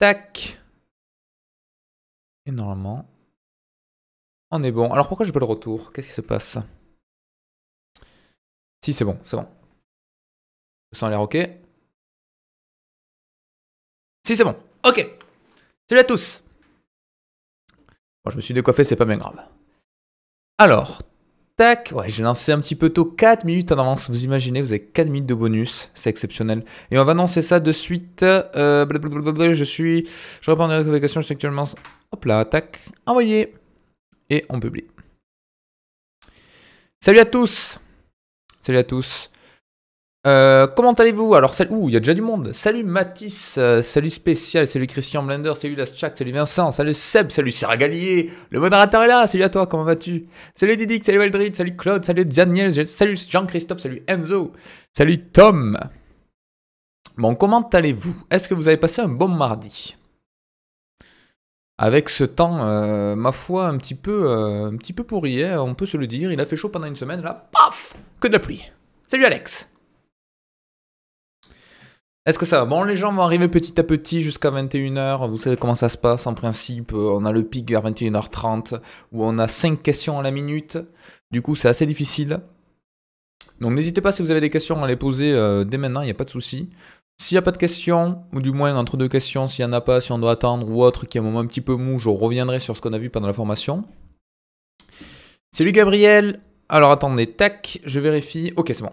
Tac. Et normalement, on est bon. Alors pourquoi j'ai pas le retour? Qu'est-ce qui se passe? Si, c'est bon, c'est bon. Le son a l'air ok. Si, c'est bon. Ok. Salut à tous. Bon, je me suis décoiffé, c'est pas bien grave. Alors, Ouais, j'ai lancé un petit peu tôt 4 minutes en avance. Vous imaginez, vous avez 4 minutes de bonus. C'est exceptionnel. Et on va annoncer ça de suite. Euh, je suis. Je réponds à la questions, je suis actuellement. Hop là, tac. Envoyé. Et on publie. Salut à tous. Salut à tous. Euh, comment allez-vous? Alors, salut, il y a déjà du monde. Salut Mathis, euh, salut Spécial, salut Christian Blender, salut Laschak, salut Vincent, salut Seb, salut Sarah Gallier, le modérateur est là, salut à toi, comment vas-tu? Salut Didic, salut Eldrid, salut Claude, salut Daniel, salut Jean-Christophe, salut Enzo, salut Tom. Bon, comment allez-vous? Est-ce que vous avez passé un bon mardi? Avec ce temps, euh, ma foi, un petit peu, un petit peu pourri, hein, on peut se le dire. Il a fait chaud pendant une semaine, là, paf, que de la pluie. Salut Alex. Est-ce que ça va? Bon, les gens vont arriver petit à petit jusqu'à 21h. Vous savez comment ça se passe en principe. On a le pic vers 21h30 où on a 5 questions à la minute. Du coup, c'est assez difficile. Donc n'hésitez pas si vous avez des questions à les poser euh, dès maintenant, il n'y a pas de souci. S'il n'y a pas de questions, ou du moins entre deux questions, s'il n'y en a pas, si on doit attendre ou autre, qui est un moment un petit peu mou, je reviendrai sur ce qu'on a vu pendant la formation. Salut Gabriel. Alors attendez, tac, je vérifie. Ok, c'est bon.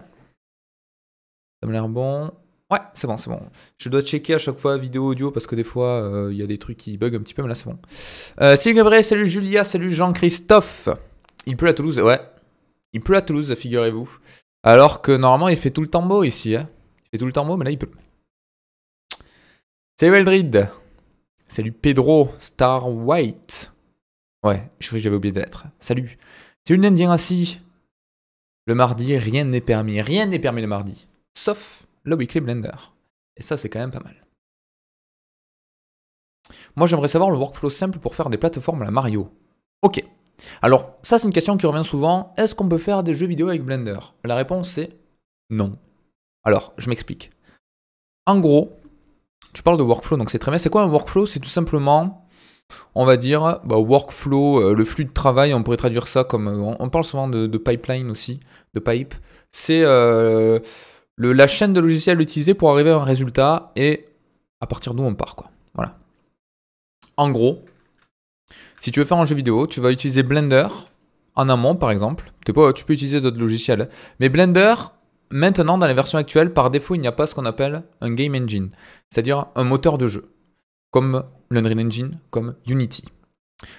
Ça me l'air bon. Ouais, c'est bon, c'est bon. Je dois checker à chaque fois vidéo audio parce que des fois euh, il y a des trucs qui bug un petit peu, mais là c'est bon. Euh, salut Gabriel, salut Julia, salut Jean-Christophe. Il pleut à Toulouse, ouais. Il pleut à Toulouse, figurez-vous. Alors que normalement il fait tout le temps beau ici. Hein. Il fait tout le temps beau, mais là il pleut. Salut Eldrid. Salut Pedro, Star White. Ouais, je j'avais oublié de l'être. Salut. Salut Nendien assis. Le mardi, rien n'est permis. Rien n'est permis le mardi. Sauf le Weekly Blender. Et ça, c'est quand même pas mal. Moi, j'aimerais savoir le workflow simple pour faire des plateformes à la Mario. Ok. Alors, ça, c'est une question qui revient souvent. Est-ce qu'on peut faire des jeux vidéo avec Blender? La réponse est non. Alors, je m'explique. En gros, tu parles de workflow, donc c'est très bien. C'est quoi un workflow? C'est tout simplement, on va dire, bah, workflow, euh, le flux de travail, on pourrait traduire ça comme. On, parle souvent de, pipeline aussi, de pipe. C'est. Euh, la chaîne de logiciels utilisée pour arriver à un résultat et à partir d'où on part. Quoi. Voilà. En gros, si tu veux faire un jeu vidéo, tu vas utiliser Blender en amont par exemple. Tu peux utiliser d'autres logiciels. Mais Blender, maintenant dans les versions actuelles, par défaut, il n'y a pas ce qu'on appelle un game engine, c'est-à-dire un moteur de jeu, comme l'Unreal Engine, comme Unity.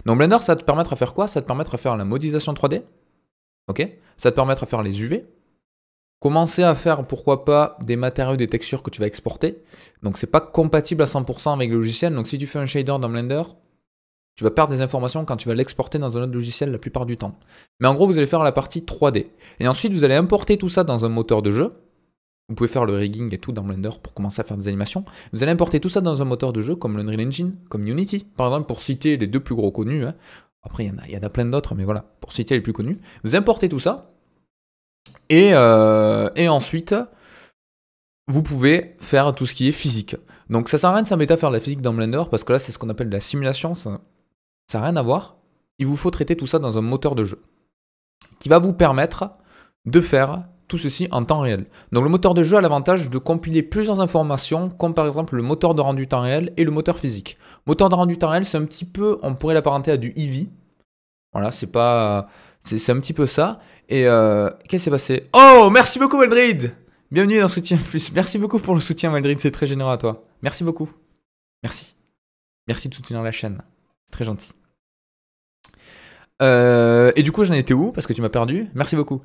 Donc Blender, ça va te permettre à faire quoi? Ça va te permettre à faire la modélisation 3D. Ok? Ça va te permettre à faire les UV, Commencer à faire, pourquoi pas, des matériaux, des textures que tu vas exporter. Donc c'est pas compatible à 100% avec le logiciel. Donc si tu fais un shader dans Blender, tu vas perdre des informations quand tu vas l'exporter dans un autre logiciel la plupart du temps. Mais en gros, vous allez faire la partie 3D. Et ensuite, vous allez importer tout ça dans un moteur de jeu. Vous pouvez faire le rigging et tout dans Blender pour commencer à faire des animations. Vous allez importer tout ça dans un moteur de jeu comme l'Unreal Engine, comme Unity, par exemple, pour citer les deux plus gros connus. Hein. Après, il y, a, il y en a plein d'autres, mais voilà, pour citer les plus connus. Vous importez tout ça, euh, et, ensuite, vous pouvez faire tout ce qui est physique. Donc ça sert à rien de s'embêter à faire de la physique dans Blender parce que là c'est ce qu'on appelle de la simulation, ça n'a rien à voir. Il vous faut traiter tout ça dans un moteur de jeu qui va vous permettre de faire tout ceci en temps réel. Donc le moteur de jeu a l'avantage de compiler plusieurs informations, comme par exemple le moteur de rendu temps réel et le moteur physique. Moteur de rendu temps réel, c'est un petit peu, on pourrait l'apparenter à du Eevee. Voilà, c'est pas, c'est un petit peu ça. Et euh, qu'est-ce qui s'est passé? Oh, merci beaucoup, Maldrid Bienvenue dans Soutien Plus. Merci beaucoup pour le soutien, Maldrid. C'est très généreux à toi. Merci beaucoup. Merci. Merci de soutenir la chaîne. C'est très gentil. Euh, et du coup, j'en étais où? Parce que tu m'as perdu. Merci beaucoup.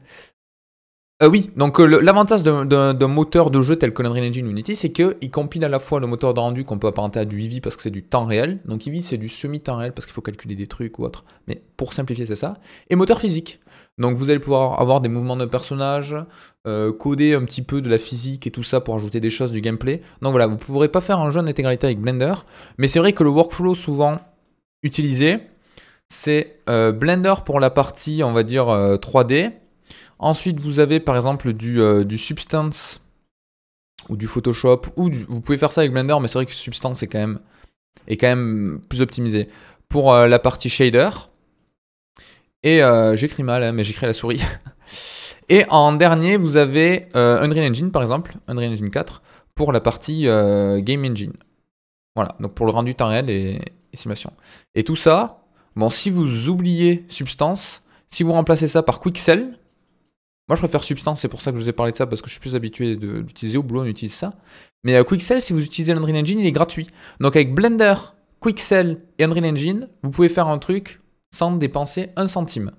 Euh, oui, donc l'avantage d'un moteur de jeu tel que l'Unreal Engine Unity, c'est qu'il compile à la fois le moteur de rendu qu'on peut apparenter à du Eevee parce que c'est du temps réel. Donc Eevee, c'est du semi-temps réel parce qu'il faut calculer des trucs ou autre. Mais pour simplifier, c'est ça. Et moteur physique. Donc vous allez pouvoir avoir des mouvements de personnage, euh, coder un petit peu de la physique et tout ça pour ajouter des choses du gameplay. Donc voilà, vous ne pourrez pas faire un jeu en intégralité avec Blender, mais c'est vrai que le workflow souvent utilisé, c'est euh, Blender pour la partie, on va dire, 3D. Euh, Ensuite, vous avez par exemple du, du Substance ou du Photoshop, ou vous pouvez faire ça avec Blender, mais c'est vrai que Substance est quand même plus optimisé. Pour euh, la partie shader, et euh, j'écris mal, hein, mais j'écris la souris. et en dernier, vous avez euh, Unreal Engine par exemple, Unreal Engine 4, pour la partie Game Engine. Voilà, donc pour le rendu temps réel et, et simulation. Et tout ça, bon, si vous oubliez Substance, si vous remplacez ça par Quixel, moi je préfère Substance, c'est pour ça que je vous ai parlé de ça, parce que je suis plus habitué d'utiliser, au boulot on utilise ça. Mais euh, si vous utilisez l'Unreal Engine, il est gratuit. Donc avec Blender, Quixel et Unreal Engine, vous pouvez faire un truc sans dépenser un centime.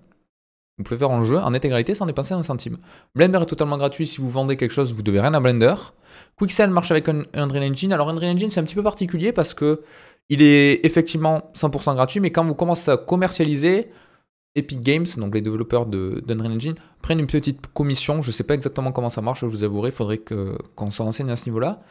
Vous pouvez faire un jeu en intégralité sans dépenser un centime. Blender est totalement gratuit, si vous vendez quelque chose, vous devez rien à Blender. Quixel marche avec un Unreal Engine. Alors Unreal Engine, c'est un petit peu particulier parce que il est effectivement 100% gratuit, mais quand vous commencez à commercialiser, Epic Games, donc les développeurs d'Unreal Engine, prennent une petite commission. Je ne sais pas exactement comment ça marche, je vous avouerai, il faudrait qu'on se renseigne à ce niveau-là.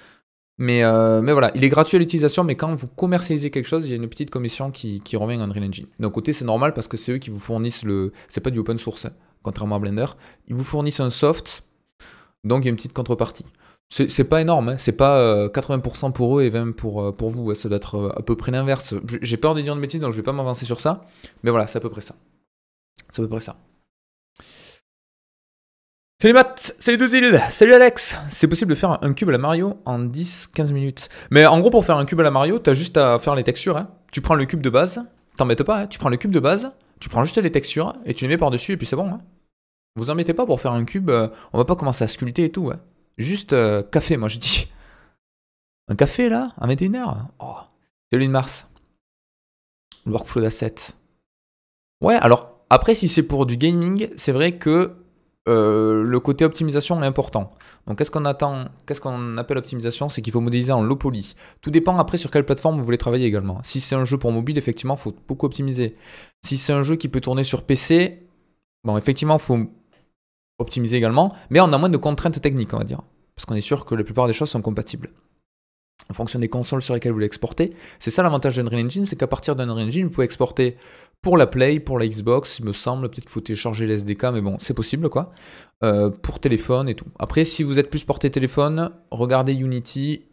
Mais, euh, mais voilà, il est gratuit à l'utilisation, mais quand vous commercialisez quelque chose, il y a une petite commission qui, revient à Unreal Engine. D'un côté, c'est normal parce que c'est eux qui vous fournissent le. C'est pas du open source, hein, contrairement à Blender. Ils vous fournissent un soft, donc il y a une petite contrepartie. C'est pas énorme, hein. c'est pas 80% euh, pour eux et 20% pour, euh, pour vous, ça doit être à peu près l'inverse. J'ai peur de dire de bêtises, donc je vais pas m'avancer sur ça, mais voilà, c'est à peu près ça. C'est à peu près ça. Salut Matt, salut deux salut Alex C'est possible de faire un cube à la Mario en 10-15 minutes. Mais en gros, pour faire un cube à la Mario, t'as juste à faire les textures. Hein. Tu prends le cube de base, t'embêtes pas, hein. tu prends le cube de base, tu prends juste les textures et tu les mets par-dessus et puis c'est bon. Hein. Vous embêtez pas pour faire un cube, euh, on va pas commencer à sculpter et tout. Hein. Juste euh, café, moi je dis. Un café là, à 21h Oh, c'est de Mars. Le workflow d'assets. Ouais, alors après, si c'est pour du gaming, c'est vrai que euh, le côté optimisation est important. Donc qu'est-ce qu'on attend Qu'est-ce qu'on appelle optimisation? C'est qu'il faut modéliser en low poly. Tout dépend après sur quelle plateforme vous voulez travailler également. Si c'est un jeu pour mobile, effectivement, il faut beaucoup optimiser. Si c'est un jeu qui peut tourner sur PC, bon, effectivement, il faut optimiser également, mais on a moins de contraintes techniques, on va dire. Parce qu'on est sûr que la plupart des choses sont compatibles en fonction des consoles sur lesquelles vous l'exportez. C'est ça l'avantage d'Unreal Engine, c'est qu'à partir d'Unreal Engine, vous pouvez exporter pour la Play, pour la Xbox, il me semble, peut-être qu'il faut télécharger les SDK, mais bon, c'est possible quoi, euh, pour téléphone et tout. Après, si vous êtes plus porté téléphone, regardez Unity,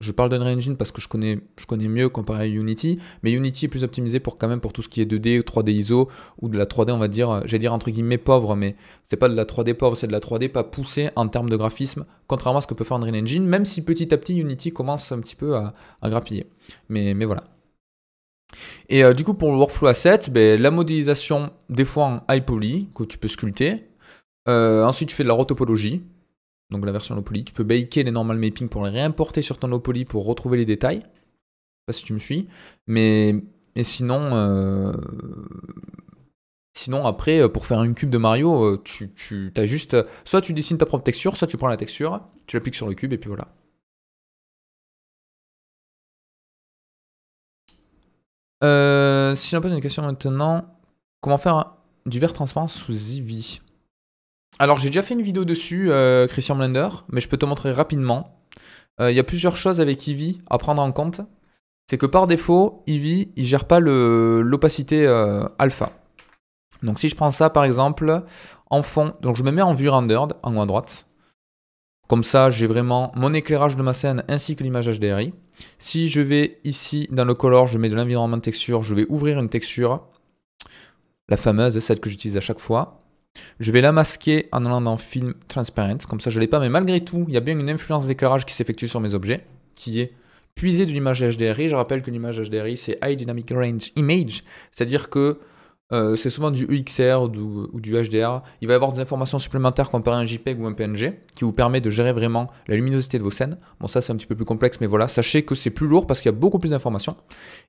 je parle d'Unreal Engine parce que je connais, je connais mieux comparé à Unity, mais Unity est plus optimisé pour quand même pour tout ce qui est 2D, 3D ISO ou de la 3D, on va dire, j'allais dire entre guillemets pauvre, mais c'est pas de la 3D pauvre, c'est de la 3D pas poussée en termes de graphisme, contrairement à ce que peut faire Unreal Engine, même si petit à petit Unity commence un petit peu à, grappiller. Mais, mais voilà. Et euh, du coup, pour le workflow asset, ben, la modélisation, des fois en high poly, que tu peux sculpter. Euh, ensuite, tu fais de la rotopologie donc la version low poly. Tu peux baker les normal mapping pour les réimporter sur ton low poly pour retrouver les détails. Je sais pas si tu me suis. Mais sinon, euh, sinon après, pour faire une cube de Mario, tu, tu as juste. Soit tu dessines ta propre texture, soit tu prends la texture, tu l'appliques sur le cube et puis voilà. Si j'en pose une question maintenant, comment faire du verre transparent sous Eevee alors j'ai déjà fait une vidéo dessus, euh, Christian Blender, mais je peux te montrer rapidement. Euh, il y a plusieurs choses avec Eevee à prendre en compte. C'est que par défaut, Eevee, il gère pas l'opacité euh, alpha. Donc si je prends ça par exemple, en fond, donc je me mets en vue rendered, en haut à droite. Comme ça, j'ai vraiment mon éclairage de ma scène ainsi que l'image HDRI. Si je vais ici dans le color, je mets de l'environnement texture, je vais ouvrir une texture, la fameuse, celle que j'utilise à chaque fois. Je vais la masquer en allant dans Film Transparent, comme ça je ne l'ai pas, mais malgré tout, il y a bien une influence d'éclairage qui s'effectue sur mes objets, qui est puisée de l'image HDRI. Je rappelle que l'image HDRI, c'est High Dynamic Range Image, c'est-à-dire que euh, c'est souvent du UXR ou du, HDR. Il va y avoir des informations supplémentaires comparé à un JPEG ou un PNG qui vous permet de gérer vraiment la luminosité de vos scènes. Bon, ça c'est un petit peu plus complexe, mais voilà, sachez que c'est plus lourd parce qu'il y a beaucoup plus d'informations.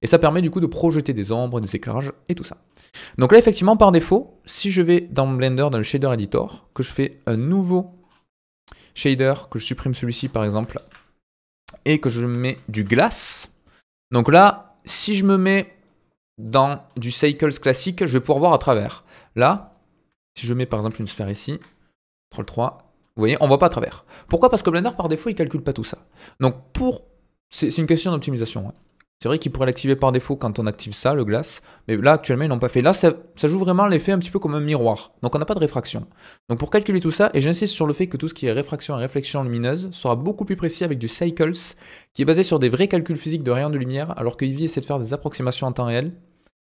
Et ça permet du coup de projeter des ombres, des éclairages et tout ça. Donc là, effectivement, par défaut, si je vais dans Blender, dans le Shader Editor, que je fais un nouveau shader, que je supprime celui-ci par exemple, et que je mets du glace. Donc là, si je me mets dans du cycles classique, je vais pouvoir voir à travers. Là, si je mets par exemple une sphère ici, Ctrl 3, vous voyez, on voit pas à travers. Pourquoi? Parce que Blender, par défaut, il calcule pas tout ça. Donc, pour... C'est une question d'optimisation. Hein. C'est vrai qu'ils pourraient l'activer par défaut quand on active ça, le glace, mais là actuellement ils n'ont pas fait. Là ça, joue vraiment l'effet un petit peu comme un miroir, donc on n'a pas de réfraction. Donc pour calculer tout ça, et j'insiste sur le fait que tout ce qui est réfraction et réflexion lumineuse sera beaucoup plus précis avec du Cycles, qui est basé sur des vrais calculs physiques de rayons de lumière, alors que essaie de faire des approximations en temps réel,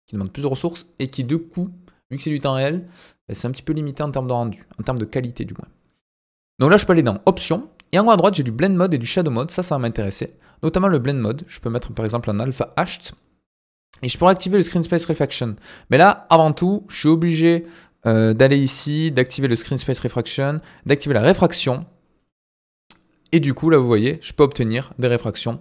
qui demandent plus de ressources, et qui de coup, vu que c'est du temps réel, ben, c'est un petit peu limité en termes de rendu, en termes de qualité du moins. Donc là je peux aller dans Options, et en haut à droite, j'ai du blend mode et du shadow mode. Ça, ça va m'intéresser. Notamment le blend mode. Je peux mettre par exemple un alpha hashed. Et je pourrais activer le screen space reflection. Mais là, avant tout, je suis obligé euh, d'aller ici, d'activer le screen space reflection, d'activer la réfraction. Et du coup, là, vous voyez, je peux obtenir des réfractions.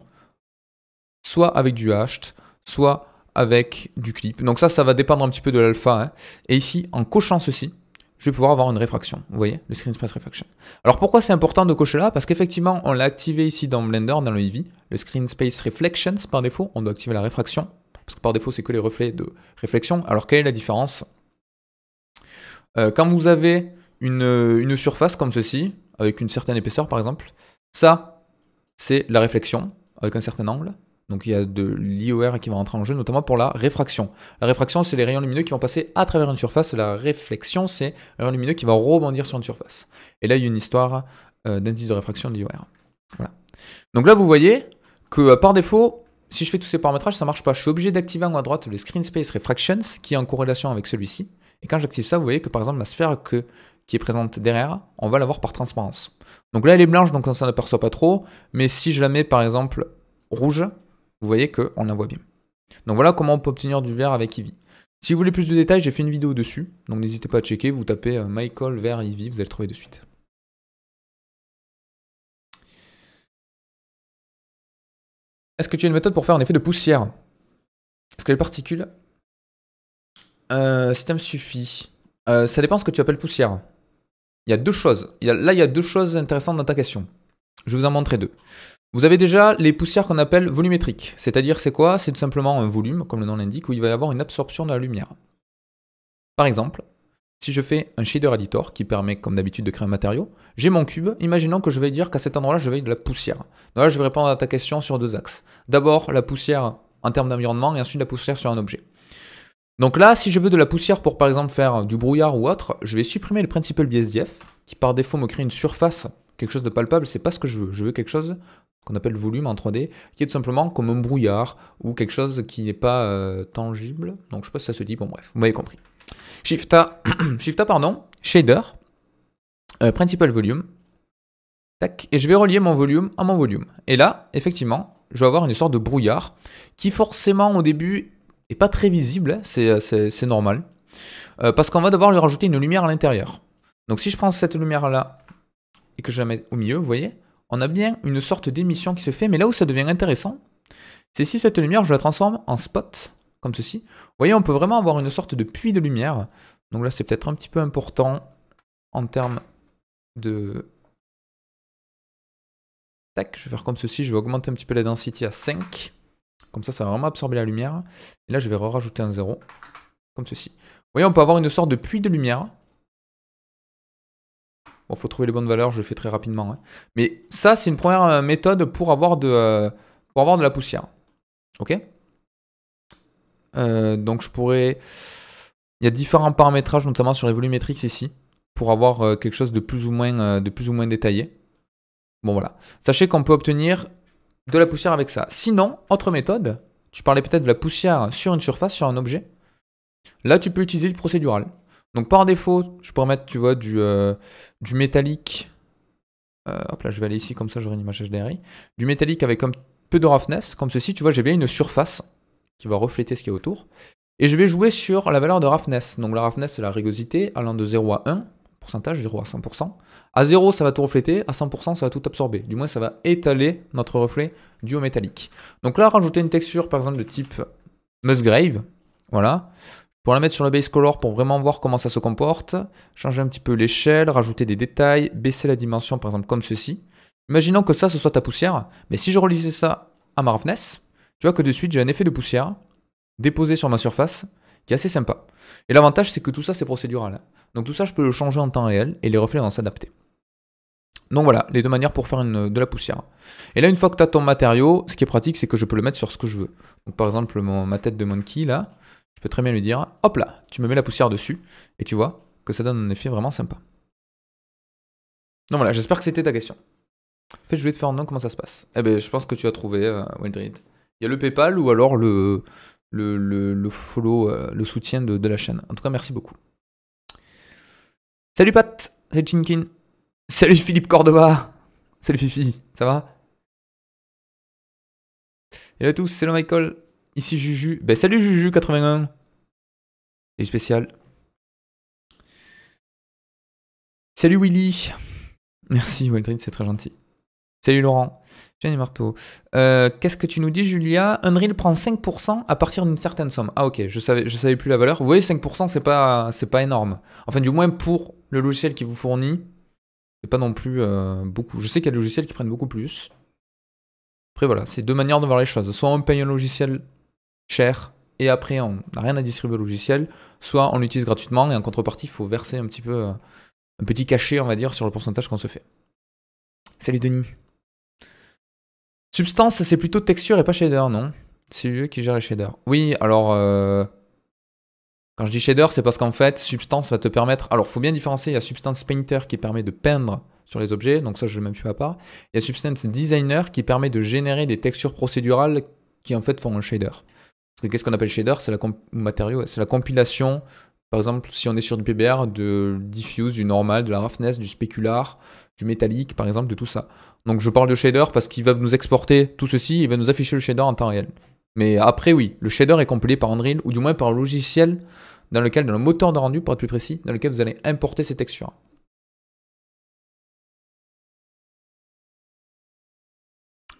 Soit avec du hashed, soit avec du clip. Donc ça, ça va dépendre un petit peu de l'alpha. Hein. Et ici, en cochant ceci, je vais pouvoir avoir une réfraction. Vous voyez, le screen space reflection. Alors pourquoi c'est important de cocher là? Parce qu'effectivement, on l'a activé ici dans Blender, dans le Eevee, le screen space reflections par défaut, on doit activer la réfraction, parce que par défaut c'est que les reflets de réflexion. Alors quelle est la différence? Euh, Quand vous avez une, une surface comme ceci, avec une certaine épaisseur par exemple, ça c'est la réflexion, avec un certain angle. Donc il y a de l'IOR qui va rentrer en jeu, notamment pour la réfraction. La réfraction, c'est les rayons lumineux qui vont passer à travers une surface. La réflexion, c'est les rayons lumineux qui vont rebondir sur une surface. Et là, il y a une histoire euh, d'indice de réfraction de l'IOR. Donc là, vous voyez que euh, par défaut, si je fais tous ces paramétrages, ça ne marche pas. Je suis obligé d'activer en haut à droite le Screen Space Refractions, qui est en corrélation avec celui-ci. Et quand j'active ça, vous voyez que par exemple, la sphère qui est présente derrière, on va l'avoir par transparence. Donc là, elle est blanche, donc on s'en aperçoit pas trop. Mais si je la mets par exemple rouge, vous voyez qu'on la voit bien. Donc voilà comment on peut obtenir du vert avec Eevee. Si vous voulez plus de détails, j'ai fait une vidéo dessus, donc n'hésitez pas à checker, vous tapez euh, Michael vert Eevee, vous allez le trouver de suite. Est-ce que tu as une méthode pour faire un effet de poussière? Est-ce que les particules euh, Système suffit. Euh, ça dépend ce que tu appelles poussière. Il y a deux choses. là, il y a deux choses intéressantes dans ta question. Je vais vous en montrer deux. Vous avez déjà les poussières qu'on appelle volumétriques, c'est-à-dire c'est quoi? C'est tout simplement un volume, comme le nom l'indique, où il va y avoir une absorption de la lumière. Par exemple, si je fais un shader editor qui permet comme d'habitude de créer un matériau, j'ai mon cube, imaginons que je vais dire qu'à cet endroit-là je vais de la poussière. Donc là je vais répondre à ta question sur deux axes. D'abord la poussière en termes d'environnement et ensuite la poussière sur un objet. Donc là, si je veux de la poussière pour par exemple faire du brouillard ou autre, je vais supprimer le principal BSDF qui par défaut me crée une surface, quelque chose de palpable, c'est pas ce que je veux. Je veux quelque chose qu'on appelle volume en 3D, qui est tout simplement comme un brouillard ou quelque chose qui n'est pas euh, tangible. Donc je sais pas si ça se dit, bon bref, vous m'avez compris. Shift A, pardon, shader, euh, principal volume, tac, et je vais relier mon volume à mon volume. Et là, effectivement, je vais avoir une sorte de brouillard qui forcément au début est pas très visible, c'est normal, euh, parce qu'on va devoir lui rajouter une lumière à l'intérieur. Donc si je prends cette lumière là et que je la mets au milieu, vous voyez, on a bien une sorte d'émission qui se fait, mais là où ça devient intéressant, c'est si cette lumière, je la transforme en spot, comme ceci. Vous voyez, on peut vraiment avoir une sorte de puits de lumière. Donc là, c'est peut-être un petit peu important en termes de... Tac, je vais faire comme ceci, je vais augmenter un petit peu la densité à 5. Comme ça, ça va vraiment absorber la lumière. Et là, je vais rajouter un 0, comme ceci. Vous voyez, on peut avoir une sorte de puits de lumière. Bon, faut trouver les bonnes valeurs, je le fais très rapidement. Hein. Mais ça, c'est une première euh, méthode pour avoir de, euh, pour avoir de la poussière. Ok? Euh, Donc je pourrais... Il y a différents paramétrages, notamment sur les volumétriques ici, pour avoir quelque chose de plus ou moins, de plus ou moins détaillé. Bon voilà. Sachez qu'on peut obtenir de la poussière avec ça. Sinon, autre méthode, tu parlais peut-être de la poussière sur une surface, sur un objet. Là, tu peux utiliser le procédural. Donc par défaut, je pourrais mettre, tu du, euh, du métallique. Euh, hop là, je vais aller ici, comme ça j'aurai une image HDRI. Du métallique avec un peu de roughness, comme ceci, tu vois, j'ai bien une surface qui va refléter ce qui est autour. Et je vais jouer sur la valeur de roughness. Donc la roughness, c'est la rugosité allant de 0 à 1, pourcentage, 0 à 100%. À 0, ça va tout refléter, à 100%, ça va tout absorber. Du moins, ça va étaler notre reflet dû au métallique. Donc là, rajouter une texture, par exemple, de type Musgrave, voilà. Pour la mettre sur le base color pour vraiment voir comment ça se comporte, changer un petit peu l'échelle, rajouter des détails, baisser la dimension par exemple comme ceci. Imaginons que ça ce soit ta poussière, mais si je relisais ça à ma roughness, tu vois que de suite j'ai un effet de poussière déposé sur ma surface qui est assez sympa. Et l'avantage c'est que tout ça c'est procédural. Hein. Donc tout ça je peux le changer en temps réel et les reflets vont s'adapter. Donc voilà, les deux manières pour faire de la poussière. Et là, une fois que tu as ton matériau, ce qui est pratique, c'est que je peux le mettre sur ce que je veux. Donc par exemple, ma tête de monkey, là, je peux très bien lui dire, hop là, tu me mets la poussière dessus, et tu vois que ça donne un effet vraiment sympa. Donc voilà, j'espère que c'était ta question. En fait, je voulais te faire un nom, comment ça se passe? Eh ben, je pense que tu as trouvé, euh, Il y a le PayPal ou alors le, le, le, follow, euh, le soutien de, de, la chaîne. En tout cas, merci beaucoup. Salut Pat, salut Chinkin, salut Philippe Cordova, salut Fifi, ça va? Hello à tous, c'est le Michael, ici Juju. Ben salut Juju81. Et spécial. Salut Willy. Merci Wildred, c'est très gentil. Salut Laurent. Jenny Marteau. Euh, qu'est-ce que tu nous dis, Julia? Unreal prend 5% à partir d'une certaine somme. Ah ok, je savais, savais plus la valeur. Vous voyez, 5% c'est pas, pas énorme. Enfin, du moins pour le logiciel qui vous fournit, c'est pas non plus euh, beaucoup. Je sais qu'il y a des logiciels qui prennent beaucoup plus. Après voilà, c'est deux manières de voir les choses. Soit on paye un logiciel cher et après on n'a rien à distribuer au logiciel, soit on l'utilise gratuitement et en contrepartie il faut verser un petit peu euh, un petit cachet on va dire sur le pourcentage qu'on se fait. Salut Denis. Substance, c'est plutôt texture et pas shader, non? C'est lui qui gère les shaders. Oui, alors... Euh, quand je dis shader, c'est parce qu'en fait, Substance va te permettre... Alors, faut bien différencier. Il y a Substance Painter qui permet de peindre sur les objets, donc ça, je le mets plus à part. Il y a Substance Designer qui permet de générer des textures procédurales qui, en fait, font un shader. Qu'est-ce qu'on appelle shader? C'est la, la compilation, par exemple, si on est sur du PBR, de diffuse, du normal, de la roughness, du spécular, du métallique, par exemple, de tout ça. Donc je parle de shader parce qu'il va nous exporter tout ceci, il va nous afficher le shader en temps réel. Mais après, oui, le shader est compilé par Unreal, ou du moins par le logiciel dans lequel, dans le moteur de rendu, pour être plus précis, dans lequel vous allez importer ces textures.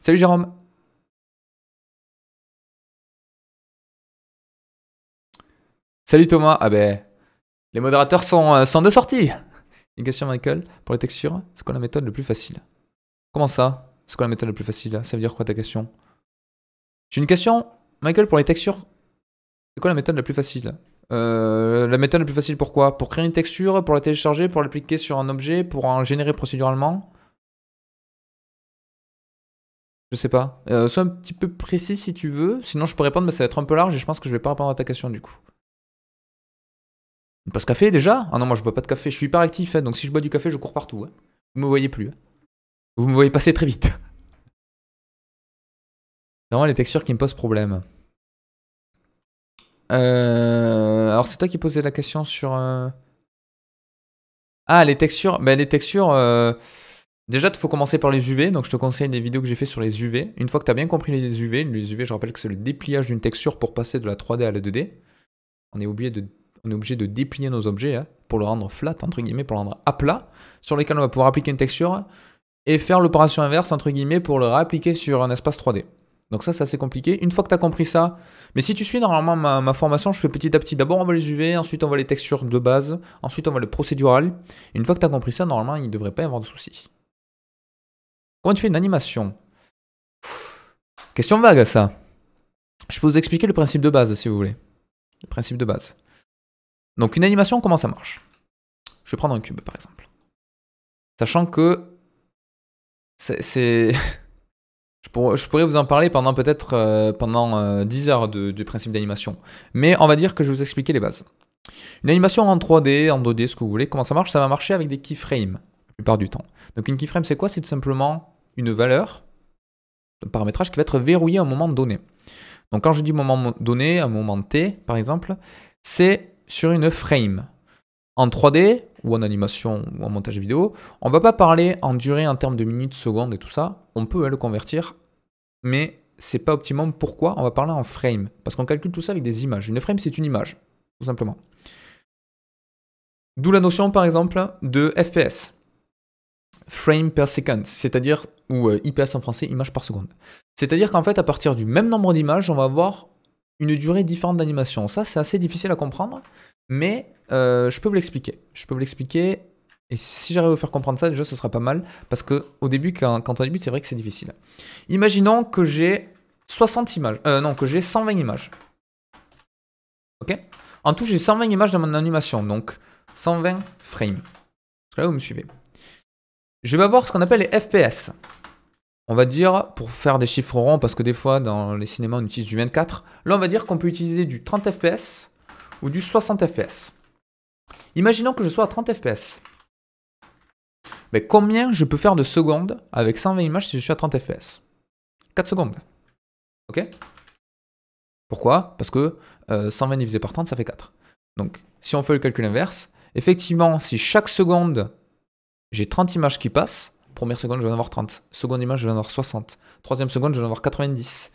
Salut Jérôme Salut Thomas. Ah ben, les modérateurs sont, euh, sont de sortie. Une question Michael, pour les textures, c'est quoi la méthode la plus facile? Comment ça? C'est quoi la méthode la plus facile? Ça veut dire quoi ta question? J'ai une question, Michael, pour les textures. C'est quoi la méthode la plus facile? Euh, La méthode la plus facile pourquoi? Pour créer une texture, pour la télécharger, pour l'appliquer sur un objet, pour en générer procéduralement? Je sais pas. Euh, sois un petit peu précis si tu veux. Sinon, je peux répondre, mais ça va être un peu large et je pense que je vais pas répondre à ta question du coup. Une passe café déjà? Ah non, moi je bois pas de café. Je suis hyper actif, hein, donc si je bois du café, je cours partout. Hein. Vous me voyez plus. Hein. Vous me voyez passer très vite. C'est vraiment les textures qui me posent problème. Euh, alors c'est toi qui posais la question sur... Euh, ah, les textures. Ben, les textures... Euh, déjà, il faut commencer par les UV. Donc, je te conseille les vidéos que j'ai fait sur les UV. Une fois que tu as bien compris les UV, les UV, je rappelle que c'est le dépliage d'une texture pour passer de la 3D à la 2D. On est obligé de, on est obligé de déplier nos objets hein, pour le rendre flat, entre guillemets, pour le rendre à plat, sur lesquels on va pouvoir appliquer une texture et faire l'opération inverse, entre guillemets, pour le réappliquer sur un espace 3D. Donc ça, c'est assez compliqué. Une fois que tu as compris ça, mais si tu suis normalement ma, formation, je fais petit à petit. D'abord, on va les UV, ensuite, on va les textures de base, ensuite, on va le procédural. une fois que tu as compris ça, normalement, il ne devrait pas y avoir de soucis. Comment tu fais une animation? Question vague à ça. Je peux vous expliquer le principe de base, si vous voulez. Le principe de base. Donc, une animation, comment ça marche? Je vais prendre un cube, par exemple. Sachant que c'est. Je, pourrais vous en parler pendant peut-être euh, pendant 10 euh, heures du principe d'animation. Mais on va dire que je vais vous expliquer les bases. Une animation en 3D, en 2D, ce que vous voulez, comment ça marche? Ça va marcher avec des keyframes, la plupart du temps. Donc une keyframe, c'est quoi? C'est tout simplement une valeur, un paramétrage qui va être verrouillé à un moment donné. Donc quand je dis moment donné, un moment T, par exemple, c'est sur une frame. En 3D, ou en animation ou en montage vidéo, on va pas parler en durée en termes de minutes, secondes et tout ça. On peut le convertir, mais c'est pas optimum. Pourquoi On va parler en frame, parce qu'on calcule tout ça avec des images. Une frame, c'est une image, tout simplement. D'où la notion, par exemple, de FPS. Frame per second, c'est-à-dire, ou euh, IPS en français, image par seconde. C'est-à-dire qu'en fait, à partir du même nombre d'images, on va avoir une durée différente d'animation. Ça, c'est assez difficile à comprendre, mais euh, je peux vous l'expliquer. Je peux vous l'expliquer. Et si j'arrive à vous faire comprendre ça, déjà, ce sera pas mal. Parce que au début, quand, on débute, c'est vrai que c'est difficile. Imaginons que j'ai 60 images. Euh, non, que j'ai 120 images. Ok? En tout, j'ai 120 images dans mon animation. Donc, 120 frames. Là, vous me suivez. je vais avoir ce qu'on appelle les FPS. On va dire, pour faire des chiffres ronds, parce que des fois dans les cinémas on utilise du 24, là on va dire qu'on peut utiliser du 30 FPS ou du 60 FPS. Imaginons que je sois à 30 FPS. Mais combien je peux faire de secondes avec 120 images si je suis à 30 FPS 4 secondes. Ok? Pourquoi? Parce que 120 euh, divisé par 30, ça fait 4. Donc, si on fait le calcul inverse, effectivement, si chaque seconde, j'ai 30 images qui passent, première seconde, je vais en avoir 30. Seconde image, je vais en avoir 60. Troisième seconde, je vais en avoir 90.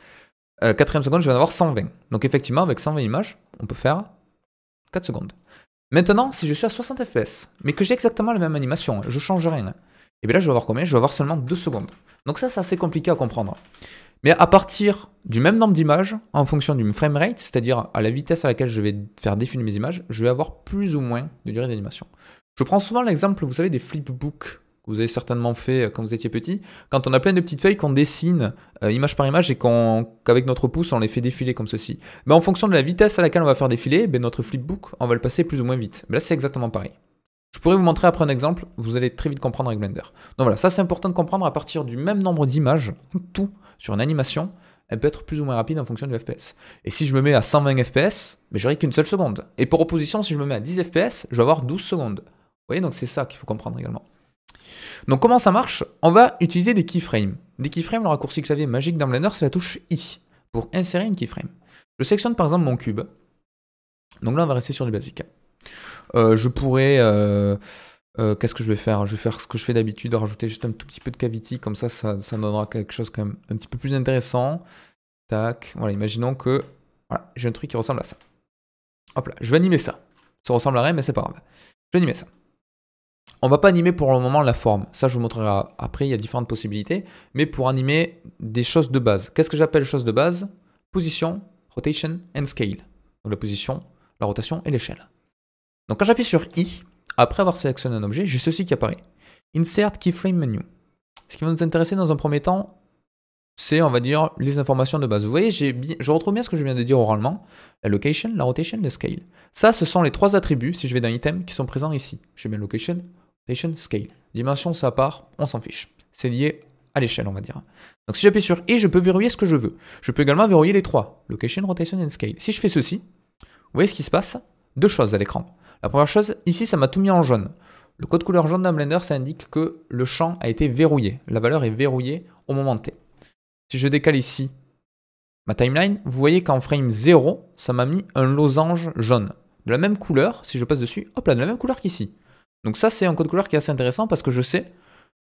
Euh, quatrième seconde, je vais en avoir 120. Donc, effectivement, avec 120 images, on peut faire 4 secondes. Maintenant, si je suis à 60 fps, mais que j'ai exactement la même animation, je change rien, et eh bien là, je vais avoir combien? Je vais avoir seulement 2 secondes. Donc ça, c'est assez compliqué à comprendre. Mais à partir du même nombre d'images, en fonction du framerate, c'est-à-dire à la vitesse à laquelle je vais faire défiler mes images, je vais avoir plus ou moins de durée d'animation. Je prends souvent l'exemple, vous savez, des flipbooks vous avez certainement fait euh, quand vous étiez petit, quand on a plein de petites feuilles qu'on dessine euh, image par image et qu'avec notre pouce on les fait défiler comme ceci. Mais en fonction de la vitesse à laquelle on va faire défiler, ben, notre flipbook, on va le passer plus ou moins vite. Mais là c'est exactement pareil. Je pourrais vous montrer après un exemple, vous allez très vite comprendre avec Blender. Donc voilà, ça c'est important de comprendre à partir du même nombre d'images, tout sur une animation, elle peut être plus ou moins rapide en fonction du FPS. Et si je me mets à 120 FPS, ben, j'aurai qu'une seule seconde. Et pour opposition, si je me mets à 10 FPS, je vais avoir 12 secondes. Vous voyez, donc c'est ça qu'il faut comprendre également. Donc comment ça marche? On va utiliser des keyframes. Des keyframes, le raccourci clavier magique dans Blender, c'est la touche I pour insérer une keyframe. Je sélectionne par exemple mon cube. Donc là, on va rester sur du basique. Euh, je pourrais... Euh, euh, qu'est-ce que je vais faire? Je vais faire ce que je fais d'habitude, rajouter juste un tout petit peu de cavity, comme ça, ça, donnera quelque chose quand même un petit peu plus intéressant. Tac, voilà, imaginons que voilà, j'ai un truc qui ressemble à ça. Hop là, je vais animer ça. Ça ressemble à rien, mais c'est pas grave. Je vais animer ça. On va pas animer pour le moment la forme. Ça, je vous montrerai après, il y a différentes possibilités. Mais pour animer des choses de base. Qu'est-ce que j'appelle choses de base? Position, rotation and scale. Donc la position, la rotation et l'échelle. Donc quand j'appuie sur I, après avoir sélectionné un objet, j'ai ceci qui apparaît. Insert Keyframe Menu. Ce qui va nous intéresser dans un premier temps, c'est, on va dire, les informations de base. Vous voyez, je retrouve bien ce que je viens de dire oralement. La location, la rotation, le scale. Ça, ce sont les trois attributs, si je vais dans item, qui sont présents ici. J'ai bien location, rotation, scale. Dimension, ça part, on s'en fiche. C'est lié à l'échelle, on va dire. Donc si j'appuie sur I, je peux verrouiller ce que je veux. Je peux également verrouiller les trois. Location, rotation and scale. Si je fais ceci, vous voyez ce qui se passe? Deux choses à l'écran. La première chose, ici, ça m'a tout mis en jaune. Le code couleur jaune dans Blender, ça indique que le champ a été verrouillé. La valeur est verrouillée au moment T. Si je décale ici ma timeline, vous voyez qu'en frame 0, ça m'a mis un losange jaune. De la même couleur, si je passe dessus, hop là, de la même couleur qu'ici. Donc ça, c'est un code couleur qui est assez intéressant parce que je sais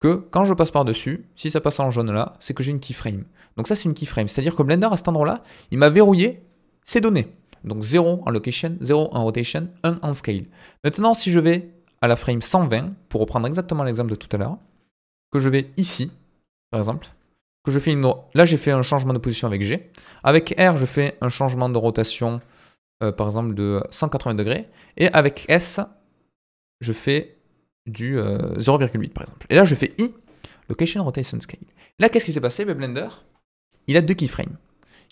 que quand je passe par-dessus, si ça passe en jaune là, c'est que j'ai une keyframe. Donc ça, c'est une keyframe. C'est-à-dire que Blender, à cet endroit-là, il m'a verrouillé ces données. Donc 0 en location, 0 en rotation, 1 en scale. Maintenant, si je vais à la frame 120, pour reprendre exactement l'exemple de tout à l'heure, que je vais ici, par exemple, que je fais une... Là, j'ai fait un changement de position avec G. Avec R, je fais un changement de rotation, euh, par exemple, de 180 degrés. Et avec S, je fais du 0,8, euh, par exemple. Et là, je fais I, Location Rotation Scale. Là, qu'est-ce qui s'est passé ben, Blender, il a deux keyframes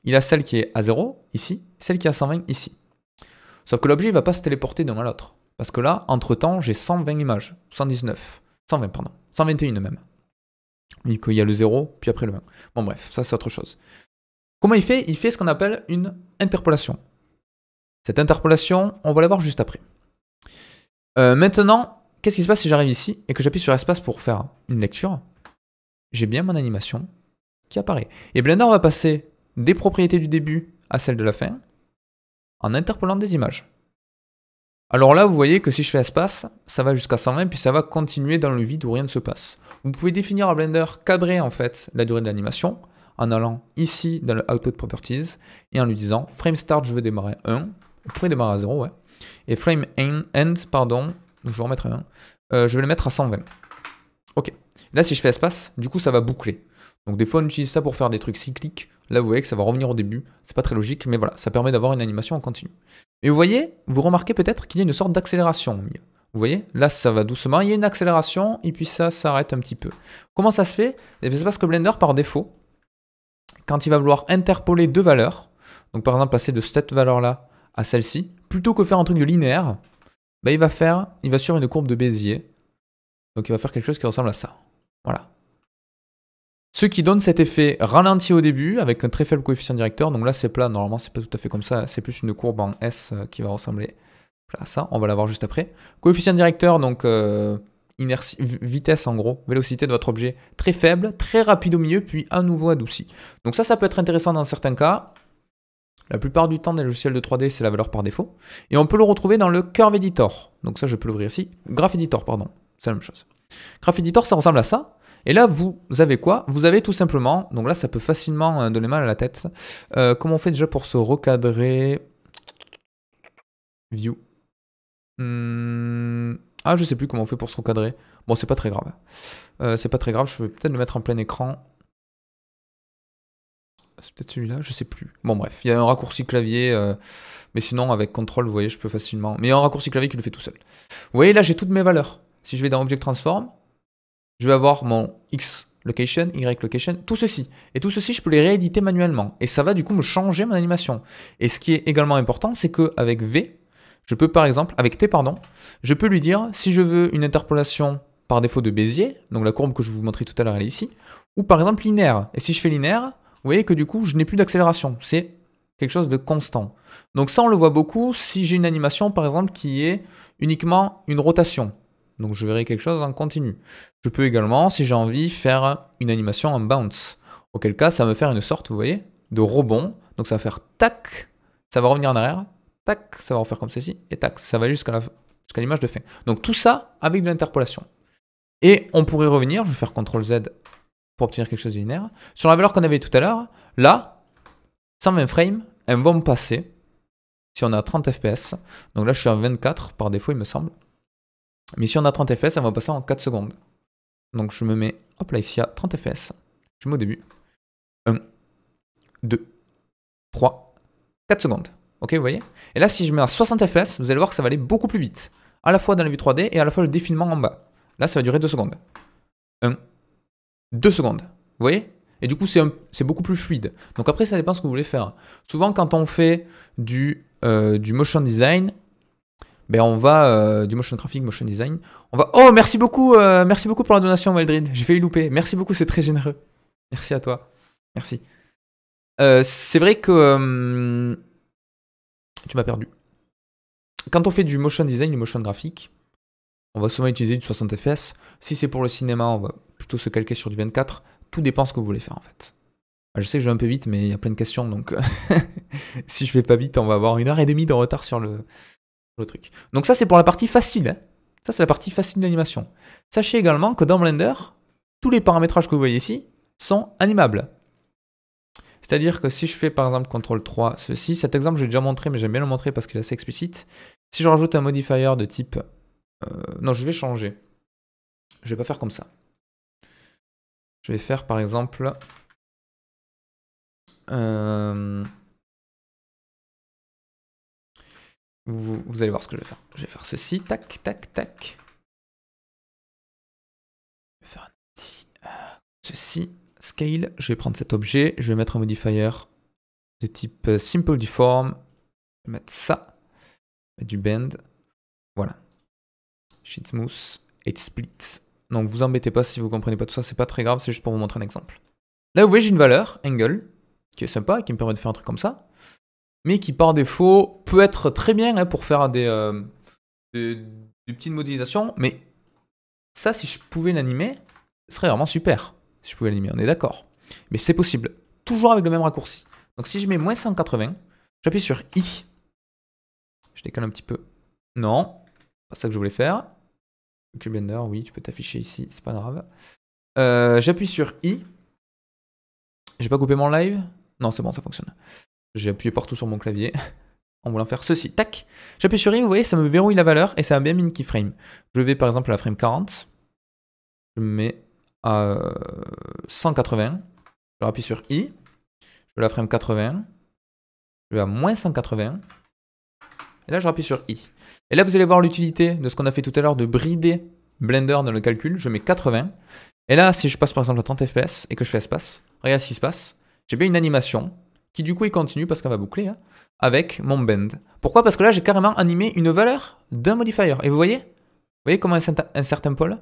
il a celle qui est à 0, ici, celle qui est à 120, ici. Sauf que l'objet ne va pas se téléporter d'un à l'autre. Parce que là, entre-temps, j'ai 120 images. 119. 120, pardon. 121 même. Il y a le 0, puis après le 1. Bon bref, ça c'est autre chose. Comment il fait? Il fait ce qu'on appelle une interpolation. Cette interpolation, on va la voir juste après. Euh, maintenant, qu'est-ce qui se passe si j'arrive ici et que j'appuie sur espace pour faire une lecture? J'ai bien mon animation qui apparaît. Et Blender va passer des propriétés du début à celles de la fin en interpolant des images. Alors là, vous voyez que si je fais espace, ça va jusqu'à 120, puis ça va continuer dans le vide où rien ne se passe. Vous pouvez définir à Blender, cadrer en fait la durée de l'animation, en allant ici dans le Output Properties, et en lui disant, frame start, je veux démarrer 1, vous pourrez démarrer à 0, ouais, et frame end, pardon, donc je vais remettre 1, euh, je vais le mettre à 120. Ok. Là, si je fais espace, du coup, ça va boucler. Donc des fois, on utilise ça pour faire des trucs cycliques, Là, vous voyez que ça va revenir au début. C'est pas très logique, mais voilà, ça permet d'avoir une animation en continu. Et vous voyez, vous remarquez peut-être qu'il y a une sorte d'accélération au milieu. Vous voyez Là, ça va doucement. Il y a une accélération, et puis ça s'arrête un petit peu. Comment ça se fait? Eh C'est parce que Blender, par défaut, quand il va vouloir interpoler deux valeurs, donc par exemple passer de cette valeur-là à celle-ci, plutôt que faire un truc de linéaire, bah, il va faire, il va sur une courbe de Bézier. Donc il va faire quelque chose qui ressemble à ça. Voilà. Ce qui donne cet effet ralenti au début avec un très faible coefficient directeur. Donc là, c'est plat. Normalement, c'est pas tout à fait comme ça. C'est plus une courbe en S euh, qui va ressembler à ça. On va la voir juste après. Coefficient directeur, donc euh, inertie, vitesse en gros, vélocité de votre objet très faible, très rapide au milieu, puis à nouveau adouci. Donc ça, ça peut être intéressant dans certains cas. La plupart du temps, dans les logiciels de 3D, c'est la valeur par défaut. Et on peut le retrouver dans le Curve Editor. Donc ça, je peux l'ouvrir ici. Graph Editor, pardon. C'est la même chose. Graph Editor, ça ressemble à ça. Et là, vous avez quoi? Vous avez tout simplement, donc là, ça peut facilement euh, donner mal à la tête. Euh, comment on fait déjà pour se recadrer? View. Hmm, ah, je sais plus comment on fait pour se recadrer. Bon, c'est pas très grave. Euh, c'est pas très grave, je vais peut-être le mettre en plein écran. C'est peut-être celui-là, je sais plus. Bon bref, il y a un raccourci clavier, euh, mais sinon avec CTRL, vous voyez, je peux facilement. Mais il y a un raccourci clavier qui le fait tout seul. Vous voyez, là j'ai toutes mes valeurs. Si je vais dans Object Transform, je vais avoir mon X location, Y location, tout ceci. Et tout ceci, je peux les rééditer manuellement. Et ça va du coup me changer mon animation. Et ce qui est également important, c'est qu'avec V, je peux par exemple, avec T, pardon, je peux lui dire si je veux une interpolation par défaut de Bézier, donc la courbe que je vous montrais tout à l'heure, elle est ici, ou par exemple linéaire. Et si je fais linéaire, vous voyez que du coup, je n'ai plus d'accélération. C'est quelque chose de constant. Donc ça, on le voit beaucoup si j'ai une animation, par exemple, qui est uniquement une rotation. Donc je verrai quelque chose en continu. Je peux également, si j'ai envie, faire une animation en bounce. Auquel cas, ça va me faire une sorte, vous voyez, de rebond. Donc ça va faire tac, ça va revenir en arrière, tac, ça va refaire comme ceci, et tac, ça va aller jusqu'à l'image de fin. Donc tout ça avec de l'interpolation. Et on pourrait revenir, je vais faire CTRL Z pour obtenir quelque chose de linéaire. Sur la valeur qu'on avait tout à l'heure, là, 120 frames, elles vont me passer si on a 30 fps. Donc là, je suis à 24 par défaut, il me semble. Mais si on a 30 fps, elles vont passer en 4 secondes. Donc je me mets, hop là, ici à 30 fps. Je mets au début. 1, 2, 3, 4 secondes. Ok, vous voyez? Et là, si je mets à 60 fps, vous allez voir que ça va aller beaucoup plus vite. À la fois dans la vue 3D et à la fois le défilement en bas. Là, ça va durer 2 secondes. 1, 2 secondes. Vous voyez? Et du coup, c'est beaucoup plus fluide. Donc après, ça dépend ce que vous voulez faire. Souvent, quand on fait du, euh, motion design, ben on va euh, du motion traffic, motion design. On va. Oh, merci beaucoup, euh, merci beaucoup pour la donation, Weldrid. J'ai failli louper. Merci beaucoup, c'est très généreux. Merci à toi. Merci. c'est vrai que tu m'as perdu. Quand on fait du motion design, du motion graphique, on va souvent utiliser du 60 fps. Si c'est pour le cinéma, on va plutôt se calquer sur du 24. Tout dépend ce que vous voulez faire en fait. Je sais que je vais un peu vite, mais il y a plein de questions, donc si je vais pas vite, on va avoir une heure et demie de retard sur le, le truc. Donc ça, c'est pour la partie facile. Hein. Ça, c'est la partie facile d'animation. Sachez également que dans Blender, tous les paramétrages que vous voyez ici sont animables. C'est-à-dire que si je fais par exemple CTRL 3, ceci, cet exemple j'ai déjà montré, mais j'aime bien le montrer parce qu'il est assez explicite. Si je rajoute un modifier de type... Euh, non, je vais changer. Je vais pas faire comme ça. Je vais faire par exemple... Euh, vous, allez voir ce que je vais faire. Je vais faire ceci, tac, tac, tac. Je vais faire un petit... Euh, ceci, scale. Je vais prendre cet objet, je vais mettre un modifier de type euh, simple deform. Je vais mettre ça. Du bend. Voilà. Sheet smooth, edge split. Donc vous embêtez pas si vous comprenez pas tout ça, c'est pas très grave, c'est juste pour vous montrer un exemple. Là vous voyez j'ai une valeur, angle, qui est sympa, qui me permet de faire un truc comme ça, mais qui par défaut peut être très bien hein, pour faire des, euh, des, petites modélisations, mais ça si je pouvais l'animer, ce serait vraiment super, si je pouvais l'animer, on est d'accord. Mais c'est possible, toujours avec le même raccourci. Donc si je mets moins 180, j'appuie sur I, je décale un petit peu, non, pas ça que je voulais faire, Blender, oui, tu peux t'afficher ici, c'est pas grave. Euh, j'appuie sur I. J'ai pas coupé mon live Non, c'est bon, ça fonctionne. J'ai appuyé partout sur mon clavier en voulant faire ceci. Tac J'appuie sur I, vous voyez, ça me verrouille la valeur et ça a bien mis une keyframe. Je vais par exemple à la frame 40. Je me mets à 180. Je rappuie sur I. Je vais la frame 80. Je vais à moins 180. Et là, je rappuie sur I. Et là, vous allez voir l'utilité de ce qu'on a fait tout à l'heure de brider Blender dans le calcul. Je mets 80. Et là, si je passe par exemple à 30 fps et que je fais espace, regarde ce qui se passe. J'ai bien une animation qui du coup il continue parce qu'elle va boucler hein, avec mon bend. Pourquoi? Parce que là, j'ai carrément animé une valeur d'un modifier. Et vous voyez? Vous voyez comment un, un certain pôle?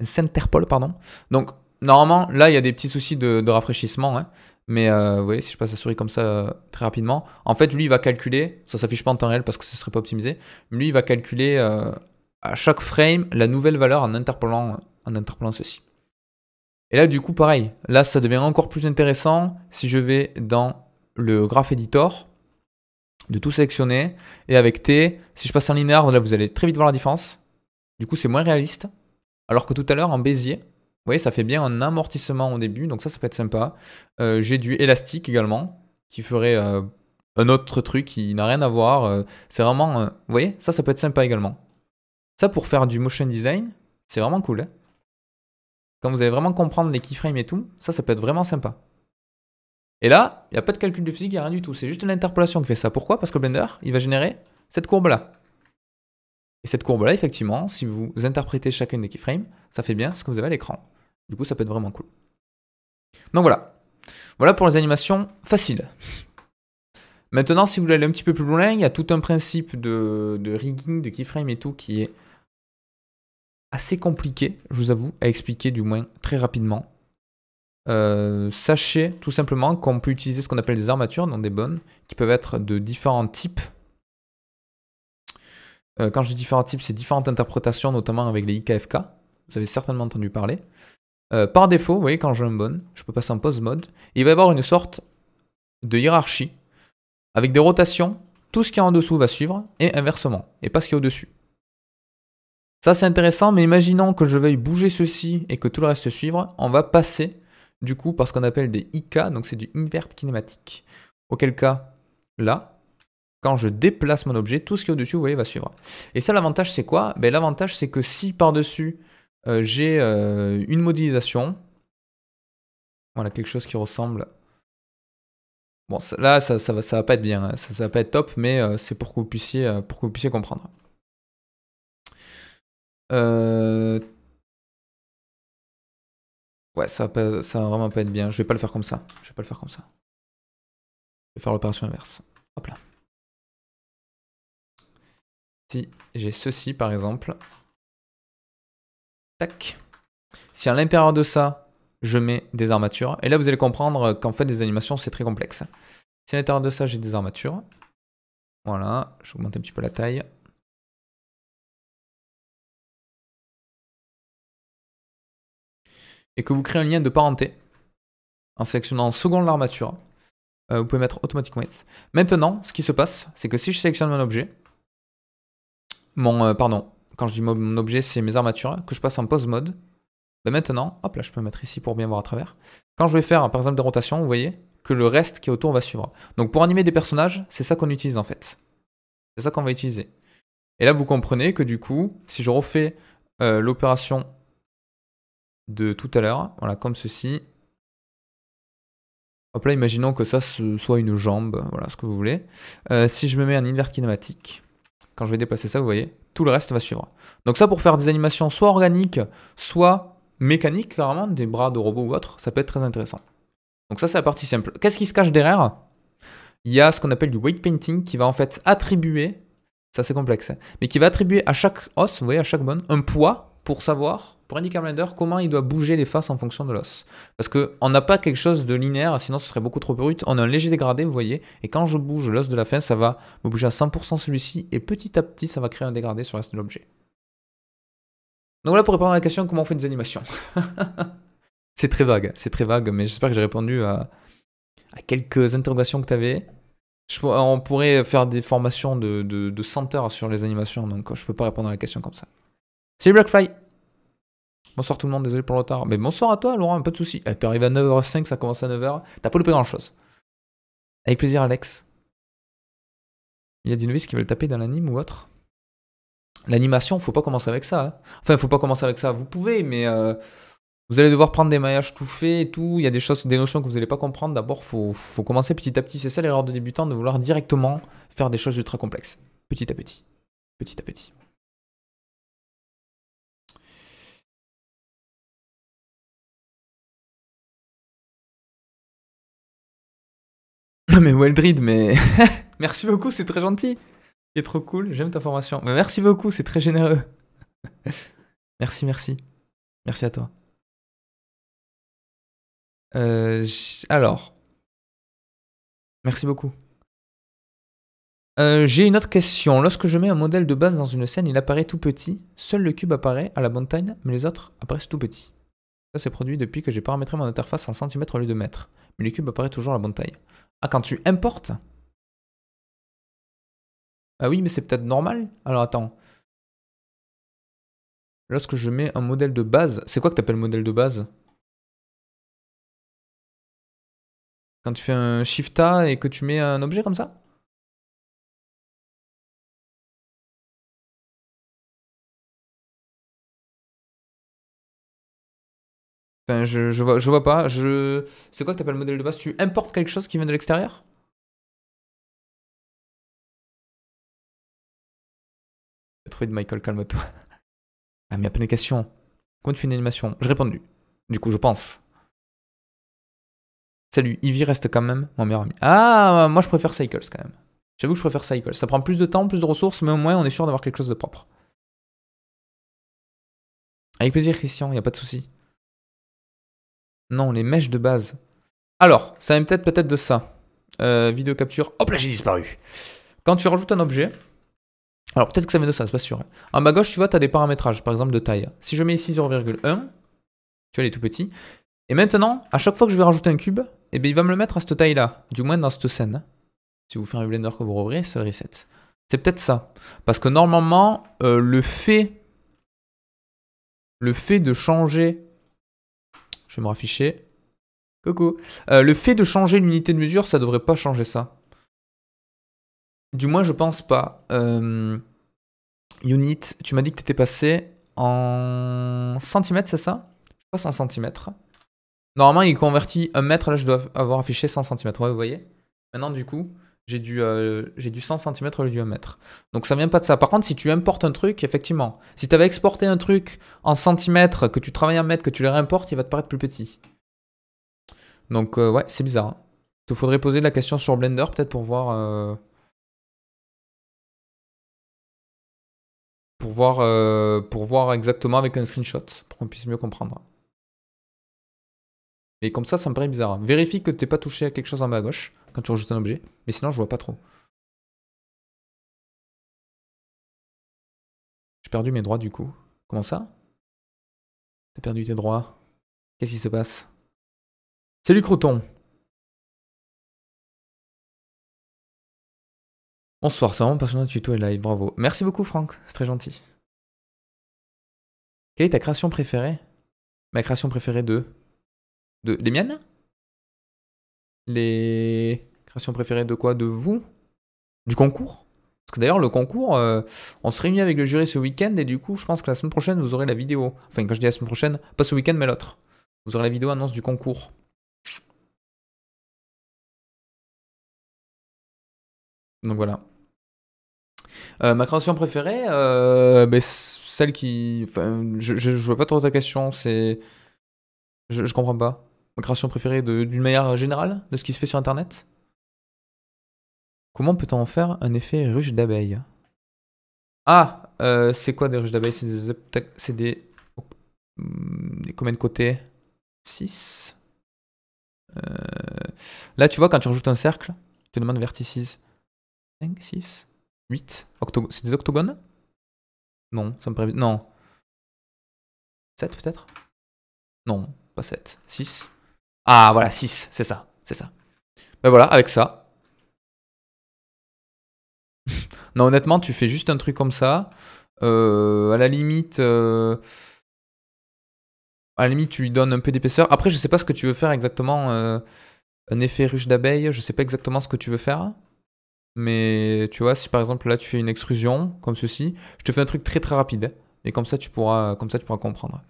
Un center pole, pardon. Donc, normalement, là, il y a des petits soucis de, rafraîchissement. Hein. Mais euh, vous voyez, si je passe la souris comme ça euh, très rapidement, en fait, lui, il va calculer, ça s'affiche pas en temps réel parce que ce serait pas optimisé, lui, il va calculer euh, à chaque frame la nouvelle valeur en interpolant, en interpolant ceci. Et là, du coup, pareil, là, ça devient encore plus intéressant si je vais dans le graph editor, de tout sélectionner, et avec T, si je passe en linéaire, là, vous allez très vite voir la différence. Du coup, c'est moins réaliste. Alors que tout à l'heure, en Bézier, voyez, ça fait bien un amortissement au début, donc ça, ça peut être sympa. Euh, j'ai du élastique également, qui ferait euh, un autre truc qui n'a rien à voir. Euh, c'est vraiment, vous voyez, ça, ça peut être sympa également. Ça, pour faire du motion design, c'est vraiment cool. Hein. Quand vous allez vraiment comprendre les keyframes et tout, ça, ça peut être vraiment sympa. Et là, il n'y a pas de calcul de physique, il n'y a rien du tout. C'est juste l'interpolation qui fait ça. Pourquoi? Parce que Blender, il va générer cette courbe-là. Et cette courbe-là, effectivement, si vous interprétez chacune des keyframes, ça fait bien ce que vous avez à l'écran. Du coup, ça peut être vraiment cool. Donc voilà. Voilà pour les animations faciles. Maintenant, si vous voulez aller un petit peu plus loin, il y a tout un principe de, rigging, de keyframe et tout qui est assez compliqué, je vous avoue, à expliquer du moins très rapidement. Euh, sachez tout simplement qu'on peut utiliser ce qu'on appelle des armatures, donc des bonnes, qui peuvent être de différents types. Euh, quand je dis différents types, c'est différentes interprétations, notamment avec les IKFK. Vous avez certainement entendu parler. Euh, par défaut, vous voyez, quand j'ai un bon, je peux passer en pause mode. Il va y avoir une sorte de hiérarchie avec des rotations. Tout ce qui est en dessous va suivre et inversement, et pas ce qui est au-dessus. Ça, c'est intéressant, mais imaginons que je veuille bouger ceci et que tout le reste suivre. On va passer, du coup, par ce qu'on appelle des IK, donc c'est du invert kinématique. Auquel cas, là, quand je déplace mon objet, tout ce qui est au-dessus, vous voyez, va suivre. Et ça, l'avantage, c'est quoi? Ben, L'avantage, c'est que si par-dessus, euh, j'ai euh, une modélisation. Voilà, quelque chose qui ressemble. Bon, là, ça, ça, va, ça va pas être bien, hein. ça, ça va pas être top, mais euh, c'est pour que vous puissiez, pour que vous puissiez comprendre. Ouais, ça va, ça va vraiment pas être bien. Je vais pas le faire comme ça. Je vais pas le faire comme ça. Je vais faire l'opération inverse. Hop là. Si j'ai ceci par exemple, Tac. Si à l'intérieur de ça, je mets des armatures, et là vous allez comprendre qu'en fait des animations c'est très complexe. Si à l'intérieur de ça j'ai des armatures, voilà, augmenter un petit peu la taille. Et que vous créez un lien de parenté en sélectionnant en seconde l'armature, euh, vous pouvez mettre automatiquement Maintenant, ce qui se passe, c'est que si je sélectionne mon objet, mon, euh, pardon, quand je dis mon objet, c'est mes armatures, que je passe en pause mode, ben maintenant, hop là, je peux mettre ici pour bien voir à travers. Quand je vais faire par exemple des rotations, vous voyez que le reste qui est autour va suivre. Donc pour animer des personnages, c'est ça qu'on utilise en fait. C'est ça qu'on va utiliser. Et là, vous comprenez que du coup, si je refais euh, l'opération de tout à l'heure, voilà, comme ceci. Hop là, imaginons que ça soit une jambe, voilà ce que vous voulez. Euh, si je me mets un invert kinématique, quand je vais déplacer ça, vous voyez, tout le reste va suivre. Donc ça, pour faire des animations soit organiques, soit mécaniques, carrément, des bras de robots ou autre, ça peut être très intéressant. Donc ça, c'est la partie simple. Qu'est-ce qui se cache derrière? Il y a ce qu'on appelle du weight painting qui va en fait attribuer, ça c'est complexe, hein, mais qui va attribuer à chaque os, vous voyez, à chaque bone, un poids pour savoir pour indiquer à Blender comment il doit bouger les faces en fonction de l'os? Parce qu'on n'a pas quelque chose de linéaire, sinon ce serait beaucoup trop brut. On a un léger dégradé, vous voyez, et quand je bouge l'os de la fin, ça va me bouger à 100% celui-ci, et petit à petit, ça va créer un dégradé sur le reste de l'objet. Donc voilà pour répondre à la question comment on fait des animations? c'est très vague, c'est très vague, mais j'espère que j'ai répondu à, quelques interrogations que tu avais. on pourrait faire des formations de, de, de 100 heures sur les animations, donc je peux pas répondre à la question comme ça. Salut Blackfly Bonsoir tout le monde, désolé pour le retard. Mais bonsoir à toi, Laurent, pas de soucis. Eh, t'es arrivé à 9h05, ça commence à 9h. T'as pas loupé grand chose. Avec plaisir, Alex. Il y a des novices qui veulent taper dans l'anime ou autre. L'animation, faut pas commencer avec ça. Hein. Enfin, faut pas commencer avec ça. Vous pouvez, mais euh, vous allez devoir prendre des maillages tout faits et tout. Il y a des choses, des notions que vous n'allez pas comprendre. D'abord, faut, faut commencer petit à petit. C'est ça l'erreur de débutant, de vouloir directement faire des choses ultra complexes. Petit à petit. Petit à petit. Non mais Weldrid, mais merci beaucoup, c'est très gentil. C'est trop cool, j'aime ta formation. Mais merci beaucoup, c'est très généreux. merci, merci. Merci à toi. Euh, alors. Merci beaucoup. Euh, J'ai une autre question. Lorsque je mets un modèle de base dans une scène, il apparaît tout petit. Seul le cube apparaît à la bonne taille, mais les autres apparaissent tout petits. Ça, c'est produit depuis que j'ai paramétré mon interface en centimètres au lieu de mètres. Mais le cube apparaît toujours à la bonne taille. Ah, quand tu importes? Ah oui, mais c'est peut-être normal. Alors attends. Lorsque je mets un modèle de base, c'est quoi que tu appelles modèle de base? Quand tu fais un Shift A et que tu mets un objet comme ça? Enfin, je, je, vois, je vois pas. Je... C'est quoi que tu appelles modèle de base? Tu importes quelque chose qui vient de l'extérieur? Trouvé de Michael, calme-toi. Ah, mais il plein de questions. Comment tu fais une animation J'ai répondu. Du coup, je pense. Salut, Ivy reste quand même mon meilleur ami. Ah, moi je préfère Cycles quand même. J'avoue que je préfère Cycles. Ça prend plus de temps, plus de ressources, mais au moins on est sûr d'avoir quelque chose de propre. Avec plaisir, Christian, y a pas de souci. Non, les mèches de base. Alors, ça vient peut-être peut-être de ça. Euh, vidéo capture. Hop là, j'ai disparu. Quand tu rajoutes un objet, alors peut-être que ça vient de ça, c'est pas sûr. En bas à gauche, tu vois, tu as des paramétrages, par exemple de taille. Si je mets ici 0,1, tu vois, il est tout petit. Et maintenant, à chaque fois que je vais rajouter un cube, eh bien, il va me le mettre à cette taille-là, du moins dans cette scène. Si vous faites un Blender que vous rouvrez, ça reset. C'est peut-être ça. Parce que normalement, euh, le fait le fait de changer je vais me rafficher. Coucou. Euh, le fait de changer l'unité de mesure, ça devrait pas changer ça. Du moins, je pense pas. Euh, unit, tu m'as dit que tu étais passé en centimètres, c'est ça? Je passe en centimètres. Normalement, il convertit un mètre. Là, je dois avoir affiché 100 cm. Ouais, vous voyez Maintenant, du coup, j'ai du, euh, j'ai du 100 cm au lieu du 1 mètre. Donc, ça vient pas de ça. Par contre, si tu importes un truc, effectivement, si tu avais exporté un truc en centimètres, que tu travailles en mètres, que tu le réimportes, il va te paraître plus petit. Donc, euh, ouais, c'est bizarre. hein. Il te faudrait poser la question sur Blender, peut-être pour voir. euh, Pour voir, pour voir exactement avec un screenshot, pour qu'on puisse mieux comprendre. Et comme ça, ça me paraît bizarre. Vérifie que t'es pas touché à quelque chose en bas à gauche quand tu rajoutes un objet. Mais sinon, je vois pas trop. J'ai perdu mes droits du coup. Comment ça? T'as perdu tes droits? Qu'est-ce qui se passe? Salut Croton Bonsoir, c'est vraiment passionnant tuto et live, bravo. Merci beaucoup Franck, c'est très gentil. Quelle est ta création préférée? Ma création préférée de... Les miennes? Les créations préférées de quoi? De vous? Du concours? Parce que d'ailleurs, le concours, euh, on se réunit avec le jury ce week-end et du coup, je pense que la semaine prochaine, vous aurez la vidéo. Enfin, quand je dis la semaine prochaine, pas ce week-end, mais l'autre. Vous aurez la vidéo annonce du concours. Donc voilà. Euh, ma création préférée, euh, ben, celle qui. Je, je, je vois pas trop ta question, c'est. Je, je comprends pas. Ma création préférée d'une manière générale de ce qui se fait sur internet Comment peut-on faire un effet ruche d'abeille? Ah, euh, c'est quoi des ruches d'abeilles? C'est des. des. Hmm, des Combien de côtés? 6 Là, tu vois, quand tu rajoutes un cercle, tu te demandes vertices. 5, 6, 8. Octo... C'est des octogones? Non, ça me paraît... Non. 7 peut-être? Non, pas 7. 6. Ah, voilà, 6, c'est ça, c'est ça. Ben voilà, avec ça. non, honnêtement, tu fais juste un truc comme ça. Euh, à la limite... euh, À la limite, tu lui donnes un peu d'épaisseur. Après, je sais pas ce que tu veux faire exactement. euh, Un effet ruche d'abeille, je sais pas exactement ce que tu veux faire. Mais tu vois, si par exemple là tu fais une extrusion comme ceci, je te fais un truc très très rapide. Et comme ça tu pourras, comme ça, tu pourras comprendre.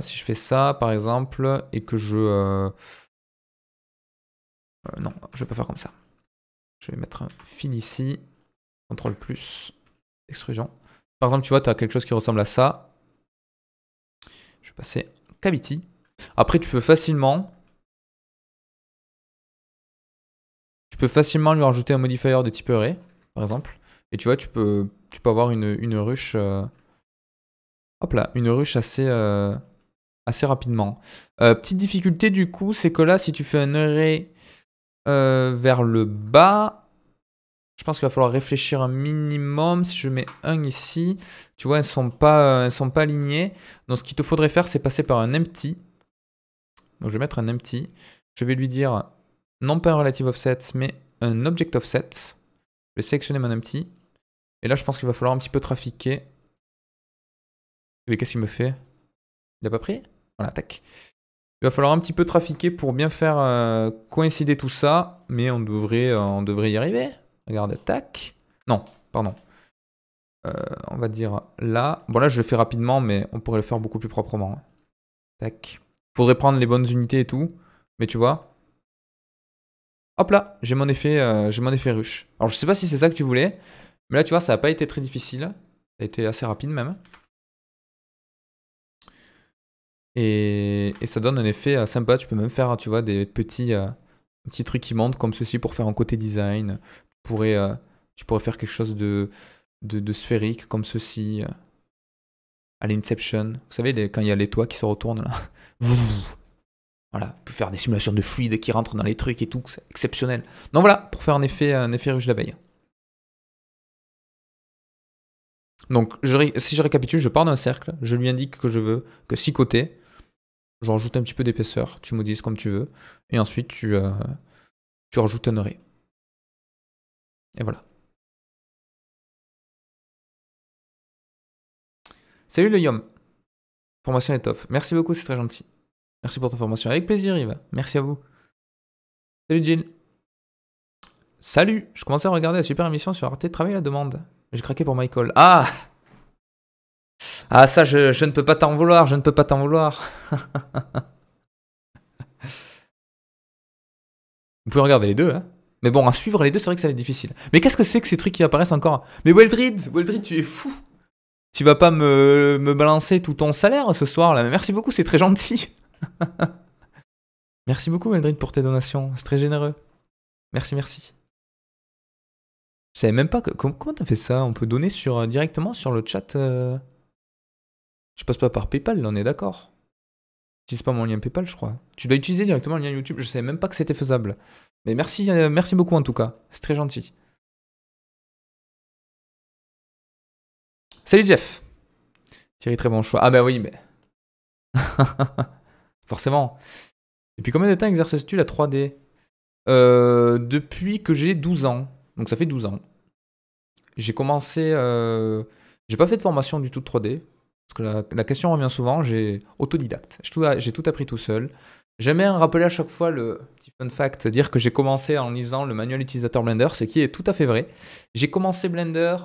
Si je fais ça par exemple et que je. euh, euh, non, je vais pas faire comme ça. Je vais mettre un fil ici. CTRL plus. Extrusion. Par exemple, tu vois, tu as quelque chose qui ressemble à ça. Je vais passer Cavity. Après, tu peux facilement Tu peux facilement lui rajouter un modifier de type array, par exemple. Et tu vois, tu peux, tu peux avoir une, ruche. euh, Hop là, une ruche assez. Assez rapidement. Euh, petite difficulté du coup, c'est que là, si tu fais un array euh, vers le bas, je pense qu'il va falloir réfléchir un minimum. Si je mets 1 ici, tu vois, elles sont pas, elles sont pas alignées. Donc ce qu'il te faudrait faire, c'est passer par un empty. Donc je vais mettre un empty. Je vais lui dire non pas un relative offset, mais un object offset. Je vais sélectionner mon empty. Et là, je pense qu'il va falloir un petit peu trafiquer. Mais qu'est-ce qu'il me fait? Il a pas pris? Voilà, tac. Il va falloir un petit peu trafiquer pour bien faire euh, coïncider tout ça, mais on devrait, euh, on devrait y arriver. Regarde, tac. Non, pardon. Euh, on va dire là. Bon là je le fais rapidement, mais on pourrait le faire beaucoup plus proprement. Tac. Faudrait prendre les bonnes unités et tout, mais tu vois. Hop là, j'ai mon j'ai mon effet ruche. Alors je sais pas si c'est ça que tu voulais, mais là tu vois ça n'a pas été très difficile. Ça a été assez rapide même. Et, ça donne un effet euh, sympa. Tu peux même faire, tu vois, des petits, euh, petits trucs qui montent comme ceci pour faire un côté design. Tu pourrais, euh, tu pourrais faire quelque chose de, de, sphérique comme ceci. à l'Inception. Vous savez, quand il y a les toits qui se retournent là. Voilà, tu peux faire des simulations de fluide qui rentrent dans les trucs et tout, c'est exceptionnel. Donc voilà, pour faire un effet, un effet ruche d'abeille. Donc si je récapitule, je pars d'un cercle, je lui indique que je veux que 6 côtés, je rajoute un petit peu d'épaisseur, tu modifies comme tu veux, et ensuite tu, euh, tu rajoutes un array. Et voilà. Salut le Yom. Formation est top. Merci beaucoup, c'est très gentil. Merci pour ta formation. Avec plaisir, Yves. Merci à vous. Salut Jill. Salut. Je commençais à regarder la super émission sur Arte Travail la demande. J'ai craqué pour Michael. Ah ah, ça, je, ne peux pas t'en vouloir, je ne peux pas t'en vouloir. Vous pouvez regarder les deux, hein. Mais bon, à suivre les deux, c'est vrai que ça va être difficile. Mais qu'est-ce que c'est que ces trucs qui apparaissent encore? Mais Weldrid, Weldrid, tu es fou. Tu vas pas me, balancer tout ton salaire ce soir là. Merci beaucoup, c'est très gentil. merci beaucoup, Weldrid, pour tes donations. C'est très généreux. Merci, merci. Je savais même pas que. Comment t'as fait ça? On peut donner euh, directement sur le chat. Euh, je passe pas par PayPal, on est d'accord. J'utilise pas mon lien PayPal, je crois. Tu dois utiliser directement le lien YouTube. Je savais même pas que c'était faisable. Mais merci, euh, merci beaucoup en tout cas. C'est très gentil. Salut Jeff. Thierry, très bon choix. Ah bah oui, mais. Forcément. Et puis combien de temps exerces-tu la 3D euh, Depuis que j'ai 12 ans. Donc ça fait 12 ans. J'ai commencé... Euh... J'ai pas fait de formation du tout de 3D. Parce que la, question revient souvent, j'ai autodidacte. J'ai tout, appris tout seul. J'aime bien rappeler à chaque fois le petit fun fact, c'est-à-dire que j'ai commencé en lisant le manuel utilisateur Blender, ce qui est tout à fait vrai. J'ai commencé Blender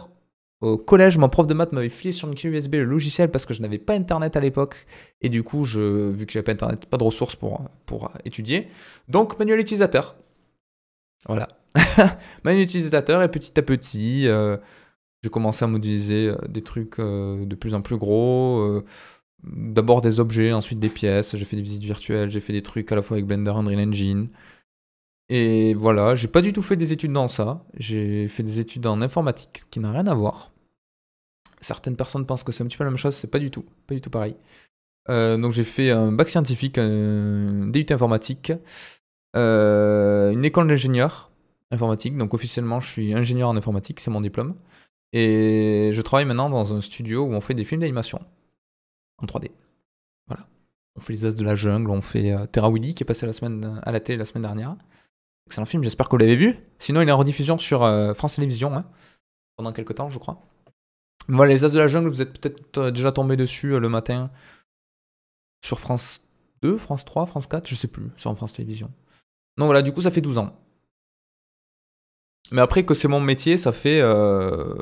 au collège, mon prof de maths m'avait filé sur une clé USB le logiciel parce que je n'avais pas internet à l'époque. Et du coup, vu que j'avais pas internet, pas de ressources pour, pour étudier. Donc, manuel utilisateur. Voilà. manuel utilisateur et petit à petit, euh, j'ai commencé à modéliser euh, des trucs euh, de plus en plus gros. Euh, d'abord des objets, ensuite des pièces. J'ai fait des visites virtuelles, j'ai fait des trucs à la fois avec Blender, Unreal Engine. Et voilà, j'ai pas du tout fait des études dans ça. J'ai fait des études en informatique qui n'a rien à voir. Certaines personnes pensent que c'est un petit peu la même chose, c'est pas du tout, pas du tout pareil. donc j'ai fait un bac scientifique, un DUT informatique, une école d'ingénieur informatique. Donc officiellement, je suis ingénieur en informatique, c'est mon diplôme. Et je travaille maintenant dans un studio où on fait des films d'animation en 3D. Voilà. On fait Les As de la Jungle, on fait euh, Terra Willy qui est passé la semaine, à la télé la semaine dernière. Excellent film, j'espère que vous l'avez vu. Sinon, il est en rediffusion sur euh, France Télévisions hein, pendant quelques temps, je crois. Voilà, Les As de la Jungle, vous êtes peut-être euh, déjà tombé dessus le matin sur France 2, France 3, France 4, je sais plus, sur France Télévisions. Donc voilà, du coup, ça fait 12 ans. Mais après que c'est mon métier, ça fait... Euh,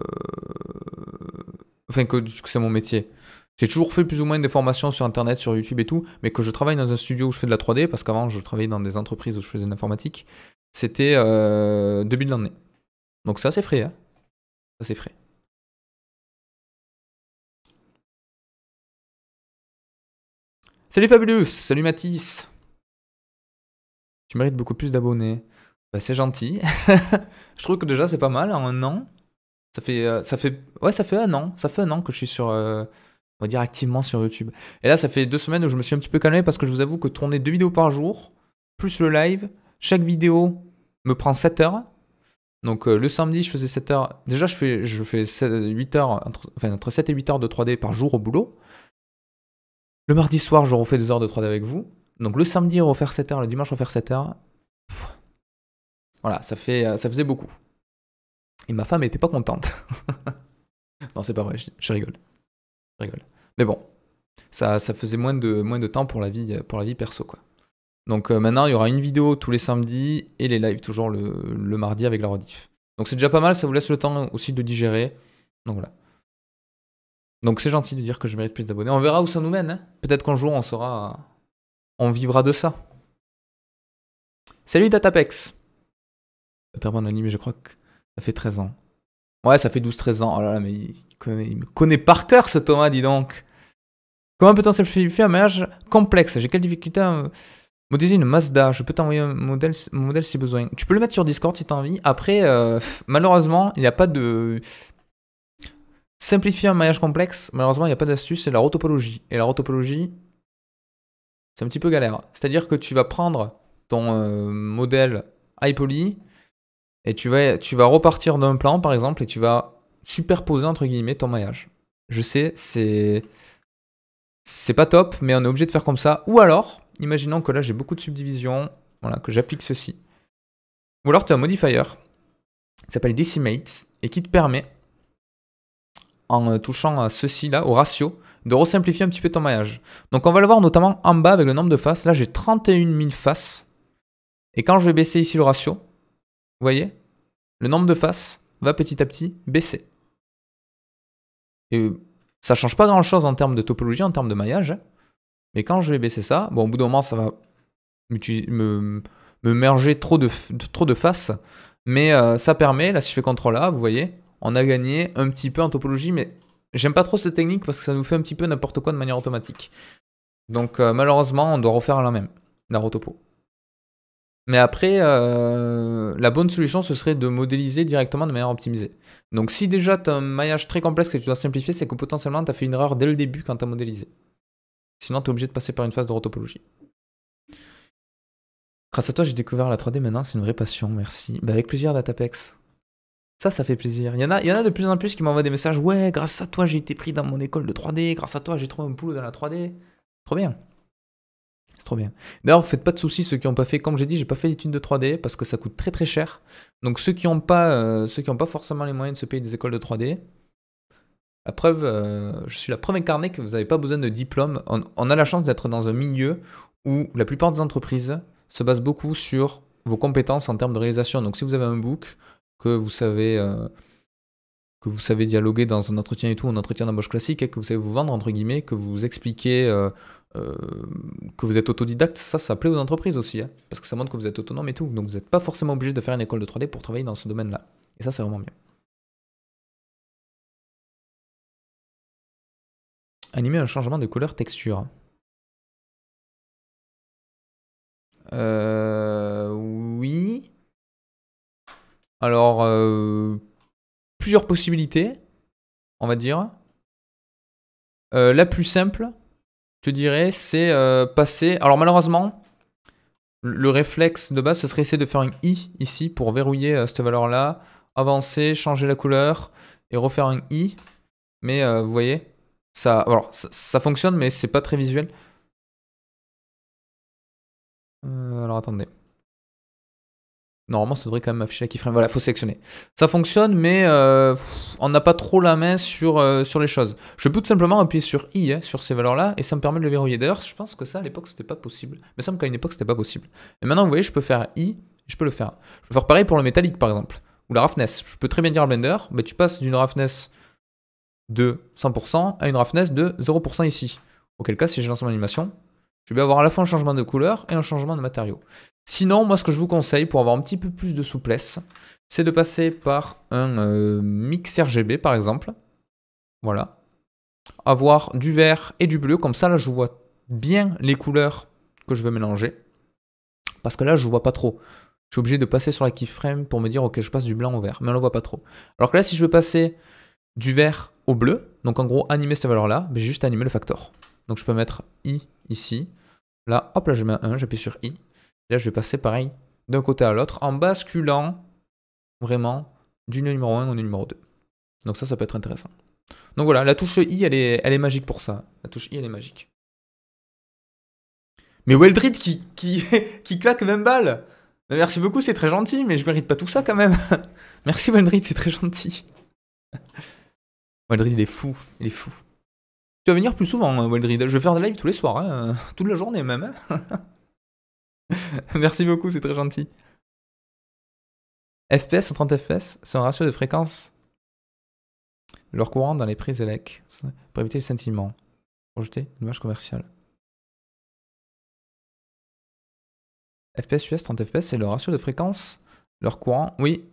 enfin, que, c'est mon métier. J'ai toujours fait plus ou moins des formations sur Internet, sur YouTube et tout, mais que je travaille dans un studio où je fais de la 3D, parce qu'avant je travaillais dans des entreprises où je faisais de l'informatique, c'était euh, début de l'année. Donc c'est assez frais, hein C'est assez frais. Salut Fabulous, salut Mathis. Tu mérites beaucoup plus d'abonnés. Bah, c'est gentil. je trouve que déjà c'est pas mal en un an. Ça fait, euh, ça fait, ouais, ça fait un an. Ça fait un an que je suis sur, euh, on va dire activement sur YouTube. Et là, ça fait deux semaines où je me suis un petit peu calmé parce que je vous avoue que tourner deux vidéos par jour, plus le live, chaque vidéo me prend 7 heures. Donc euh, le samedi, je faisais 7 heures. Déjà, je fais, je fais 8 heures, entre, enfin, entre 7 et 8 heures de 3D par jour au boulot. Le mardi soir, je refais 2 heures de 3D avec vous. Donc le samedi, refaire 7 heures, le dimanche, refaire 7 heures. Voilà, euh, ça faisait beaucoup. Et ma femme était pas contente. non, c'est pas vrai, je, rigole. Rigole. Mais bon, ça, ça faisait moins de, temps pour la vie, pour la vie perso. Donc euh, maintenant, il y aura une vidéo tous les samedis et les lives toujours le, mardi avec la rediff. Donc c'est déjà pas mal, ça vous laisse le temps aussi de digérer. Donc voilà. Donc c'est gentil de dire que je mérite plus d'abonnés. On verra où ça nous mène. Hein. Peut-être qu'un jour on sera. On vivra de ça. Salut Datapex. Très bon anime, je crois que ça fait 13 ans. Ouais, ça fait 12-13 ans. Oh là là, mais il, me connaît par cœur ce Thomas, dis donc. Comment peut-on simplifier un mariage complexe? J'ai quelle difficulté à Modéliser une Mazda, je peux t'envoyer un modèle, modèle si besoin. Tu peux le mettre sur Discord si t'as envie. Après, euh, malheureusement, il n'y a pas de... Simplifier un maillage complexe, malheureusement, il n'y a pas d'astuce, c'est la rotopologie. Et la rotopologie, c'est un petit peu galère. C'est-à-dire que tu vas prendre ton euh, modèle iPoly et tu vas, repartir d'un plan, par exemple, et tu vas superposer, entre guillemets, ton maillage. Je sais, c'est... C'est pas top, mais on est obligé de faire comme ça. Ou alors, imaginons que là j'ai beaucoup de subdivisions, voilà, que j'applique ceci. Ou alors tu as un modifier qui s'appelle Decimate et qui te permet, en euh, touchant à ceci là, au ratio, de resimplifier un petit peu ton maillage. Donc on va le voir notamment en bas avec le nombre de faces. Là j'ai 31 000 faces. Et quand je vais baisser ici le ratio, vous voyez, le nombre de faces va petit à petit baisser. Et ça change pas grand chose en termes de topologie, en termes de maillage. Hein. Mais quand je vais baisser ça, bon, au bout d'un moment, ça va me, me merger trop de, trop de faces. Mais euh, ça permet, là, si je fais CTRL A, vous voyez, on a gagné un petit peu en topologie, mais j'aime pas trop cette technique parce que ça nous fait un petit peu n'importe quoi de manière automatique. Donc euh, malheureusement, on doit refaire la même, la rotopo. Mais après, euh, la bonne solution, ce serait de modéliser directement de manière optimisée. Donc si déjà tu as un maillage très complexe que tu dois simplifier, c'est que potentiellement tu as fait une erreur dès le début quand tu as modélisé. Sinon, tu es obligé de passer par une phase de rotopologie. Grâce à toi, j'ai découvert la 3D maintenant, c'est une vraie passion, merci. Bah, avec plaisir, Datapex. Ça, ça fait plaisir. Il y, en a, il y en a de plus en plus qui m'envoient des messages. Ouais, grâce à toi, j'ai été pris dans mon école de 3D. Grâce à toi, j'ai trouvé un boulot dans la 3D. Trop bien. Trop bien. D'ailleurs, faites pas de soucis, ceux qui n'ont pas fait, comme j'ai dit, j'ai pas fait d'études de 3D parce que ça coûte très très cher. Donc ceux qui n'ont pas, euh, ceux qui ont pas forcément les moyens de se payer des écoles de 3D, la preuve, euh, je suis la preuve incarnée que vous n'avez pas besoin de diplôme. On, a la chance d'être dans un milieu où la plupart des entreprises se basent beaucoup sur vos compétences en termes de réalisation. Donc si vous avez un book, que vous savez, euh, que vous savez dialoguer dans un entretien et tout, un entretien d'embauche classique, et que vous savez vous vendre, entre guillemets, que vous expliquez euh, que vous êtes autodidacte, ça, ça plaît aux entreprises aussi. Hein, parce que ça montre que vous êtes autonome et tout. Donc vous n'êtes pas forcément obligé de faire une école de 3D pour travailler dans ce domaine-là. Et ça, c'est vraiment bien. Animer un changement de couleur texture. Euh, oui. Alors, euh, plusieurs possibilités, on va dire. Euh, la plus simple, je dirais, c'est euh, passer. Alors, malheureusement, le réflexe de base, ce serait essayer de faire un i ici pour verrouiller cette valeur-là, avancer, changer la couleur et refaire un i. Mais vous voyez, ça, alors, ça, fonctionne, mais c'est pas très visuel. Euh, alors attendez. Normalement, ça devrait quand même afficher la keyframe. Voilà, faut sélectionner. Ça fonctionne, mais euh, on n'a pas trop la main sur, euh, sur les choses. Je peux tout simplement appuyer sur I, hein, sur ces valeurs-là, et ça me permet de le verrouiller. D'ailleurs, je pense que ça, à l'époque, c'était pas possible. Mais ça me semble qu'à une époque, c'était pas possible. Et maintenant, vous voyez, je peux faire I, je peux le faire. Je peux faire pareil pour le métallique, par exemple. Ou la roughness. Je peux très bien dire à Blender, mais tu passes d'une roughness de 100% à une roughness de 0% ici. Auquel cas, si j'ai lancé mon animation, je vais avoir à la fois un changement de couleur et un changement de matériau. Sinon, moi, ce que je vous conseille pour avoir un petit peu plus de souplesse, c'est de passer par un euh, mix RGB, par exemple. Voilà. Avoir du vert et du bleu, comme ça, là, je vois bien les couleurs que je veux mélanger. Parce que là, je vois pas trop. Je suis obligé de passer sur la keyframe pour me dire, ok, je passe du blanc au vert. Mais on ne voit pas trop. Alors que là, si je veux passer du vert au bleu, Donc en gros, animer cette valeur-là, j'ai juste animer le factor. Donc je peux mettre i ici. Là, hop, là je mets un 1, j'appuie sur i. Et là, je vais passer pareil d'un côté à l'autre en basculant vraiment du numéro 1 au numéro 2. Donc ça, ça peut être intéressant. Donc voilà, la touche I, elle est, elle est magique pour ça. La touche I, elle est magique. Mais Weldrit qui, qui, qui claque même balle Merci beaucoup, c'est très gentil, mais je mérite pas tout ça quand même. Merci Weldrit, c'est très gentil. Weldrit, il est fou, il est fou. Tu vas venir plus souvent, hein, Weldrit. Je vais faire des lives tous les soirs, hein, toute la journée même. Hein. Merci beaucoup, c'est très gentil. FPS 30 FPS, c'est un ratio de fréquence. Leur courant dans les prises élec pour éviter le sentiment. Projeter une image commerciale. FPS US 30 FPS, c'est le ratio de fréquence. Leur courant, oui.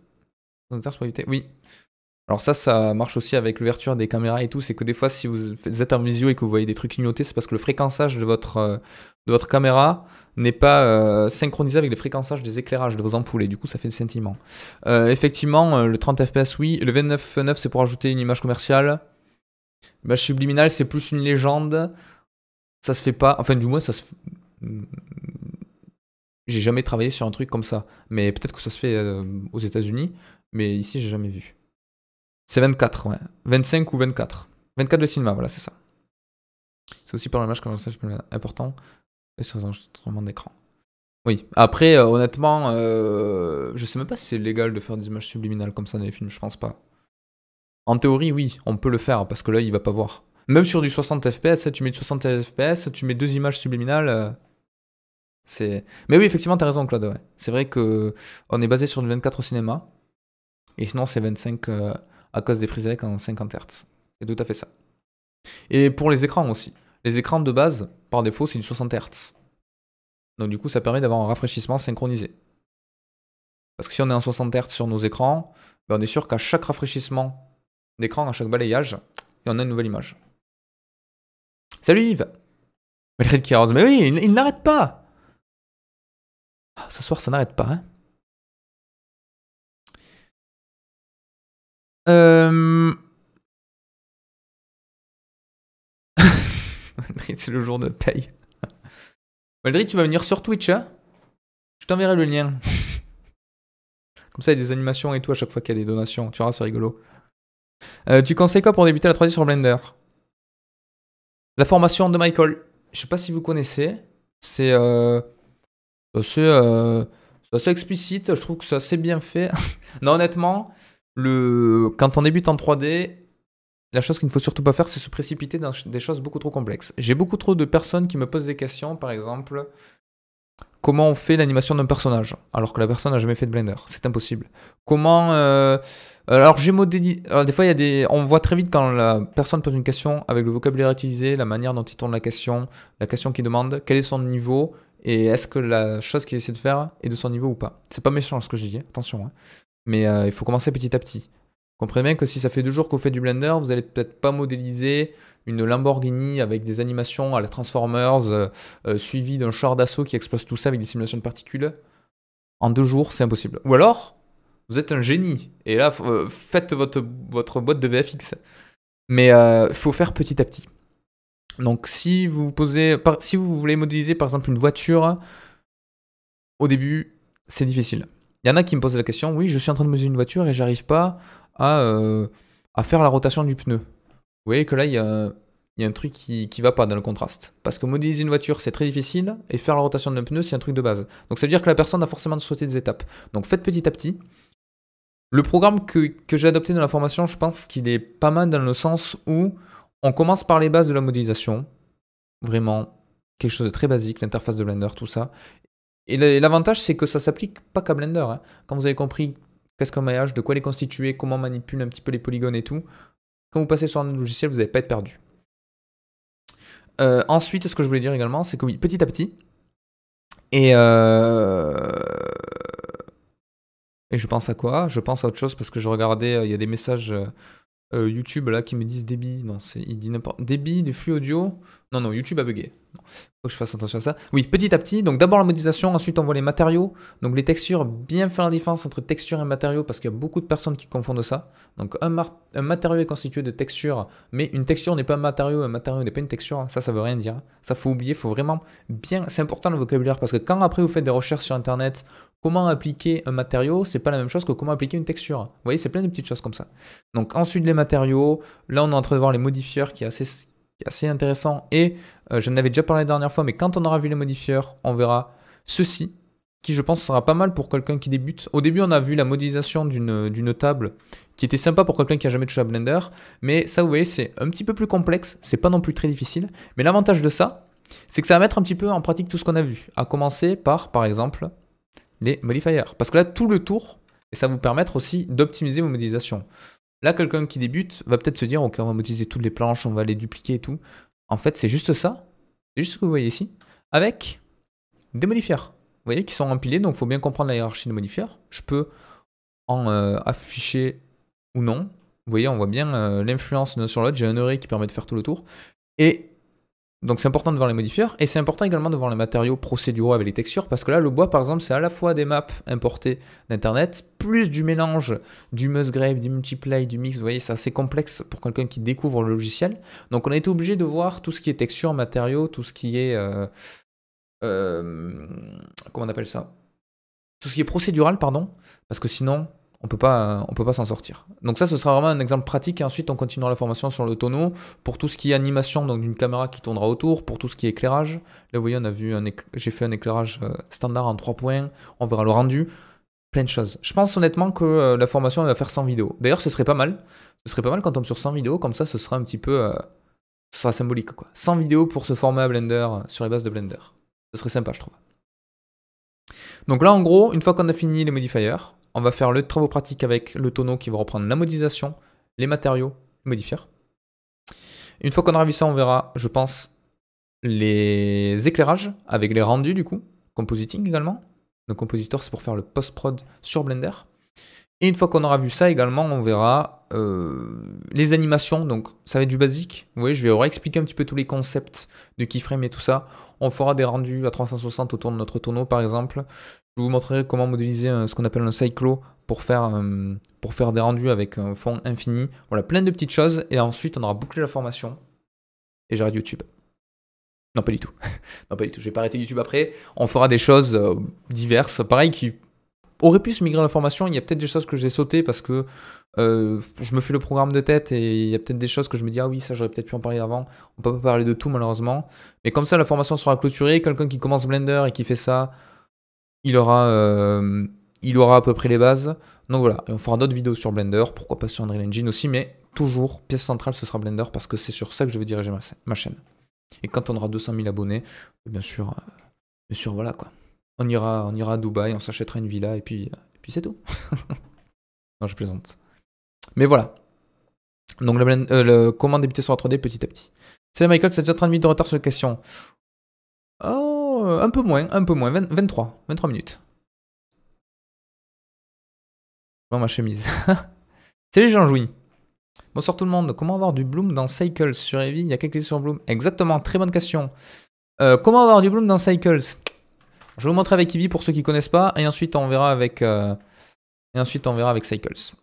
Oui. Alors ça, ça marche aussi avec l'ouverture des caméras et tout. C'est que des fois, si vous êtes en visio et que vous voyez des trucs clignotés, c'est parce que le fréquençage de votre, euh, de votre caméra n'est pas euh, synchronisé avec le fréquençage des éclairages de vos ampoules. Et du coup, ça fait le sentiment. Euh, effectivement, le 30 fps, oui. Le 29.9, c'est pour ajouter une image commerciale. L'image subliminale, c'est plus une légende. Ça se fait pas. Enfin, du moins, ça se j'ai jamais travaillé sur un truc comme ça. Mais peut-être que ça se fait aux États-Unis. Mais ici, j'ai jamais vu. C'est 24, ouais. 25 ou 24. 24 de cinéma, voilà, c'est ça. C'est aussi pour l'image comme ça, important. Et sur un d'écran. Oui. Après, euh, honnêtement, euh, je sais même pas si c'est légal de faire des images subliminales comme ça dans les films, je pense pas. En théorie, oui, on peut le faire parce que là, il va pas voir. Même sur du 60 fps, tu mets du 60 fps, tu mets deux images subliminales. Mais oui, effectivement, t'as raison, Claude. C'est vrai que on est basé sur du 24 au cinéma. Et sinon, c'est 25 euh, à cause des prises en 50 Hz. C'est tout à fait ça. Et pour les écrans aussi. Les écrans de base, par défaut, c'est du 60 Hz. Donc du coup, ça permet d'avoir un rafraîchissement synchronisé. Parce que si on est en 60 Hz sur nos écrans, ben, on est sûr qu'à chaque rafraîchissement d'écran, à chaque balayage, on a une nouvelle image. Salut Yves Mais oui, il n'arrête pas ah, ce soir, ça n'arrête pas. Hein euh... c'est le jour de paye. Valdry, tu vas venir sur Twitch, hein? Je t'enverrai le lien. Comme ça, il y a des animations et tout à chaque fois qu'il y a des donations. Tu verras, c'est rigolo. Euh, tu conseilles quoi pour débuter la 3D sur Blender? La formation de Michael. Je sais pas si vous connaissez. C'est euh, euh, c'est assez explicite, je trouve que c'est assez bien fait. non, honnêtement, quand on débute en 3D, la chose qu'il ne faut surtout pas faire, c'est se précipiter dans des choses beaucoup trop complexes. J'ai beaucoup trop de personnes qui me posent des questions, par exemple, comment on fait l'animation d'un personnage, alors que la personne n'a jamais fait de Blender. C'est impossible. Comment... Euh, alors j'ai modélisé... des fois, il y a des... on voit très vite quand la personne pose une question avec le vocabulaire utilisé, la manière dont il tourne la question, la question qu'il demande, quel est son niveau, et est-ce que la chose qu'il essaie de faire est de son niveau ou pas C'est pas méchant ce que je dis, attention. Hein. Mais euh, il faut commencer petit à petit. Comprenez bien que si ça fait deux jours qu'on fait du Blender, vous allez peut-être pas modéliser une Lamborghini avec des animations à la Transformers, euh, euh, suivi d'un char d'assaut qui explose tout ça avec des simulations de particules. En deux jours, c'est impossible. Ou alors, vous êtes un génie. Et là, faites votre, votre boîte de VFX. Mais il faut faire petit à petit. Donc si vous posez, si vous voulez modéliser par exemple une voiture, au début, c'est difficile. Il y en a qui me posent la question, oui, je suis en train de modéliser une voiture et j'arrive pas à, euh, faire la rotation du pneu. Vous voyez que là, il y a, un truc qui, qui va pas dans le contraste. Parce que modéliser une voiture, c'est très difficile, et faire la rotation d'un pneu, c'est un truc de base. Donc ça veut dire que la personne a forcément de sauter des étapes. Donc faites petit à petit. Le programme que, que j'ai adopté dans la formation, je pense qu'il est pas mal dans le sens où on commence par les bases de la modélisation. Vraiment, quelque chose de très basique, l'interface de Blender, tout ça. Et l'avantage, c'est que ça s'applique pas qu'à Blender. Hein. Quand vous avez compris qu'est-ce qu'un maillage, de quoi il est constitué, comment on manipule un petit peu les polygones et tout, quand vous passez sur un logiciel, vous n'allez pas être perdu. Euh, ensuite, ce que je voulais dire également, c'est que oui, petit à petit, et, euh, et je pense à quoi? Je pense à autre chose parce que je regardais, euh, il y a des messages Euh, YouTube là qui me disent débit, non, c'est il dit n'importe débit du flux audio. Non, non, YouTube a bugué. Faut que je fasse attention à ça. Oui, petit à petit. Donc d'abord la modélisation, ensuite on voit les matériaux. Donc les textures, bien faire la différence entre texture et matériaux parce qu'il y a beaucoup de personnes qui confondent ça. Donc un, un matériau est constitué de texture, mais une texture n'est pas un matériau, un matériau n'est pas une texture. Ça, ça veut rien dire. Ça faut oublier, faut vraiment bien. C'est important le vocabulaire parce que quand après vous faites des recherches sur internet, comment appliquer un matériau, c'est pas la même chose que comment appliquer une texture. Vous voyez, c'est plein de petites choses comme ça. Donc ensuite les matériaux. Là on est en train de voir les modifieurs qui est assez intéressant. Et euh, je n'avais déjà parlé la dernière fois, mais quand on aura vu les modifieurs, on verra ceci, qui je pense sera pas mal pour quelqu'un qui débute. Au début, on a vu la modélisation d'une table qui était sympa pour quelqu'un qui a jamais touché à Blender, mais ça, vous voyez, c'est un petit peu plus complexe, c'est pas non plus très difficile. Mais l'avantage de ça, c'est que ça va mettre un petit peu en pratique tout ce qu'on a vu, à commencer par, par exemple, les modifiers. Parce que là, tout le tour, et ça va vous permettre aussi d'optimiser vos modélisations. Là, quelqu'un qui débute va peut-être se dire, ok, on va modéliser toutes les planches, on va les dupliquer et tout. En fait, c'est juste ça. C'est juste ce que vous voyez ici. Avec des modifiers. Vous voyez, qui sont empilés. Donc, il faut bien comprendre la hiérarchie des modifiers. Je peux en euh, afficher ou non. Vous voyez, on voit bien euh, l'influence l'un sur l'autre. J'ai un array qui permet de faire tout le tour. Et donc c'est important de voir les modifieurs et c'est important également de voir les matériaux procéduraux avec les textures parce que là le bois par exemple c'est à la fois des maps importées d'internet plus du mélange du Musgrave, du multiply, du mix, vous voyez c'est assez complexe pour quelqu'un qui découvre le logiciel. Donc on a été obligé de voir tout ce qui est texture, matériaux, tout ce qui est... Euh, euh, comment on appelle ça? Tout ce qui est procédural pardon parce que sinon on peut pas, on peut pas s'en sortir. Donc ça, ce sera vraiment un exemple pratique ensuite on continuera la formation sur le tonneau pour tout ce qui est animation, donc d'une caméra qui tournera autour, pour tout ce qui est éclairage. Là, vous voyez, on a vu, j'ai fait un éclairage euh, standard en 3 points, on verra le rendu, plein de choses. Je pense honnêtement que euh, la formation elle va faire 100 vidéos. D'ailleurs, ce serait pas mal. Ce serait pas mal quand on tombe sur 100 vidéos, comme ça, ce sera un petit peu, euh, ce sera symbolique quoi. 100 vidéos pour se former à Blender sur les bases de Blender. Ce serait sympa, je trouve. Donc là, en gros, une fois qu'on a fini les modifiers, on va faire le travaux pratique avec le tonneau qui va reprendre la modélisation, les matériaux, les modifiers. Une fois qu'on aura vu ça, on verra, je pense, les éclairages avec les rendus du coup, compositing également. Le compositor, c'est pour faire le post-prod sur Blender. Et une fois qu'on aura vu ça également, on verra euh, les animations. Donc ça va être du basique. Vous voyez, je vais réexpliquer un petit peu tous les concepts de keyframe et tout ça. On fera des rendus à 360 autour de notre tonneau par exemple. Je vous montrerai comment modéliser ce qu'on appelle un cyclo pour faire, euh, pour faire des rendus avec un fond infini. Voilà, plein de petites choses. Et ensuite, on aura bouclé la formation. Et j'arrête YouTube. Non, pas du tout. non, pas du tout. Je vais pas arrêter YouTube après. On fera des choses euh, diverses. Pareil, qui auraient pu se migrer à la formation. Il y a peut-être des choses que j'ai sautées parce que euh, je me fais le programme de tête et il y a peut-être des choses que je me dis, ah oui, ça j'aurais peut-être pu en parler avant. On peut pas parler de tout malheureusement. Mais comme ça, la formation sera clôturée. Quelqu'un qui commence Blender et qui fait ça il aura, euh, il aura à peu près les bases. Donc voilà, et on fera d'autres vidéos sur Blender, pourquoi pas sur Unreal Engine aussi, mais toujours, pièce centrale, ce sera Blender, parce que c'est sur ça que je vais diriger ma, chaîne. Et quand on aura 200 000 abonnés, bien sûr, euh, bien sûr, voilà quoi. On ira, on ira à Dubaï, on s'achètera une villa, et puis, puis c'est tout. non, je plaisante. Mais voilà. Donc le, euh, le comment débuter sur la 3D petit à petit. Salut Michael, c'est déjà 30 minutes de retard sur la question. Oh euh, un peu moins, un peu moins, 23, 23 minutes. Bon, ma chemise. Salut Jean-Louis. Bonsoir tout le monde. Comment avoir du Bloom dans Cycles sur Eevee Il y a quelques questions sur Bloom. Exactement, très bonne question. Euh, comment avoir du Bloom dans Cycles? Je vais vous montrer avec Eevee pour ceux qui connaissent pas, et ensuite on verra avec, euh, et ensuite on verra avec Cycles.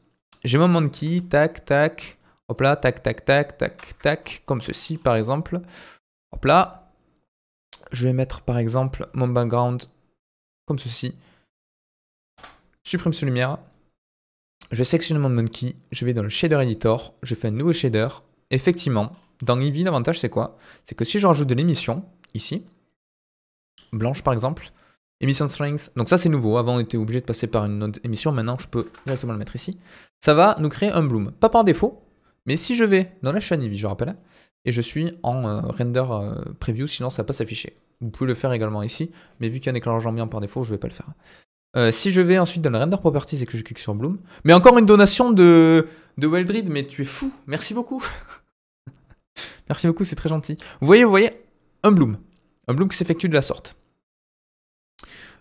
J'ai mon monkey, tac, tac, hop là, tac, tac, tac, tac, tac, comme ceci par exemple. Hop là, je vais mettre par exemple mon background comme ceci. Je supprime ce lumière. Je vais sélectionner mon monkey. Je vais dans le shader editor. Je fais un nouveau shader. Effectivement, dans Eevee, l'avantage c'est quoi? C'est que si je rajoute de l'émission, ici, blanche par exemple, émission strings, donc ça c'est nouveau, avant on était obligé de passer par une autre émission, maintenant je peux directement le mettre ici, ça va nous créer un bloom. Pas par défaut, mais si je vais dans la chaîne Eevee, je rappelle, et je suis en euh, render euh, preview, sinon ça va pas s'afficher. Vous pouvez le faire également ici, mais vu qu'il y a un éclairage ambiant par défaut, je vais pas le faire. Euh, si je vais ensuite dans le render properties et que je clique sur Bloom, mais encore une donation de, de mais tu es fou, merci beaucoup. merci beaucoup, c'est très gentil. Vous voyez, vous voyez, un Bloom. Un Bloom qui s'effectue de la sorte.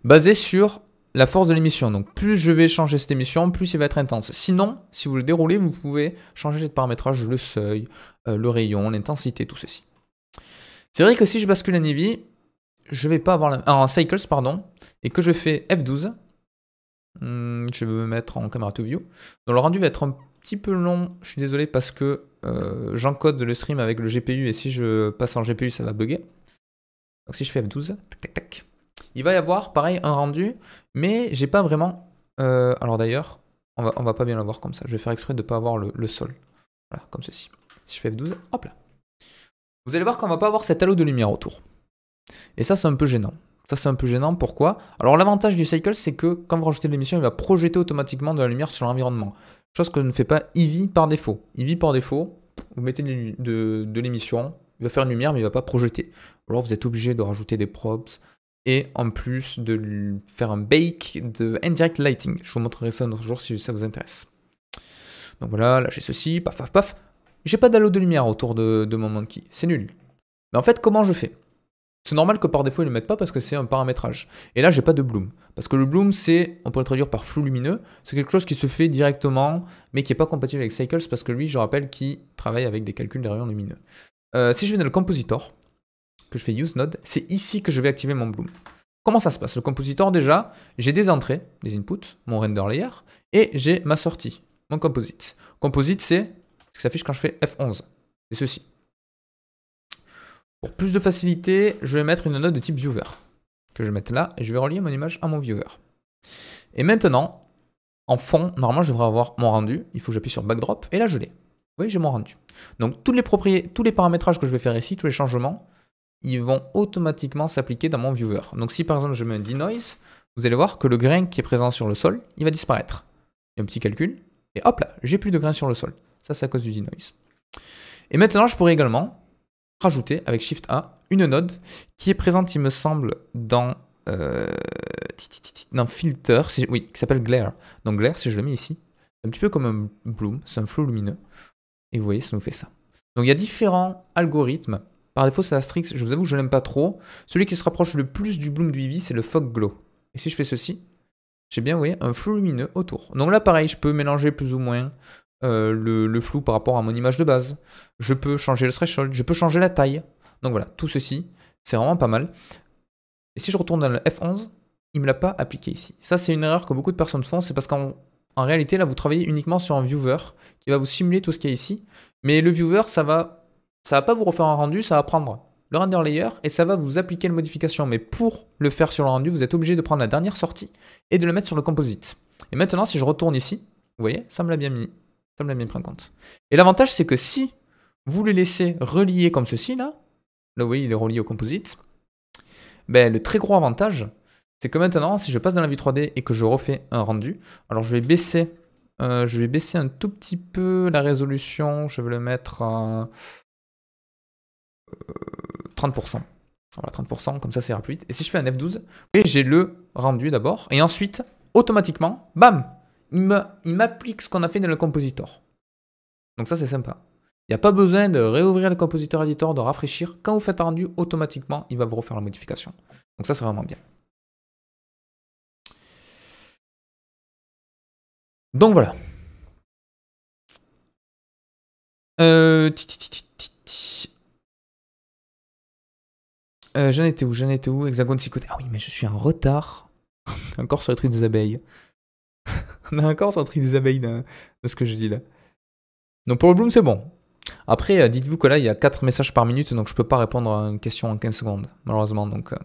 Basé sur la force de l'émission. Donc plus je vais changer cette émission, plus il va être intense. Sinon, si vous le déroulez, vous pouvez changer de paramétrage, le seuil, euh, le rayon, l'intensité, tout ceci. C'est vrai que si je bascule en Eevee, je vais pas avoir la... en Cycles, pardon, et que je fais F12, hmm, je vais me mettre en caméra to view. Donc le rendu va être un petit peu long, je suis désolé parce que euh, j'encode le stream avec le GPU et si je passe en GPU, ça va bugger. Donc si je fais F12, tac tac tac, il va y avoir pareil un rendu, mais j'ai pas vraiment. Euh, alors d'ailleurs, on va, va pas bien l'avoir comme ça. Je vais faire exprès de ne pas avoir le, sol. Voilà, comme ceci. Si je fais F12, hop là. Vous allez voir qu'on va pas avoir cet halo de lumière autour. Et ça, c'est un peu gênant. Ça, c'est un peu gênant. Pourquoi? Alors, l'avantage du cycle, c'est que quand vous rajoutez l'émission, il va projeter automatiquement de la lumière sur l'environnement. Chose que ne fait pas Eevee par défaut. Eevee par défaut, vous mettez de, l'émission, il va faire une lumière, mais il va pas projeter. Alors, vous êtes obligé de rajouter des props, et en plus de faire un bake de indirect lighting. Je vous montrerai ça un autre jour si ça vous intéresse. Donc voilà, là j'ai ceci, paf paf paf. J'ai pas d'halo de lumière autour de, mon monkey, c'est nul. Mais en fait, comment je fais? C'est normal que par défaut ils ne le mettent pas parce que c'est un paramétrage. Et là j'ai pas de bloom. Parce que le bloom c'est, on pourrait le traduire par flou lumineux, c'est quelque chose qui se fait directement mais qui n'est pas compatible avec Cycles parce que lui, je rappelle, qui travaille avec des calculs de rayons lumineux. Euh, si je vais dans le compositor, que je fais use node, c'est ici que je vais activer mon bloom. Comment ça se passe? Le compositor déjà, j'ai des entrées, des inputs, mon render layer, et j'ai ma sortie, mon composite. Composite, c'est ce qui s'affiche quand je fais F11. C'est ceci. Pour plus de facilité, je vais mettre une node de type viewer, que je vais mettre là, et je vais relier mon image à mon viewer. Et maintenant, en fond, normalement, je devrais avoir mon rendu. Il faut que j'appuie sur backdrop, et là, je l'ai. Oui, j'ai mon rendu. Donc, tous les, tous les paramétrages que je vais faire ici, tous les changements, ils vont automatiquement s'appliquer dans mon viewer. Donc si par exemple je mets un denoise, vous allez voir que le grain qui est présent sur le sol, il va disparaître. Il y a un petit calcul, et hop là, j'ai plus de grain sur le sol. Ça, c'est à cause du denoise. Et maintenant, je pourrais également rajouter avec Shift A une node qui est présente, il me semble, dans, euh, dans Filter, oui, qui s'appelle Glare. Donc Glare, si je le mets ici, c'est un petit peu comme un bloom, c'est un flou lumineux. Et vous voyez, ça nous fait ça. Donc il y a différents algorithmes par défaut, c'est Astrix. Je vous avoue je l'aime pas trop. Celui qui se rapproche le plus du bloom du Eevee, c'est le Fog Glow. Et si je fais ceci, j'ai bien, oui, un flou lumineux autour. Donc là, pareil, je peux mélanger plus ou moins euh, le, flou par rapport à mon image de base. Je peux changer le threshold, je peux changer la taille. Donc voilà, tout ceci, c'est vraiment pas mal. Et si je retourne dans le F11, il me l'a pas appliqué ici. Ça, c'est une erreur que beaucoup de personnes font. C'est parce qu'en réalité, là, vous travaillez uniquement sur un viewer qui va vous simuler tout ce qu'il y a ici. Mais le viewer, ça va ça va pas vous refaire un rendu, ça va prendre le render layer et ça va vous appliquer la modification. Mais pour le faire sur le rendu, vous êtes obligé de prendre la dernière sortie et de le mettre sur le composite. Et maintenant, si je retourne ici, vous voyez, ça me l'a bien mis. Ça me l'a bien pris en compte. Et l'avantage, c'est que si vous le laissez relier comme ceci, là, là, vous voyez, il est relié au composite, ben, le très gros avantage, c'est que maintenant, si je passe dans la vue 3D et que je refais un rendu, alors je vais baisser, euh, je vais baisser un tout petit peu la résolution, je vais le mettre à... 30%. Voilà, 30%, comme ça c'est plus vite. Et si je fais un F12, j'ai le rendu d'abord, et ensuite, automatiquement, bam, il m'applique ce qu'on a fait dans le compositor. Donc ça c'est sympa. Il n'y a pas besoin de réouvrir le compositor editor, de rafraîchir. Quand vous faites un rendu, automatiquement, il va vous refaire la modification. Donc ça c'est vraiment bien. Donc voilà. Euh, Euh, j'en étais où J'en étais où Hexagone côté. Ah oui, mais je suis en retard. encore sur le truc des abeilles. On est encore sur le truc des abeilles de, ce que je dis là. Donc pour le Bloom, c'est bon. Après, euh, dites-vous que là, il y a 4 messages par minute, donc je peux pas répondre à une question en 15 secondes, malheureusement. Donc euh,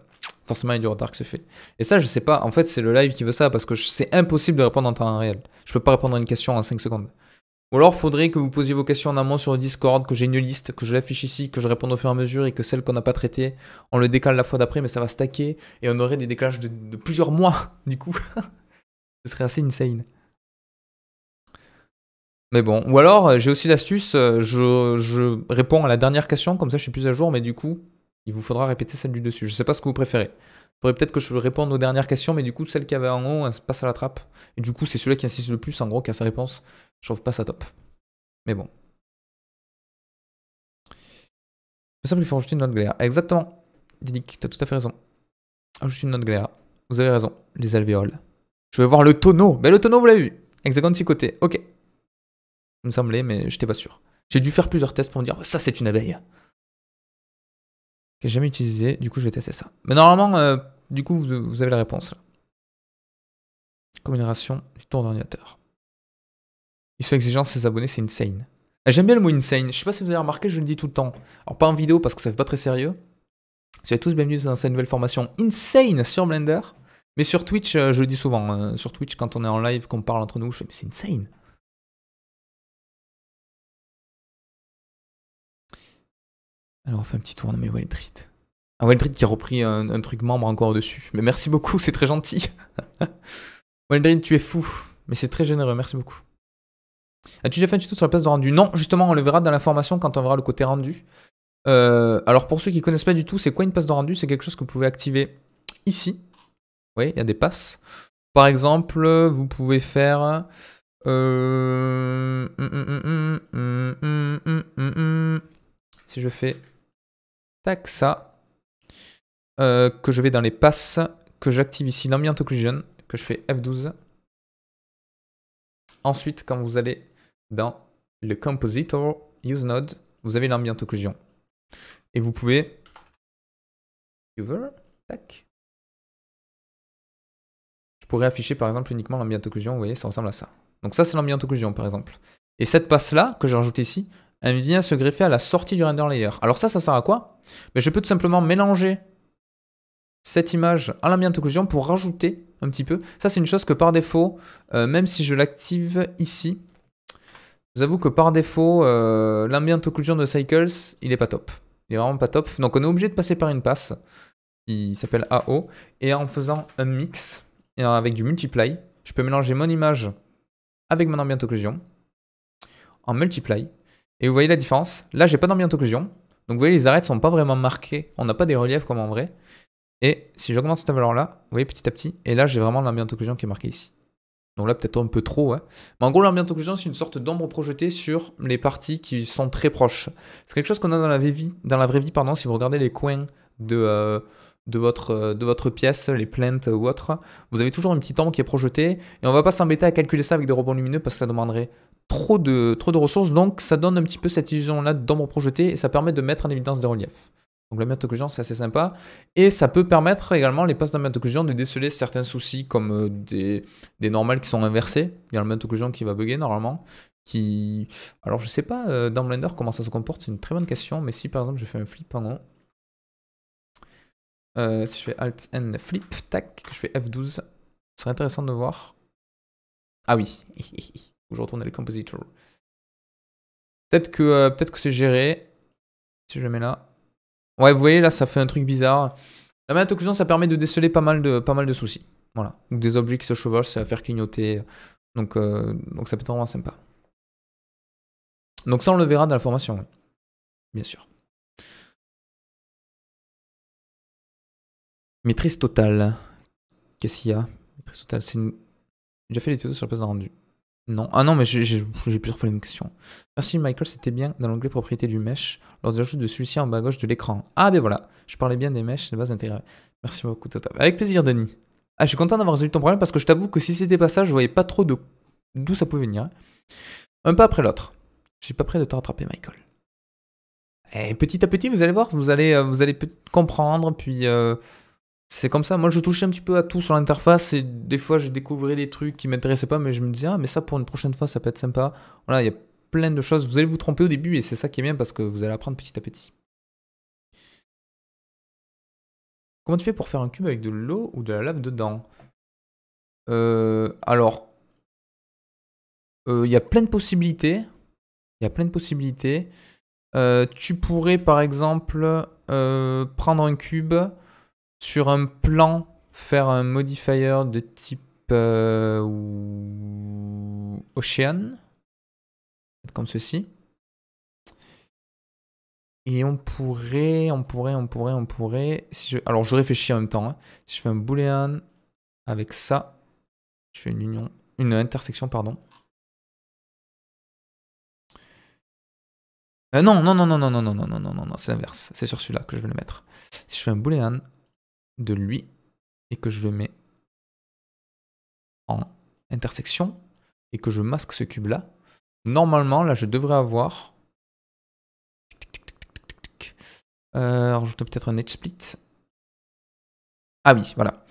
forcément, il y a du retard qui se fait. Et ça, je sais pas. En fait, c'est le live qui veut ça, parce que c'est impossible de répondre en temps réel. Je peux pas répondre à une question en 5 secondes. Ou alors, faudrait que vous posiez vos questions en amont sur le Discord, que j'ai une liste, que je l'affiche ici, que je réponde au fur et à mesure et que celles qu'on n'a pas traitées, on le décale la fois d'après, mais ça va stacker et on aurait des décalages de, plusieurs mois, du coup. Ce serait assez insane. Mais bon, ou alors euh, j'ai aussi l'astuce, euh, je, je, réponds à la dernière question, comme ça je suis plus à jour, mais du coup, il vous faudra répéter celle du dessus. Je sais pas ce que vous préférez. Il faudrait peut-être que je réponde aux dernières questions, mais du coup, celle qui avait en haut, elle passe à la trappe. Et du coup, c'est celui qui insiste le plus, en gros, qui a sa réponse. Je trouve pas ça top. Mais bon. C'est simple, il faut rajouter une note Gléa. Exactement. Didic, t'as tout à fait raison. Ajouter une note Gléa. Vous avez raison, les alvéoles. Je vais voir le tonneau. Ben, le tonneau, vous l'avez vu. Hexagone 6 côtés. Ok. Il me semblait, mais j'étais pas sûr. J'ai dû faire plusieurs tests pour me dire ça, c'est une abeille. Que j'ai jamais utilisé. Du coup, je vais tester ça. Mais normalement, euh, du coup, vous, avez la réponse là. Du tour d'ordinateur. Ils sont exigeants, ces abonnés, c'est insane. Ah, j'aime bien le mot insane. Je sais pas si vous avez remarqué, je le dis tout le temps. Alors, pas en vidéo parce que ça fait pas très sérieux. Soyez tous bienvenus dans cette nouvelle formation insane sur Blender. Mais sur Twitch, euh, je le dis souvent. Hein. sur Twitch, quand on est en live, qu'on parle entre nous, je fais, mais c'est insane. Alors, on fait un petit tour dans mes Wild Treat. Un Wild Treat qui a repris un, truc membre encore dessus. Mais merci beaucoup, c'est très gentil. Wild tu es fou. Mais c'est très généreux, merci beaucoup. As-tu déjà fait un tuto sur la place de rendu? Non, justement, on le verra dans la formation quand on verra le côté rendu. Euh, alors, pour ceux qui ne connaissent pas du tout, c'est quoi une passe de rendu? C'est quelque chose que vous pouvez activer ici. Oui, il y a des passes. Par exemple, vous pouvez faire... si je fais tac ça, euh, que je vais dans les passes, que j'active ici l'ambient occlusion, que je fais F12. Ensuite, quand vous allez dans le compositor use node, vous avez l'ambient occlusion. Et vous pouvez. Je pourrais afficher par exemple uniquement l'ambient occlusion, vous voyez, ça ressemble à ça. Donc ça c'est l'ambient occlusion par exemple. Et cette passe là que j'ai rajoutée ici, elle vient se greffer à la sortie du render layer. Alors ça, ça sert à quoi? Mais Je peux tout simplement mélanger cette image à l'ambient occlusion pour rajouter un petit peu. Ça, c'est une chose que par défaut, euh, même si je l'active ici, vous avoue que par défaut, euh, l'ambient occlusion de Cycles, il est pas top. Il est vraiment pas top. Donc on est obligé de passer par une passe qui s'appelle AO. Et en faisant un mix, avec du multiply, je peux mélanger mon image avec mon ambient occlusion en multiply et vous voyez la différence? Là, j'ai pas d'ambient occlusion. Donc vous voyez, les arêtes sont pas vraiment marquées. On n'a pas des reliefs comme en vrai. Et si j'augmente cette valeur-là, vous voyez petit à petit, et là j'ai vraiment l'ambient occlusion qui est marqué ici. Donc là peut-être un peu trop, ouais. Mais en gros l'ambient occlusion c'est une sorte d'ombre projetée sur les parties qui sont très proches. C'est quelque chose qu'on a dans la vraie vie, pardon, si vous regardez les coins de, euh, de, votre, pièce, les plaintes ou autre, vous avez toujours une petite ombre qui est projetée, et on va pas s'embêter à calculer ça avec des rebonds lumineux parce que ça demanderait trop de, trop de ressources, donc ça donne un petit peu cette illusion-là d'ombre projetée et ça permet de mettre en évidence des reliefs. Donc la occlusion, c'est assez sympa. Et ça peut permettre également, les passes occlusion, de déceler certains soucis comme euh, des, normales qui sont inversées. Il y a le occlusion qui va bugger normalement. Qui... Alors je sais pas euh, dans Blender comment ça se comporte, c'est une très bonne question. Mais si par exemple je fais un flip en euh, si je fais Alt N flip, tac, je fais F12, ce serait intéressant de voir. Ah oui, je retourne à les compositors. Peut-être que, que c'est géré. Si je mets là. Ouais, vous voyez, là, ça fait un truc bizarre. La manette occlusion, ça permet de déceler pas mal de, pas mal de soucis. Voilà. Donc des objets qui se chevauchent, ça va faire clignoter. Donc, euh, donc ça peut être vraiment sympa. Donc ça, on le verra dans la formation, oui. Bien sûr. Maîtrise totale. Qu'est-ce qu'il y a? Maîtrise totale, c'est une... J'ai déjà fait les tutos sur la place de rendu. Non. Ah non, mais j'ai plusieurs fois les mêmes questions. Merci Michael, c'était bien dans l'onglet propriété du mesh lors de l'ajout de celui-ci en bas à gauche de l'écran. Ah ben voilà, je parlais bien des meshs de base intégrées. Merci beaucoup Toto. Avec plaisir Denis. Ah, je suis content d'avoir résolu ton problème parce que je t'avoue que si c'était pas ça, je voyais pas trop d'où ça pouvait venir. Un pas après l'autre. Je suis pas prêt de te rattraper Michael. Et petit à petit, vous allez voir, vous allez, euh, vous allez comprendre, puis euh, c'est comme ça. Moi, je touchais un petit peu à tout sur l'interface et des fois, j'ai découvert des trucs qui m'intéressaient pas, mais je me disais, ah, mais ça pour une prochaine fois, ça peut être sympa. Voilà, il y a plein de choses. Vous allez vous tromper au début et c'est ça qui est bien parce que vous allez apprendre petit à petit. Comment tu fais pour faire un cube avec de l'eau ou de la lave dedans? Euh, Alors, euh, il y a plein de possibilités. Il y a plein de possibilités. Euh, tu pourrais par exemple prendre un cube sur un plan, faire un modifier de type euh, Ocean, comme ceci. Et on pourrait, on pourrait, on pourrait, on pourrait. Alors je réfléchis en même temps. Hein. Si je fais un boolean avec ça, je fais une union, une intersection, pardon. non, non, non, non, non, non, non, non, non, non, non, c'est l'inverse. C'est sur celui-là que je vais le mettre. Si je fais un boolean de lui et que je le mets en intersection et que je masque ce cube là, normalement là je devrais avoir euh, peut-être un edge split. Ah oui, voilà.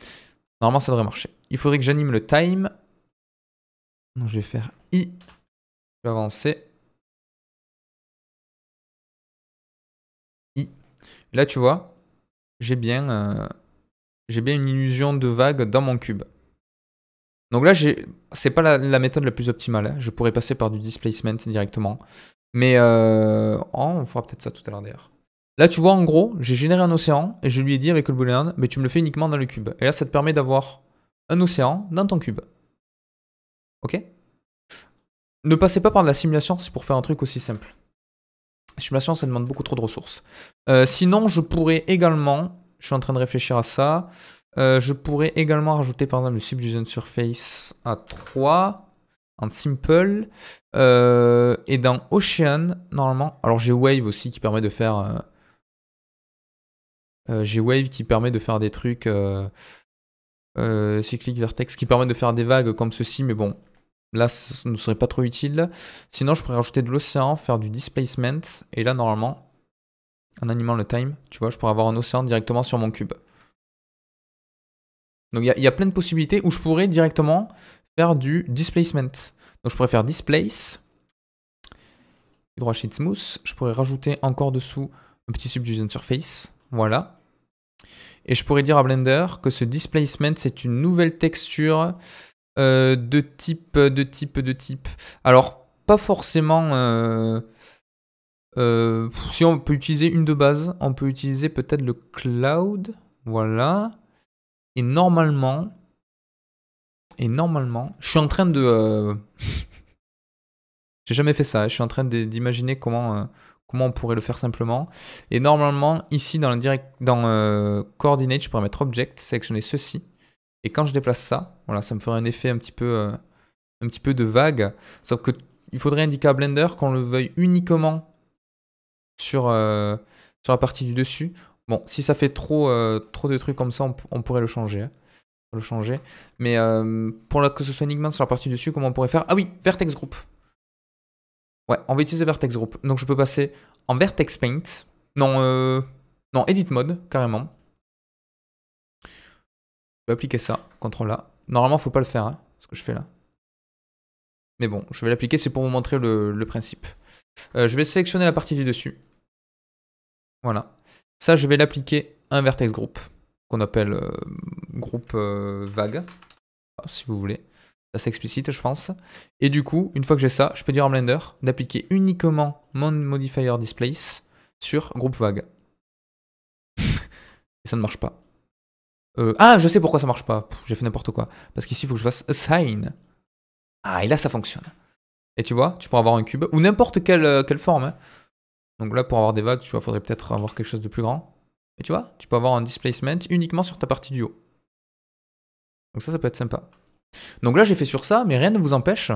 Normalement ça devrait marcher. Il faudrait que j'anime le time. Donc je vais faire I. Je vais avancer. I. Là tu vois, j'ai bien, euh, j'ai bien une illusion de vague dans mon cube. Donc là, c'est pas la, méthode la plus optimale. Hein. Je pourrais passer par du displacement directement. Mais euh... oh, on fera peut-être ça tout à l'heure d'ailleurs. Là, tu vois, en gros, j'ai généré un océan et je lui ai dit avec le boolean, mais tu me le fais uniquement dans le cube. Et là, ça te permet d'avoir un océan dans ton cube. Ok? Ne passez pas par de la simulation, c'est pour faire un truc aussi simple. La simulation, ça demande beaucoup trop de ressources. Euh, sinon, je pourrais également, je suis en train de réfléchir à ça, euh, je pourrais également rajouter par exemple le Subdivision Surface à 3 en simple. Euh, et dans Ocean, normalement, alors j'ai Wave aussi qui permet de faire... Euh, j'ai Wave qui permet de faire des trucs... cyclic Vertex qui permet de faire des vagues comme ceci, mais bon, là, ça ne serait pas trop utile. Sinon, je pourrais rajouter de l'océan, faire du displacement, et là, normalement, en animant le time, tu vois, je pourrais avoir un océan directement sur mon cube. Donc il y, a plein de possibilités où je pourrais directement faire du displacement. Donc je pourrais faire displace, droit sheet smooth. Je pourrais rajouter encore dessous un petit subdivision surface. Voilà. Et je pourrais dire à Blender que ce displacement, c'est une nouvelle texture euh, de type, de type, de type. Alors, pas forcément... Euh, euh, si on peut utiliser une de base, on peut utiliser peut-être le cloud. Voilà. Et normalement, et normalement, je suis en train de... Euh, j'ai jamais fait ça, je suis en train d'imaginer comment, euh, comment on pourrait le faire simplement. Et normalement, ici dans, le direct, dans Coordinate, je pourrais mettre Object, sélectionner ceci. Et quand je déplace ça, voilà, ça me ferait un effet un petit peu, un petit peu de vague. Sauf que il faudrait indiquer à Blender qu'on le veuille uniquement sur, sur la partie du dessus. Bon, si ça fait trop, euh, trop de trucs comme ça, on, pourrait le changer. Hein. Le changer. Mais euh, pour que ce soit uniquement sur la partie dessus, comment on pourrait faire? Ah oui, Vertex Group. Ouais, on va utiliser Vertex Group. Donc je peux passer en Vertex Paint. Non, euh, non, Edit Mode, carrément. Je vais appliquer ça, CTRL A. Normalement, faut pas le faire, hein, ce que je fais là. Mais bon, je vais l'appliquer, c'est pour vous montrer le, le principe. Je vais sélectionner la partie du dessus. Voilà. Ça, je vais l'appliquer à un vertex group, qu'on appelle euh, groupe euh, vague, si vous voulez. C'est explicite, je pense. Et du coup, une fois que j'ai ça, je peux dire à Blender d'appliquer uniquement mon modifier displace sur groupe vague. et ça ne marche pas. Euh, ah, je sais pourquoi ça marche pas. J'ai fait n'importe quoi. Parce qu'ici, il faut que je fasse assign. Ah, et là, ça fonctionne. Et tu vois, tu pourras avoir un cube, ou n'importe quelle, quelle forme. Hein. Donc là, pour avoir des vagues, tu vois, faudrait peut-être avoir quelque chose de plus grand. Et tu vois, tu peux avoir un displacement uniquement sur ta partie du haut. Donc ça, ça peut être sympa. Donc là, j'ai fait sur ça, mais rien ne vous empêche.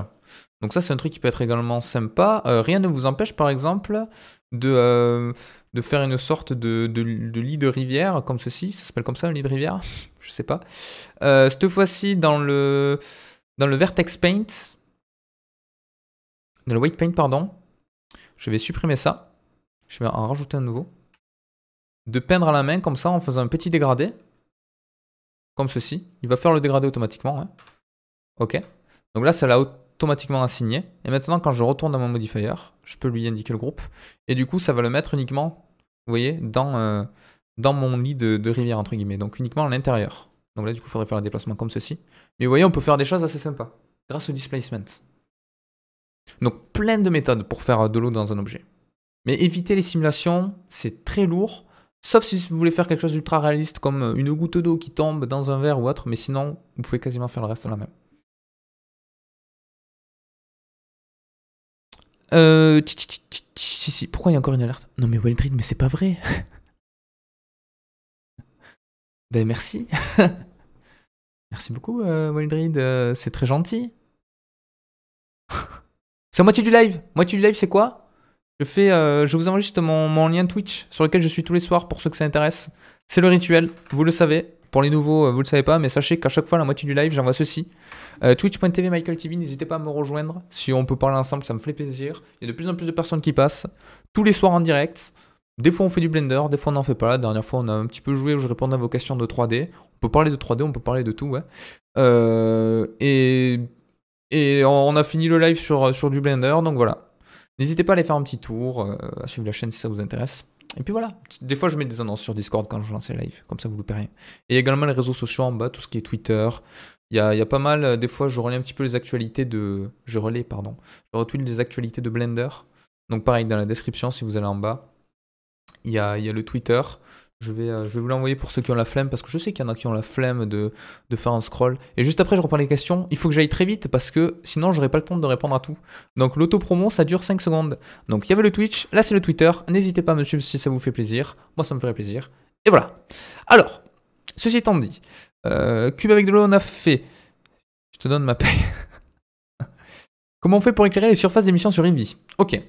Donc ça, c'est un truc qui peut être également sympa. Euh, rien ne vous empêche, par exemple, de, euh, faire une sorte de, lit de rivière, comme ceci. Ça s'appelle comme ça, un lit de rivière? Je sais pas. Euh, cette fois-ci, dans le, dans le Vertex Paint, dans le White Paint, pardon, je vais supprimer ça je vais en rajouter un nouveau, de peindre à la main comme ça en faisant un petit dégradé, comme ceci. Il va faire le dégradé automatiquement. Hein. Ok. Donc là, ça l'a automatiquement assigné. Et maintenant, quand je retourne dans mon modifier, je peux lui indiquer le groupe. Et du coup, ça va le mettre uniquement, vous voyez, dans, euh, dans mon lit de, rivière, entre guillemets. Donc uniquement à l'intérieur. Donc là, du coup, il faudrait faire le déplacement comme ceci. Mais vous voyez, on peut faire des choses assez sympas grâce au displacement. Donc plein de méthodes pour faire de l'eau dans un objet. Mais éviter les simulations, c'est très lourd. Sauf si vous voulez faire quelque chose d'ultra réaliste comme une goutte d'eau qui tombe dans un verre ou autre, mais sinon, vous pouvez quasiment faire le reste la même. Euh... Si, pourquoi il y a encore une alerte? Non mais Weldrid, mais c'est pas vrai Ben merci Merci beaucoup euh, euh, c'est très gentil. Moitié du live Moitié du live c'est quoi? Je, fais, euh, je vous enregistre mon, mon lien Twitch sur lequel je suis tous les soirs pour ceux que ça intéresse. C'est le rituel, vous le savez. Pour les nouveaux, euh, vous le savez pas, mais sachez qu'à chaque fois, la moitié du live, j'envoie ceci. Euh, Twitch.tv Michael TV, n'hésitez pas à me rejoindre. Si on peut parler ensemble, ça me fait plaisir. Il y a de plus en plus de personnes qui passent. Tous les soirs en direct. Des fois on fait du Blender, des fois on n'en fait pas. La dernière fois on a un petit peu joué où je répondais à vos questions de 3D. On peut parler de 3D, on peut parler de tout, ouais. Euh, et, et on a fini le live sur, sur du Blender, donc voilà. N'hésitez pas à aller faire un petit tour, euh, à suivre la chaîne si ça vous intéresse. Et puis voilà, des fois je mets des annonces sur Discord quand je lance les lives, comme ça vous loupez rien. Et également les réseaux sociaux en bas, tout ce qui est Twitter. Il y a, y a, pas mal, euh, des fois je relais un petit peu les actualités de... Je relais, pardon. Je retweet les actualités de Blender. Donc pareil, dans la description, si vous allez en bas, il y a, il y a le Twitter. Je vais, euh, je vais vous l'envoyer pour ceux qui ont la flemme, parce que je sais qu'il y en a qui ont la flemme de, de, faire un scroll. Et juste après, je reprends les questions. Il faut que j'aille très vite, parce que sinon, j'aurai pas le temps de répondre à tout. Donc, l'auto-promo, ça dure 5 secondes. Donc, il y avait le Twitch, là, c'est le Twitter. N'hésitez pas à me suivre si ça vous fait plaisir. Moi, ça me ferait plaisir. Et voilà. Alors, ceci étant dit, euh, Cube avec de l'eau, on a fait. Je te donne ma paye. Comment on fait pour éclairer les surfaces d'émission sur Eevee Ok.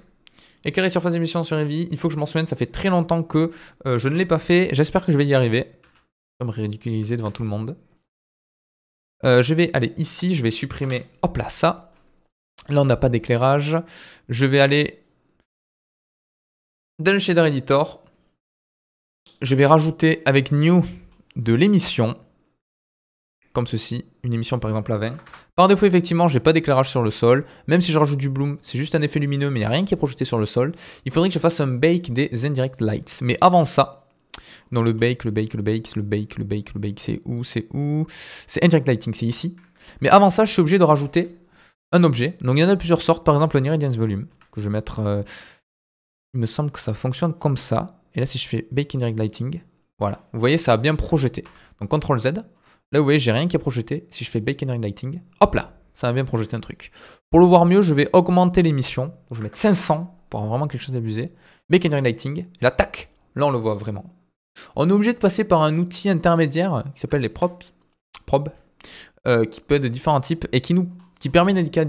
Éclairer surface d'émission sur Eevee, il faut que je m'en souvienne, ça fait très longtemps que euh, je ne l'ai pas fait. J'espère que je vais y arriver. Je vais me ridiculiser devant tout le monde. Euh, je vais aller ici, je vais supprimer, hop là, ça. Là, on n'a pas d'éclairage. Je vais aller dans le shader editor. Je vais rajouter avec new de l'émission comme ceci, une émission par exemple à 20. Par défaut, effectivement, j'ai pas d'éclairage sur le sol. Même si je rajoute du bloom, c'est juste un effet lumineux, mais il n'y a rien qui est projeté sur le sol. Il faudrait que je fasse un bake des indirect lights. Mais avant ça, dans le bake, le bake, le bake, le bake, le bake, le bake, c'est où, c'est où? C'est indirect lighting, c'est ici. Mais avant ça, je suis obligé de rajouter un objet. Donc il y en a plusieurs sortes, par exemple un irradiance volume, que je vais mettre... Euh, il me semble que ça fonctionne comme ça. Et là, si je fais bake indirect lighting, voilà. Vous voyez, ça a bien projeté. Donc CTRL Z, Là, vous voyez, j'ai rien qui est projeté. Si je fais Bake and Lighting, hop là, ça va bien projeter un truc. Pour le voir mieux, je vais augmenter l'émission. Je vais mettre 500 pour avoir vraiment quelque chose d'abusé. Bake and Lighting, et là, tac, là, on le voit vraiment. On est obligé de passer par un outil intermédiaire qui s'appelle les props, prob, euh, qui peut être de différents types et qui nous qui permet d'indiquer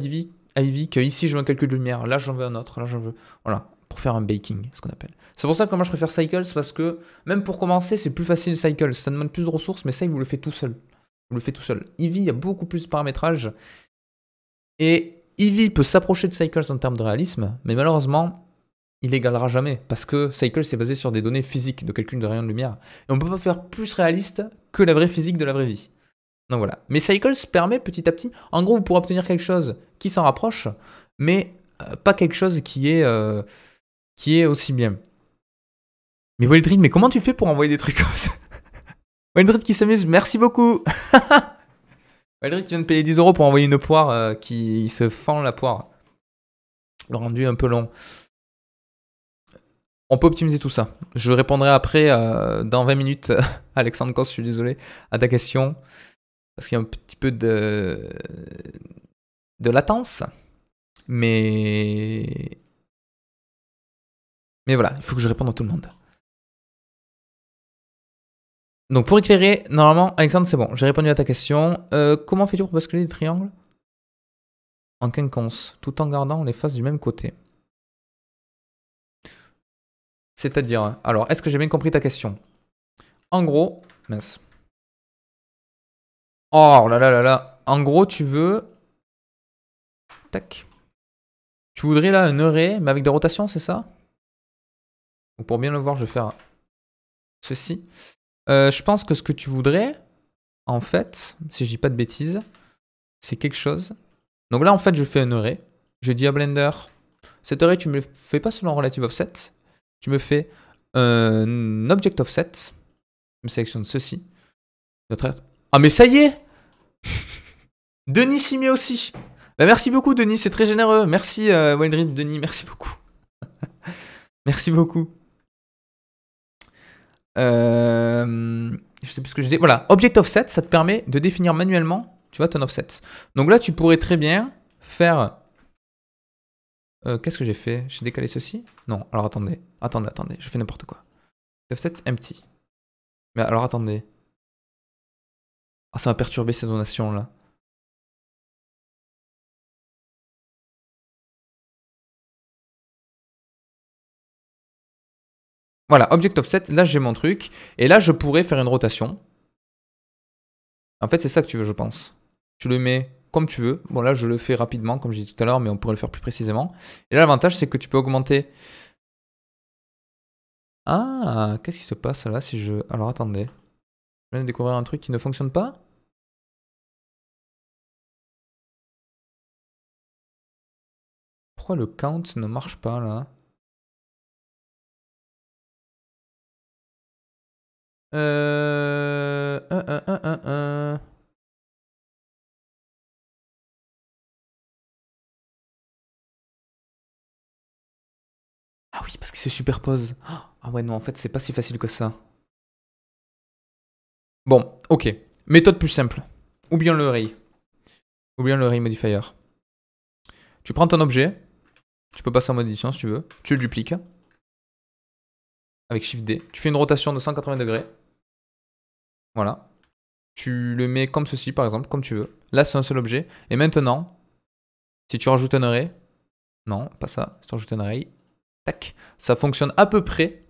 à Ivy, que ici je veux un calcul de lumière, là j'en veux un autre, là j'en veux. Voilà, pour faire un baking, ce qu'on appelle. C'est pour ça que moi je préfère Cycles parce que même pour commencer, c'est plus facile Cycles. Ça demande plus de ressources, mais ça, il vous le fait tout seul le fait tout seul. Eevee, il y a beaucoup plus de paramétrage. Et Eevee peut s'approcher de Cycles en termes de réalisme, mais malheureusement, il n'égalera jamais. Parce que Cycles est basé sur des données physiques de calcul de rayons de lumière. Et on ne peut pas faire plus réaliste que la vraie physique de la vraie vie. Donc voilà. Mais Cycles permet petit à petit, en gros, vous pourrez obtenir quelque chose qui s'en rapproche, mais euh, pas quelque chose qui est, euh, qui est aussi bien. Mais Wildred, mais comment tu fais pour envoyer des trucs comme ça? Wildred qui s'amuse, merci beaucoup Wildred qui vient de payer 10 euros pour envoyer une poire euh, qui se fend la poire. Le rendu un peu long. On peut optimiser tout ça. Je répondrai après, euh, dans 20 minutes, Alexandre Kos, je suis désolé, à ta question. Parce qu'il y a un petit peu de, de latence. Mais... Mais voilà, il faut que je réponde à tout le monde. Donc pour éclairer, normalement, Alexandre, c'est bon, j'ai répondu à ta question. Euh, comment fais-tu pour basculer des triangles en quinconce, tout en gardant les faces du même côté? C'est-à-dire, alors, est-ce que j'ai bien compris ta question? En gros, mince. Oh là là là là. En gros, tu veux... Tac. Tu voudrais là un arrêt, mais avec des rotations, c'est ça? Pour bien le voir, je vais faire ceci. Euh, je pense que ce que tu voudrais, en fait, si je dis pas de bêtises, c'est quelque chose. Donc là, en fait, je fais un array. Je dis à Blender, cet array, tu me fais pas selon relative offset. Tu me fais un object offset. Je me sélectionne ceci. Ah, mais ça y est Denis s'y met aussi. Bah, merci beaucoup, Denis, c'est très généreux. Merci, euh, Denis, merci beaucoup. merci beaucoup. Euh, je sais plus ce que je disais. Voilà, Object Offset, ça te permet de définir manuellement, tu vois, ton offset. Donc là, tu pourrais très bien faire... Euh, qu'est-ce que j'ai fait? J'ai décalé ceci? Non, alors attendez, attendez, attendez, je fais n'importe quoi. Offset empty. Mais alors attendez. Ah, ça va perturber ces donations là. Voilà, Object Offset, là j'ai mon truc. Et là, je pourrais faire une rotation. En fait, c'est ça que tu veux, je pense. Tu le mets comme tu veux. Bon, là, je le fais rapidement, comme j'ai dit tout à l'heure, mais on pourrait le faire plus précisément. Et là, l'avantage, c'est que tu peux augmenter. Ah, qu'est-ce qui se passe là si je. Alors, attendez. Je viens de découvrir un truc qui ne fonctionne pas Pourquoi le count ne marche pas là? Euh... Ah oui, parce qu'il se superpose. Ah ouais, non, en fait, c'est pas si facile que ça. Bon, ok. Méthode plus simple. Oublions le ray. Oublions le ray modifier. Tu prends ton objet. Tu peux passer en mode édition si tu veux. Tu le dupliques. Avec Shift D. Tu fais une rotation de 180 degrés. Voilà. Tu le mets comme ceci, par exemple, comme tu veux. Là, c'est un seul objet. Et maintenant, si tu rajoutes un array, non, pas ça. Si tu rajoutes un array, tac, ça fonctionne à peu près.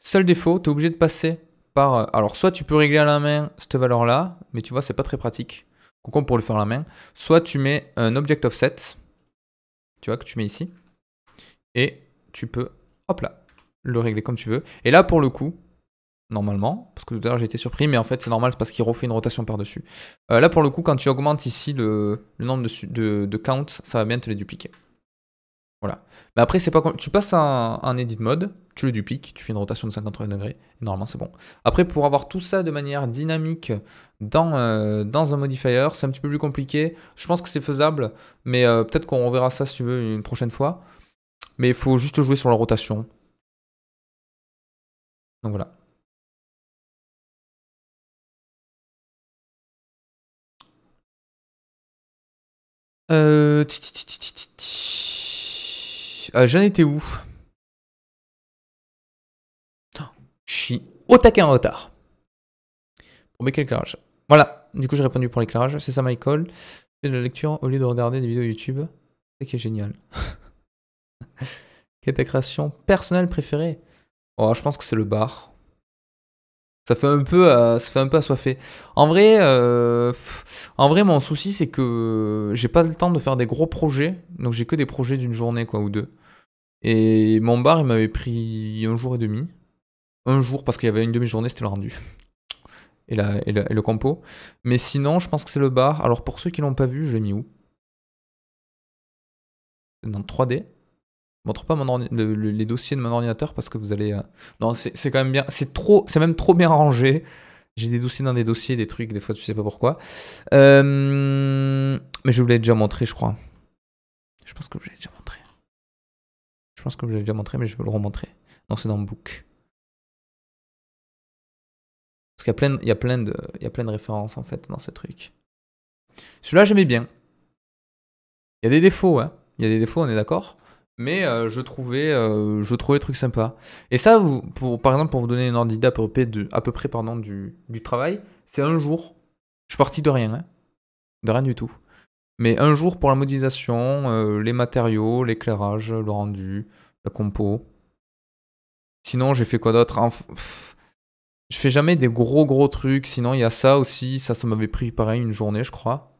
Seul défaut, tu es obligé de passer par... Euh, alors, soit tu peux régler à la main cette valeur-là, mais tu vois, c'est pas très pratique. Pourquoi pour le faire à la main Soit tu mets un object offset, tu vois, que tu mets ici, et tu peux, hop là, le régler comme tu veux. Et là, pour le coup, normalement, parce que tout à l'heure j'ai été surpris, mais en fait c'est normal parce qu'il refait une rotation par-dessus. Euh, là pour le coup, quand tu augmentes ici le, nombre de, de, de count, ça va bien te les dupliquer. Voilà. Mais après, c'est pas tu passes un, edit mode, tu le dupliques, tu fais une rotation de 50 degrés, et normalement c'est bon. Après, pour avoir tout ça de manière dynamique dans, euh, dans un modifier, c'est un petit peu plus compliqué. Je pense que c'est faisable, mais euh, peut-être qu'on reverra ça si tu veux une prochaine fois. Mais il faut juste jouer sur la rotation. Donc voilà. Euh... Ah, J'en étais où? Je suis au taquet en retard. Pour l'éclairage. Voilà, du coup j'ai répondu pour l'éclairage. C'est ça Michael. Fais de la lecture au lieu de regarder des vidéos YouTube. C'est qui est génial. Quelle est ta création personnelle préférée? Oh, je pense que c'est le bar. Ça fait un peu, ça fait assoiffé. En vrai, euh, en vrai, mon souci c'est que j'ai pas le temps de faire des gros projets, donc j'ai que des projets d'une journée quoi ou deux. Et mon bar, il m'avait pris un jour et demi, un jour parce qu'il y avait une demi-journée, c'était le rendu et, la, et, le, compo. Mais sinon, je pense que c'est le bar. Alors pour ceux qui l'ont pas vu, je l'ai mis où? Dans 3D montre pas les dossiers de mon ordinateur parce que vous allez. Euh, non, c'est quand même bien. C'est trop, c'est même trop bien rangé. J'ai des dossiers dans des dossiers, des trucs, des fois tu sais pas pourquoi. Euh, mais je vous l'ai déjà montré, je crois. Je pense que je l'ai déjà montré. Je pense que je l'ai déjà montré, mais je vais le remontrer. Non, c'est dans Book. Parce qu'il y a plein, y de, y a plein de références en fait dans ce truc. Celui-là, j'aimais bien. Il y a des défauts, hein. Il y a des défauts, on est d'accord. Mais euh, je trouvais, euh, je trouvais le truc sympa. Et ça, vous, pour, par exemple, pour vous donner une ordre d'idée à peu près, à peu près pardon, du, du travail, c'est un jour. Je suis parti de rien, hein, de rien du tout. Mais un jour pour la modélisation, euh, les matériaux, l'éclairage, le rendu, la compo. Sinon, j'ai fait quoi d'autre? Je fais jamais des gros gros trucs. Sinon, il y a ça aussi. Ça, ça m'avait pris pareil une journée, je crois.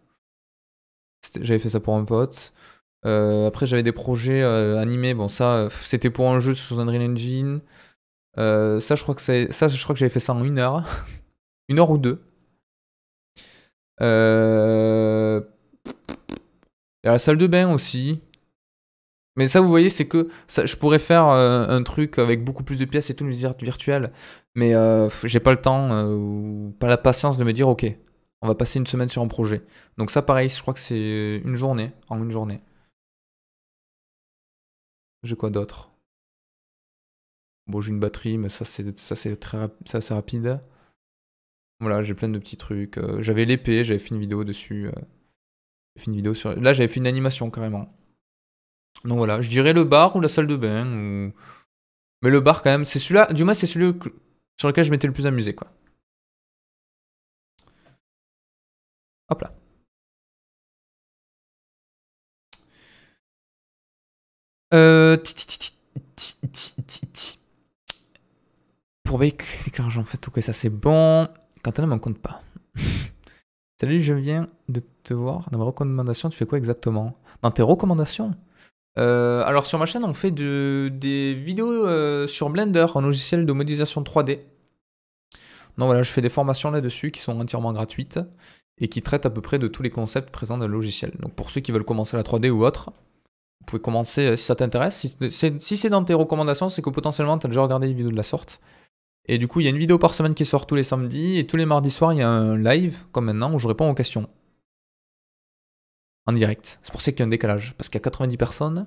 J'avais fait ça pour un pote. Euh, après, j'avais des projets euh, animés. Bon, ça, c'était pour un jeu sous Unreal Engine. Euh, ça, je crois que j'avais fait ça en une heure, une heure ou deux. Euh... Il y a la salle de bain aussi. Mais ça, vous voyez, c'est que je pourrais faire un truc avec beaucoup plus de pièces et tout, une visite virtuelle. Mais j'ai pas le temps ou pas la patience de me dire, ok, on va passer une semaine sur un projet. Donc ça, pareil, je crois que c'est une journée, en une journée. J'ai quoi d'autre? Bon, j'ai une batterie, mais ça c'est ça c'est très ça assez rapide. Voilà, j'ai plein de petits trucs. Euh, j'avais l'épée, j'avais fait une vidéo dessus. Euh, vidéo sur. Là, j'avais fait une animation carrément. Donc voilà, je dirais le bar ou la salle de bain ou. Mais le bar quand même, c'est celui-là. Du moins, c'est celui sur lequel je m'étais le plus amusé quoi. Hop là. Euh... Pour l'éclairage en fait, ok ça c'est bon. Quand on ne compte pas. Salut, je viens de te voir. Dans mes recommandations, tu fais quoi exactement? Dans tes recommandations? Euh, Alors, sur ma chaîne, on fait des vidéos euh, sur Blender, un logiciel de modélisation 3D. Donc voilà, je fais des formations là-dessus qui sont entièrement gratuites et qui traitent à peu près de tous les concepts présents dans le logiciel. Donc pour ceux qui veulent commencer la 3D ou autre, vous pouvez commencer euh, si ça t'intéresse. Si c'est dans tes recommandations, c'est que potentiellement tu as déjà regardé une vidéo de la sorte. Et du coup, il y a une vidéo par semaine qui sort tous les samedis, et tous les mardis soirs, il y a un live, comme maintenant, où je réponds aux questions. En direct. C'est pour ça qu'il y a un décalage. Parce qu'il y a 90 personnes,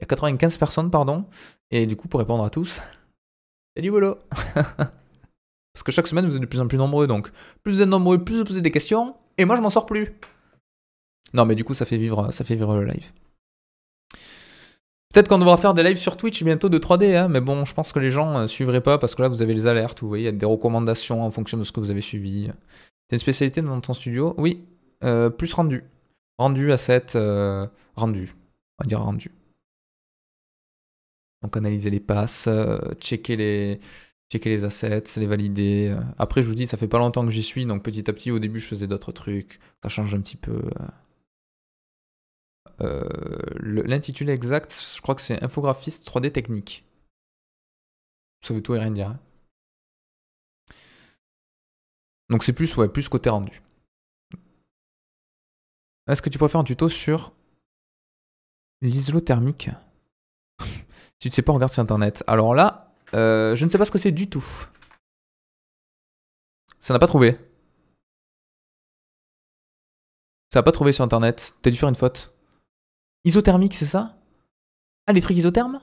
il y a 95 personnes, pardon, et du coup, pour répondre à tous, c'est du boulot. parce que chaque semaine, vous êtes de plus en plus nombreux, donc plus vous êtes nombreux, plus vous posez des questions, et moi, je m'en sors plus. Non, mais du coup, ça fait vivre, ça fait vivre le live. Peut-être qu'on devra faire des lives sur Twitch bientôt de 3D, hein, mais bon, je pense que les gens euh, suivraient pas parce que là, vous avez les alertes, vous voyez, il y a des recommandations en fonction de ce que vous avez suivi. C'est une spécialité dans ton studio? Oui, euh, plus rendu. Rendu, asset, euh, rendu. On va dire rendu. Donc analyser les passes, checker les, checker les assets, les valider. Après, je vous dis, ça fait pas longtemps que j'y suis, donc petit à petit, au début, je faisais d'autres trucs. Ça change un petit peu. Euh, l'intitulé exact, je crois que c'est infographiste 3D technique. Ça veut tout et rien dire. Hein. Donc c'est plus, ouais, plus côté rendu. Est-ce que tu préfères un tuto sur l'isolothermique Si tu ne sais pas, regarde sur internet. Alors là, euh, je ne sais pas ce que c'est du tout. Ça n'a pas trouvé. Ça n'a pas trouvé sur internet. T'as dû faire une faute. Isothermique, c'est ça? Ah, les trucs isothermes?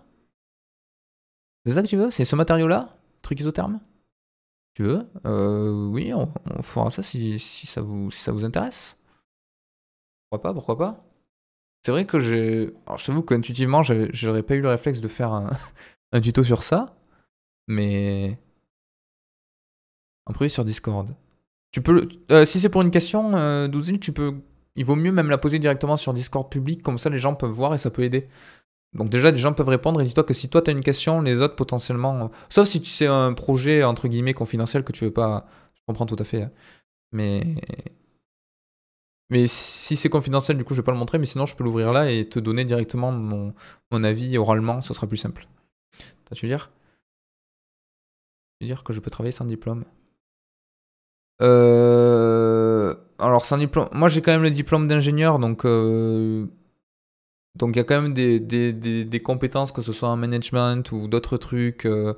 C'est ça que tu veux? C'est ce matériau-là? Truc isotherme? Tu veux? Euh, Oui, on, fera ça si, ça vous, intéresse. Pourquoi pas Pourquoi pas? C'est vrai que j'ai... Alors, je t'avoue qu'intuitivement, j'aurais pas eu le réflexe de faire un, tuto sur ça. Mais... Un sur Discord. Tu peux... Euh, si c'est pour une question, euh, tu peux il vaut mieux même la poser directement sur Discord public, comme ça les gens peuvent voir et ça peut aider. Donc déjà, les gens peuvent répondre et dis-toi que si toi tu as une question, les autres potentiellement... Sauf si tu sais un projet entre guillemets confidentiel que tu veux pas... Je comprends tout à fait. Hein. Mais... Mais si c'est confidentiel, du coup je vais pas le montrer, mais sinon je peux l'ouvrir là et te donner directement mon, mon avis oralement, ce sera plus simple. Tu veux dire? Tu veux dire que je peux travailler sans diplôme? Euh alors, c'est un diplôme. Moi, j'ai quand même le diplôme d'ingénieur, donc. Euh, donc, il y a quand même des, des, compétences, que ce soit en management ou d'autres trucs. Euh,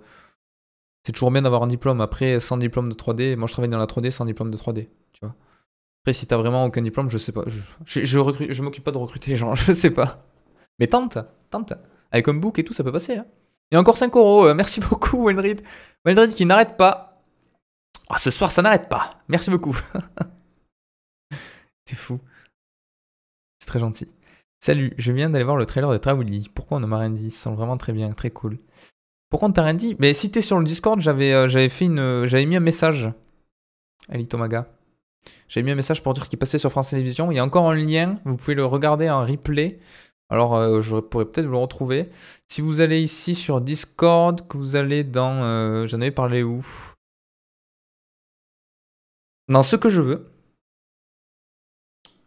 c'est toujours bien d'avoir un diplôme. Après, sans diplôme de 3D, moi je travaille dans la 3D sans diplôme de 3D. Tu vois. Après, si t'as vraiment aucun diplôme, je sais pas. Je, je, je, m'occupe pas de recruter les gens, je sais pas. Mais tente, tente. Avec un book et tout, ça peut passer. Hein. Et encore 5 euros. Euh, merci beaucoup, Wendrid. Wendrid qui n'arrête pas. Ah, ce soir, ça n'arrête pas. Merci beaucoup. C'est fou. C'est très gentil. Salut, je viens d'aller voir le trailer de Trawilly. Pourquoi on ne m'a rien dit? Ça semble vraiment très bien, très cool. Pourquoi on t'a rien dit? Mais si t'es sur le Discord, j'avais euh, fait une, j'avais mis un message. Ali Tomaga. J'avais mis un message pour dire qu'il passait sur France Télévisions. Il y a encore un lien, vous pouvez le regarder en replay. Alors, euh, je pourrais peut-être vous le retrouver. Si vous allez ici sur Discord, que vous allez dans... Euh, j'en avais parlé où? Dans ce que je veux.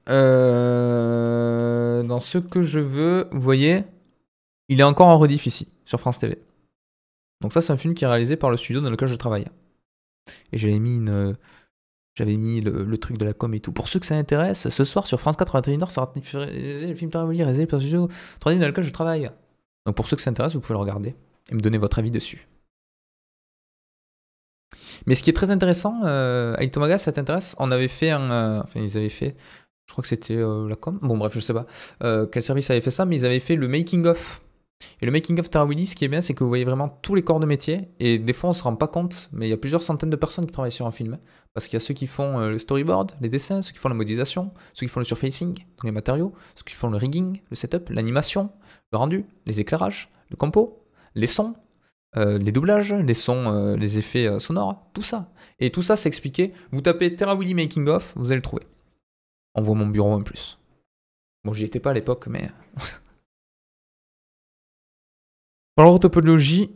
Euh, dans ce que je veux, vous voyez, il est encore en rediff ici, sur France TV. Donc ça, c'est un film qui est réalisé par le studio dans lequel je travaille. Et j'avais mis une... J'avais mis le, truc de la com et tout. Pour ceux que ça intéresse, ce soir sur France 4 21h sera le film réalisé par le studio 3D dans lequel je travaille. Donc pour ceux que ça intéresse, vous pouvez le regarder et me donner votre avis dessus. Mais ce qui est très intéressant, euh, ça t'intéresse? On avait fait un. Euh, enfin, ils avaient fait je crois que c'était euh, la com. Bon, bref, je sais pas euh, quel service avait fait ça, mais ils avaient fait le making-of. Et le making-of Willy, ce qui est bien, c'est que vous voyez vraiment tous les corps de métier. Et des fois, on se rend pas compte, mais il y a plusieurs centaines de personnes qui travaillent sur un film. Parce qu'il y a ceux qui font euh, le storyboard, les dessins, ceux qui font la modélisation, ceux qui font le surfacing, donc les matériaux, ceux qui font le rigging, le setup, l'animation, le rendu, les éclairages, le compo, les sons, les doublages, les sons, les effets sonores, tout ça. Et tout ça, c'est expliqué. Vous tapez Willy Making of, vous allez le trouver. On voit mon bureau en plus. Bon, j'y étais pas à l'époque, mais. Pour l'autopologie,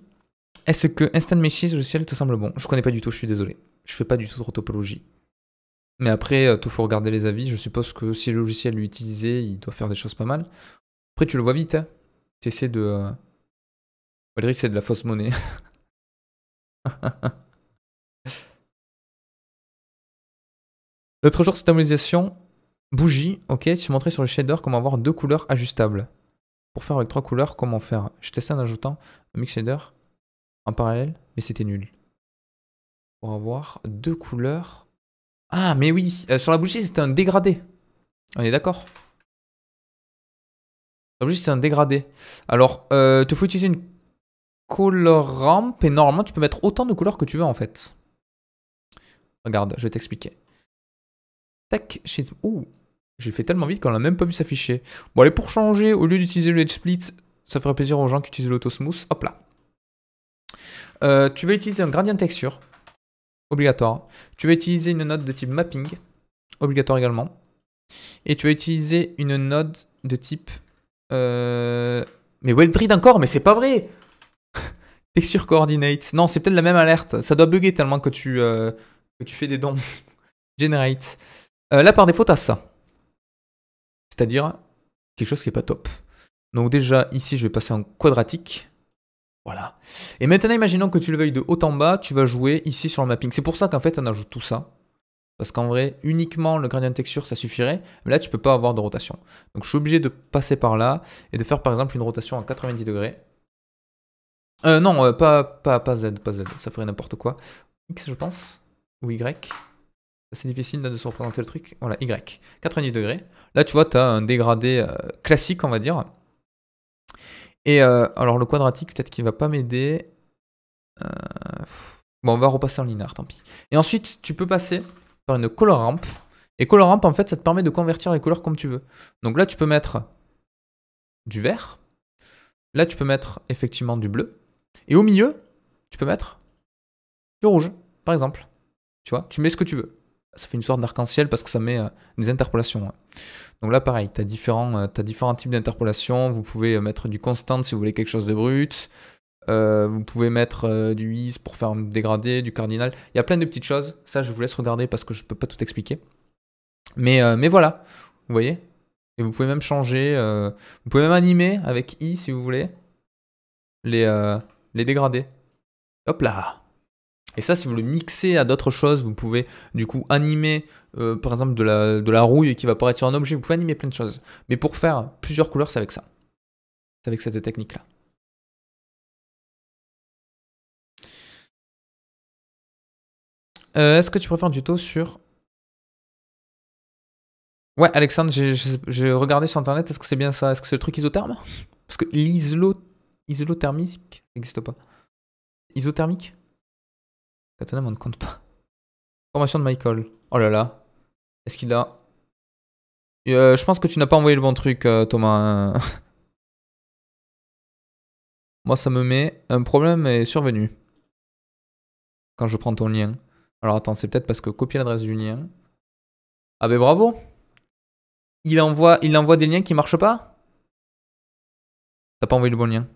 est-ce que Instant Meshes logiciel te semble bon? Je connais pas du tout, je suis désolé. Je fais pas du tout de topologie. Mais après, il faut regarder les avis. Je suppose que si le logiciel est utilisé, il doit faire des choses pas mal. Après, tu le vois vite. Hein. Tu essaies de... Euh... Valérie, c'est de la fausse monnaie. L'autre jour, cette modélisation, bougie, ok, tu montrais sur le shader comment avoir deux couleurs ajustables. Pour faire avec trois couleurs, comment faire? Je testais en ajoutant un mix shader en parallèle, mais c'était nul. Pour avoir deux couleurs. Ah, mais oui, euh, sur la bougie, c'était un dégradé. On est d'accord? La bougie, c'était un dégradé. Alors, euh, il faut utiliser une color ramp et normalement, tu peux mettre autant de couleurs que tu veux en fait. Regarde, je vais t'expliquer. Tac, Ouh, j'ai fait tellement vite qu'on n'a même pas vu s'afficher. Bon, allez, pour changer, au lieu d'utiliser le Edge Split, ça ferait plaisir aux gens qui utilisent l'autosmooth. Hop là. Euh, tu vas utiliser un gradient texture, obligatoire. Tu vas utiliser une node de type mapping, obligatoire également. Et tu vas utiliser une node de type... Euh... Mais Weldread encore, mais c'est pas vrai Texture coordinate. Non, c'est peut-être la même alerte. Ça doit bugger tellement que tu, euh, que tu fais des dons. Generate. Là, par défaut, t'as ça. C'est-à-dire quelque chose qui est pas top. Donc déjà, ici, je vais passer en quadratique. Voilà. Et maintenant, imaginons que tu le veuilles de haut en bas, tu vas jouer ici sur le mapping. C'est pour ça qu'en fait, on ajoute tout ça. Parce qu'en vrai, uniquement le gradient de texture, ça suffirait. Mais là, tu peux pas avoir de rotation. Donc, je suis obligé de passer par là et de faire, par exemple, une rotation à 90 degrés. Euh, non, euh, pas, pas, pas Z, pas Z. Ça ferait n'importe quoi. X, je pense. Ou Y. C'est difficile de se représenter le truc. Voilà, Y. 90 degrés. Là, tu vois, tu as un dégradé euh, classique, on va dire. Et euh, alors, le quadratique, peut-être qu'il va pas m'aider. Euh, bon, on va repasser en linéaire, tant pis. Et ensuite, tu peux passer par une color ramp. Et color ramp, en fait, ça te permet de convertir les couleurs comme tu veux. Donc là, tu peux mettre du vert. Là, tu peux mettre effectivement du bleu. Et au milieu, tu peux mettre du rouge, par exemple. Tu vois, tu mets ce que tu veux ça fait une sorte d'arc-en-ciel parce que ça met euh, des interpolations. Donc là, pareil, tu as, différents, euh, différents types d'interpolations. Vous pouvez euh, mettre du constant si vous voulez quelque chose de brut. vous pouvez mettre du is pour faire un dégradé, du cardinal. Il y a plein de petites choses. Ça, je vous laisse regarder parce que je ne peux pas tout expliquer. Mais, mais voilà, vous voyez Et vous pouvez même changer. vous pouvez même animer avec i si vous voulez les, les dégradés. Hop là et ça, si vous le mixez à d'autres choses, vous pouvez du coup animer, euh, par exemple, de la, de la rouille qui va apparaître sur un objet. Vous pouvez animer plein de choses. Mais pour faire plusieurs couleurs, c'est avec ça. C'est avec cette technique-là. Euh, est-ce que tu préfères du tuto sur... Ouais, Alexandre, j'ai regardé sur Internet. Est-ce que c'est bien ça? Est-ce que c'est le truc isotherme? Parce que l'isothermique n'existe pas. Isothermique? Katana, on ne compte pas. Formation de Michael. Oh là là. Est-ce qu'il a... Euh, je pense que tu n'as pas envoyé le bon truc, euh, Thomas. Moi, ça me met... Un problème est survenu. Quand je prends ton lien. Alors attends, c'est peut-être parce que copier l'adresse du lien. Ah ben bravo il envoie, il envoie des liens qui marchent pas? T'as pas envoyé le bon lien?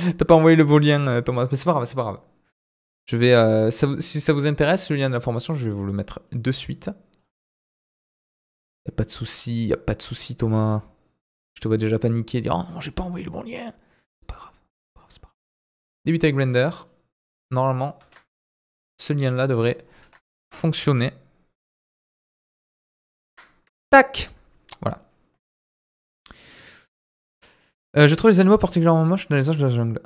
T'as pas envoyé le beau lien, euh, Thomas. Mais c'est pas grave, c'est pas grave. Je vais, euh, si ça vous intéresse, le lien de la formation, je vais vous le mettre de suite. Y a pas de souci, y a pas de souci, Thomas. Je te vois déjà paniquer, dire oh non, j'ai pas envoyé le bon lien. C'est pas grave, c'est pas grave. Débuter avec Blender. Normalement, ce lien-là devrait fonctionner. Tac Euh, je trouve les animaux particulièrement moches dans les anges de la jungle.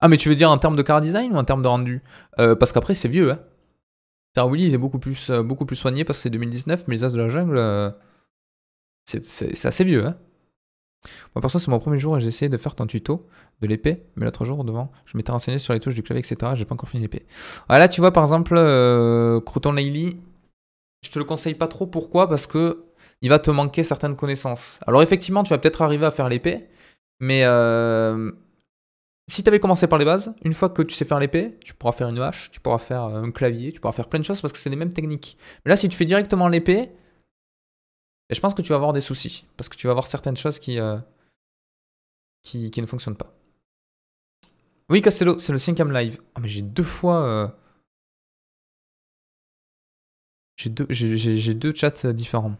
ah, mais tu veux dire en termes de car design ou en termes de rendu? Euh, Parce qu'après, c'est vieux. Hein. Star Willy est beaucoup plus, euh, beaucoup plus soigné parce que c'est 2019, mais les as de la jungle, c'est assez vieux. Hein. Moi, perso, c'est mon premier jour et j'ai essayé de faire ton tuto de l'épée, mais l'autre jour, devant, je m'étais renseigné sur les touches du clavier, etc. J'ai pas encore fini l'épée. Voilà, tu vois, par exemple, Croton Laylee, je te le conseille pas trop. Pourquoi? Parce que il va te manquer certaines connaissances. Alors effectivement, tu vas peut-être arriver à faire l'épée, mais euh, si tu avais commencé par les bases, une fois que tu sais faire l'épée, tu pourras faire une hache, tu pourras faire un clavier, tu pourras faire plein de choses parce que c'est les mêmes techniques. Mais là, si tu fais directement l'épée, je pense que tu vas avoir des soucis, parce que tu vas avoir certaines choses qui, euh, qui, ne fonctionnent pas. Oui, Castello, c'est le cinquième live. Ah, mais j'ai deux fois. euh, J'ai deux, j'ai- deux chats différents.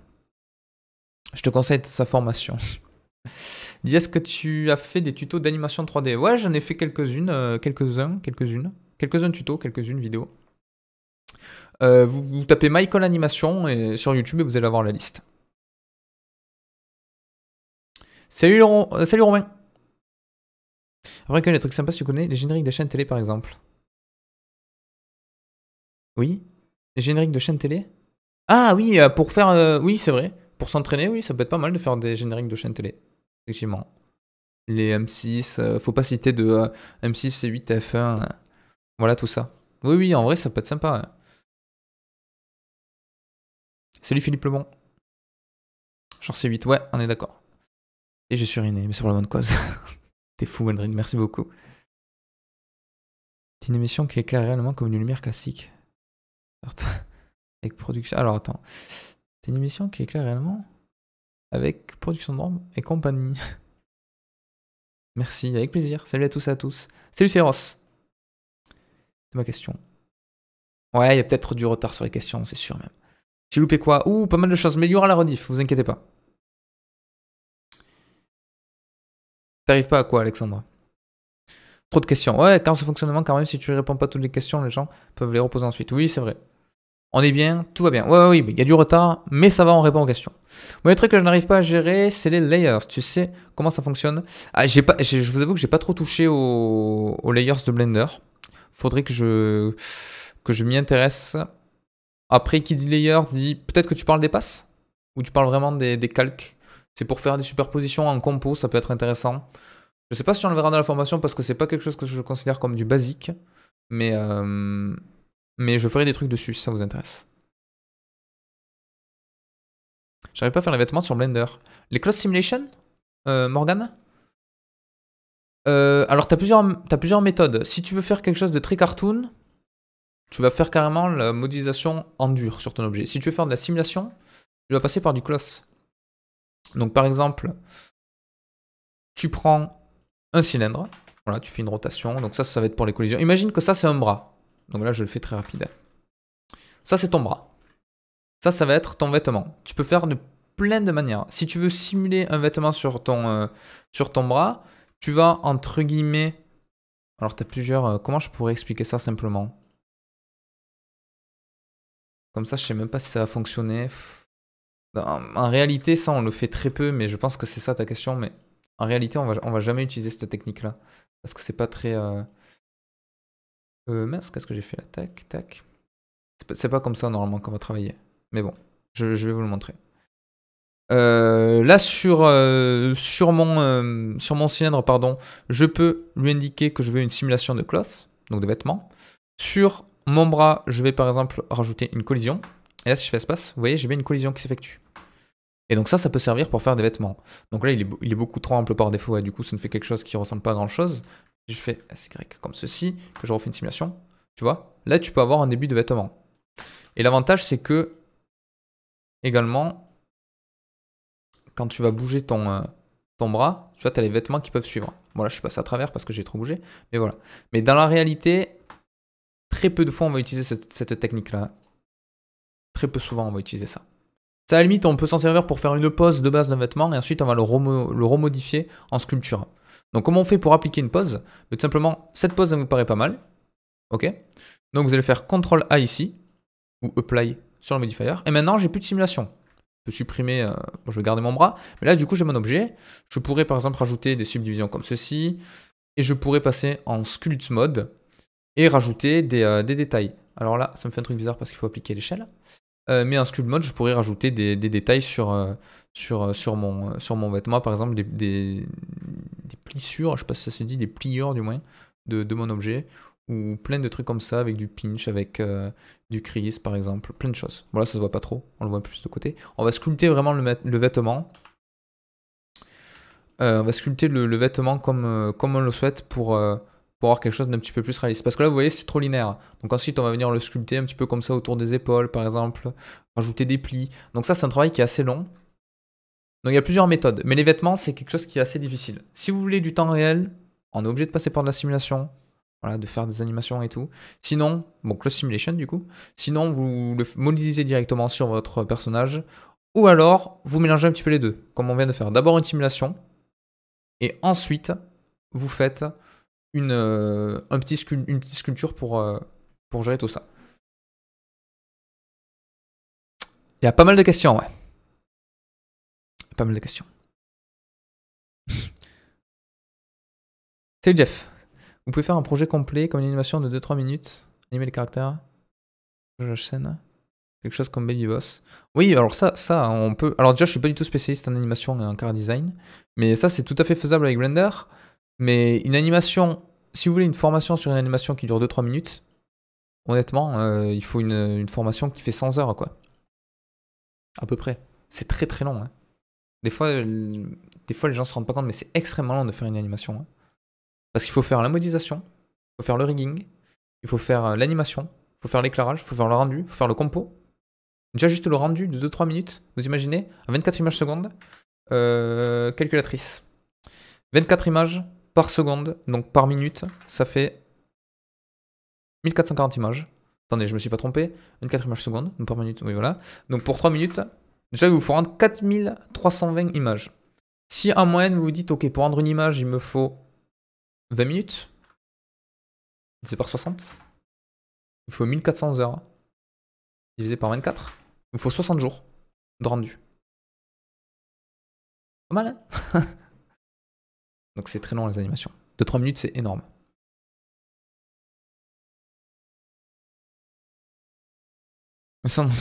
Je te conseille sa formation. Dis, est-ce que tu as fait des tutos d'animation 3D Ouais, j'en ai fait quelques-unes, euh, quelques-uns, quelques-unes. Quelques-uns tutos, quelques-unes vidéos. Euh, vous, vous tapez Michael Animation et sur YouTube et vous allez avoir la liste. Salut, euh, salut Romain. Après, que les trucs sympas, si tu connais les génériques de chaînes télé par exemple. Oui Les génériques de chaînes télé? Ah oui, euh, pour faire. euh, oui, c'est vrai. Pour s'entraîner, oui, ça peut être pas mal de faire des génériques de chaînes télé. Effectivement. Les M6, euh, faut pas citer de euh, M6, C8, TF1. euh, voilà tout ça. Oui, oui, en vrai, ça peut être sympa. Salut Philippe Lebon. Genre C8, ouais, on est d'accord. Et je suis ruiné, mais c'est pour la bonne cause. T'es fou, Wendrin, merci beaucoup. C'est une émission qui éclaire réellement comme une lumière classique. Avec production. Alors attends. C'est une émission qui éclaire réellement avec production de normes et compagnie. Merci, avec plaisir. Salut à tous et à tous. Salut Céros. C'est ma question. Ouais, il y a peut-être du retard sur les questions, c'est sûr même. J'ai loupé quoi? Ouh, pas mal de choses, mais il y aura la rediff, vous inquiétez pas. T'arrives pas à quoi, Alexandra Trop de questions. Ouais, quand ce fonctionnement, quand même, si tu réponds pas à toutes les questions, les gens peuvent les reposer ensuite. Oui, c'est vrai. On est bien, tout va bien. Ouais, oui, il y a du retard, mais ça va, on répond aux questions. Moi, le truc que je n'arrive pas à gérer, c'est les layers. Tu sais comment ça fonctionne? Ah, Je vous avoue que j'ai pas trop touché aux, layers de Blender. Faudrait que je, m'y intéresse. Après, qui dit layer dit peut-être que tu parles des passes? Ou tu parles vraiment des, calques? C'est pour faire des superpositions en compo, ça peut être intéressant. Je sais pas si on le verra dans la formation parce que c'est pas quelque chose que je considère comme du basique. Mais, euh, mais je ferai des trucs dessus si ça vous intéresse. J'arrive pas à faire les vêtements sur Blender. Les Close Simulation euh, Morgan Euh, Alors, tu as, as plusieurs méthodes. Si tu veux faire quelque chose de très cartoon, tu vas faire carrément la modélisation en dur sur ton objet. Si tu veux faire de la simulation, tu vas passer par du close. Donc, par exemple, tu prends un cylindre, voilà, tu fais une rotation. Donc, ça, ça va être pour les collisions. Imagine que ça, c'est un bras. Donc là, je le fais très rapide. Ça, c'est ton bras. Ça, ça va être ton vêtement. Tu peux faire de plein de manières. Si tu veux simuler un vêtement sur ton, euh, bras, tu vas entre guillemets. Alors, tu as plusieurs. euh, comment je pourrais expliquer ça simplement? Comme ça, je sais même pas si ça va fonctionner. En, réalité, ça, on le fait très peu, mais je pense que c'est ça ta question. Mais en réalité, on va, va jamais utiliser cette technique-là. Parce que c'est pas très. Euh... Euh, mince, qu'est-ce que j'ai fait là? Tac, tac. C'est pas, comme ça normalement qu'on va travailler. Mais bon, je, vais vous le montrer. Euh, là sur, euh, mon, euh, sur mon cylindre, pardon, je peux lui indiquer que je veux une simulation de cloth, donc de vêtements. Sur mon bras, je vais par exemple rajouter une collision. Et là, si je fais espace, vous voyez, j'ai bien une collision qui s'effectue. Et donc ça, ça peut servir pour faire des vêtements. Donc là, il est, beaucoup trop ample par défaut, et du coup, ça ne fait quelque chose qui ressemble pas à grand chose. Je fais SY comme ceci, que je refais une simulation. Tu vois? Là, tu peux avoir un début de vêtement. Et l'avantage, c'est que, également, quand tu vas bouger ton, euh, bras, tu vois, tu as les vêtements qui peuvent suivre. Bon, là, je suis passé à travers parce que j'ai trop bougé. Mais voilà. Mais dans la réalité, très peu de fois, on va utiliser cette technique-là. Très peu souvent, on va utiliser ça. Ça, à la limite, on peut s'en servir pour faire une pose de base d'un vêtement et ensuite, on va le, remo le remodifier en sculpture. Donc, comment on fait pour appliquer une pose? Tout simplement, cette pose, elle me paraît pas mal. Ok? Donc, vous allez faire CTRL A ici, ou Apply sur le modifier. Et maintenant, j'ai plus de simulation. Je peux supprimer, euh, je vais garder mon bras. Mais là, du coup, j'ai mon objet. Je pourrais, par exemple, rajouter des subdivisions comme ceci. Et je pourrais passer en Sculpt Mode et rajouter euh, des détails. Alors là, ça me fait un truc bizarre parce qu'il faut appliquer l'échelle. Euh, mais en Sculpt Mode, je pourrais rajouter des, détails sur, euh, sur, sur, mon, sur mon vêtement. Par exemple, des, des, des plissures, je sais pas si ça se dit, des pliures du moins, de, de mon objet ou plein de trucs comme ça avec du pinch, avec euh, du crease par exemple, plein de choses. Bon là ça se voit pas trop, on le voit plus de côté. On va sculpter vraiment le, le vêtement. Euh, on va sculpter le, le vêtement comme, euh, comme on le souhaite pour, euh, pour avoir quelque chose d'un petit peu plus réaliste. Parce que là vous voyez c'est trop linéaire. Donc ensuite on va venir le sculpter un petit peu comme ça autour des épaules par exemple, rajouter des plis. Donc ça c'est un travail qui est assez long. Donc il y a plusieurs méthodes. Mais les vêtements c'est quelque chose qui est assez difficile. Si vous voulez du temps réel, on est obligé de passer par de la simulation, voilà, de faire des animations et tout. Sinon, bon, Close Simulation du coup. Sinon, vous le modélisez directement sur votre personnage. Ou alors, vous mélangez un petit peu les deux, comme on vient de faire. D'abord une simulation, et ensuite, vous faites une, euh, un petit une petite sculpture pour, euh, pour gérer tout ça. Il y a pas mal de questions, ouais. Pas mal de questions. Salut Jeff. Vous pouvez faire un projet complet comme une animation de 2-3 minutes, animer les caractères, la scène, quelque chose comme Baby Boss. Oui, alors ça, ça, on peut. Alors déjà, je suis pas du tout spécialiste en animation et en car design, mais ça, c'est tout à fait faisable avec Blender. Mais une animation, si vous voulez une formation sur une animation qui dure 2-3 minutes, honnêtement, euh, il faut une, formation qui fait 100 heures, quoi. À peu près. C'est très très long. Hein. Des, fois, les gens se rendent pas compte, mais c'est extrêmement long de faire une animation. Hein. Parce qu'il faut faire la modélisation, il faut faire le rigging, il faut faire euh, l'animation, il faut faire l'éclairage, il faut faire le rendu, il faut faire le compo. Déjà juste le rendu de 2-3 minutes, vous imaginez, à 24 images secondes, euh, calculatrice. 24 images par seconde, donc par minute, ça fait 1440 images. Attendez, je me suis pas trompé. 24 images secondes, donc par minute, oui voilà. Donc pour 3 minutes, déjà il vous faut rendre 4320 images. Si en moyenne vous vous dites, ok, pour rendre une image, il me faut 20 minutes. C'est par 60. Il faut 1400 heures. Divisé par 24. Il faut 60 jours de rendu. Pas mal, hein? Donc c'est très long les animations. De 3 minutes, c'est énorme. J'aime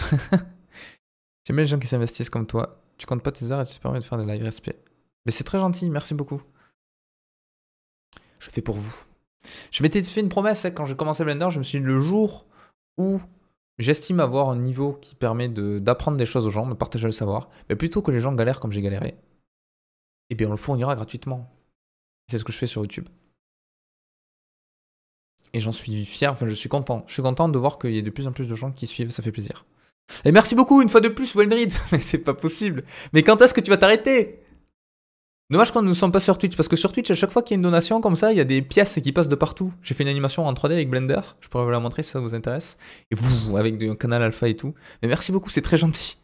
bien les gens qui s'investissent comme toi. Tu comptes pas tes heures et tu te permets de faire de live respect. Mais c'est très gentil, merci beaucoup je fais pour vous. Je m'étais fait une promesse hein, quand j'ai commencé Blender, je me suis dit le jour où j'estime avoir un niveau qui permet d'apprendre des choses aux gens, de partager le savoir, mais plutôt que les gens galèrent comme j'ai galéré, eh bien on le fournira gratuitement. C'est ce que je fais sur YouTube. Et j'en suis fier, enfin je suis content. Je suis content de voir qu'il y a de plus en plus de gens qui suivent, ça fait plaisir. Et merci beaucoup une fois de plus, Weldrid. Mais c'est pas possible. Mais quand est-ce que tu vas t'arrêter? Dommage qu'on ne nous sommes pas sur Twitch, parce que sur Twitch, à chaque fois qu'il y a une donation comme ça, il y a des pièces qui passent de partout. J'ai fait une animation en 3D avec Blender, je pourrais vous la montrer si ça vous intéresse. Et vous, avec un canal alpha et tout. Mais merci beaucoup, c'est très gentil.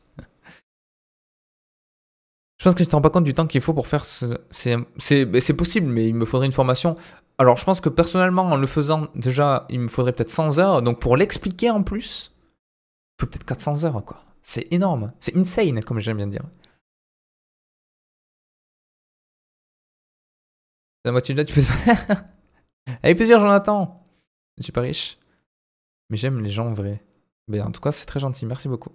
Je pense que je ne te rends pas compte du temps qu'il faut pour faire ce... C'est possible, mais il me faudrait une formation. Alors je pense que personnellement, en le faisant, déjà, il me faudrait peut-être 100 heures. Donc pour l'expliquer en plus, il faut peut-être 400 heures, quoi. C'est énorme. C'est insane, comme j'aime bien dire. La moitié de là, tu peux. Avec plaisir, Jonathan. Je suis pas riche. Mais j'aime les gens vrais. Mais en tout cas, c'est très gentil. Merci beaucoup.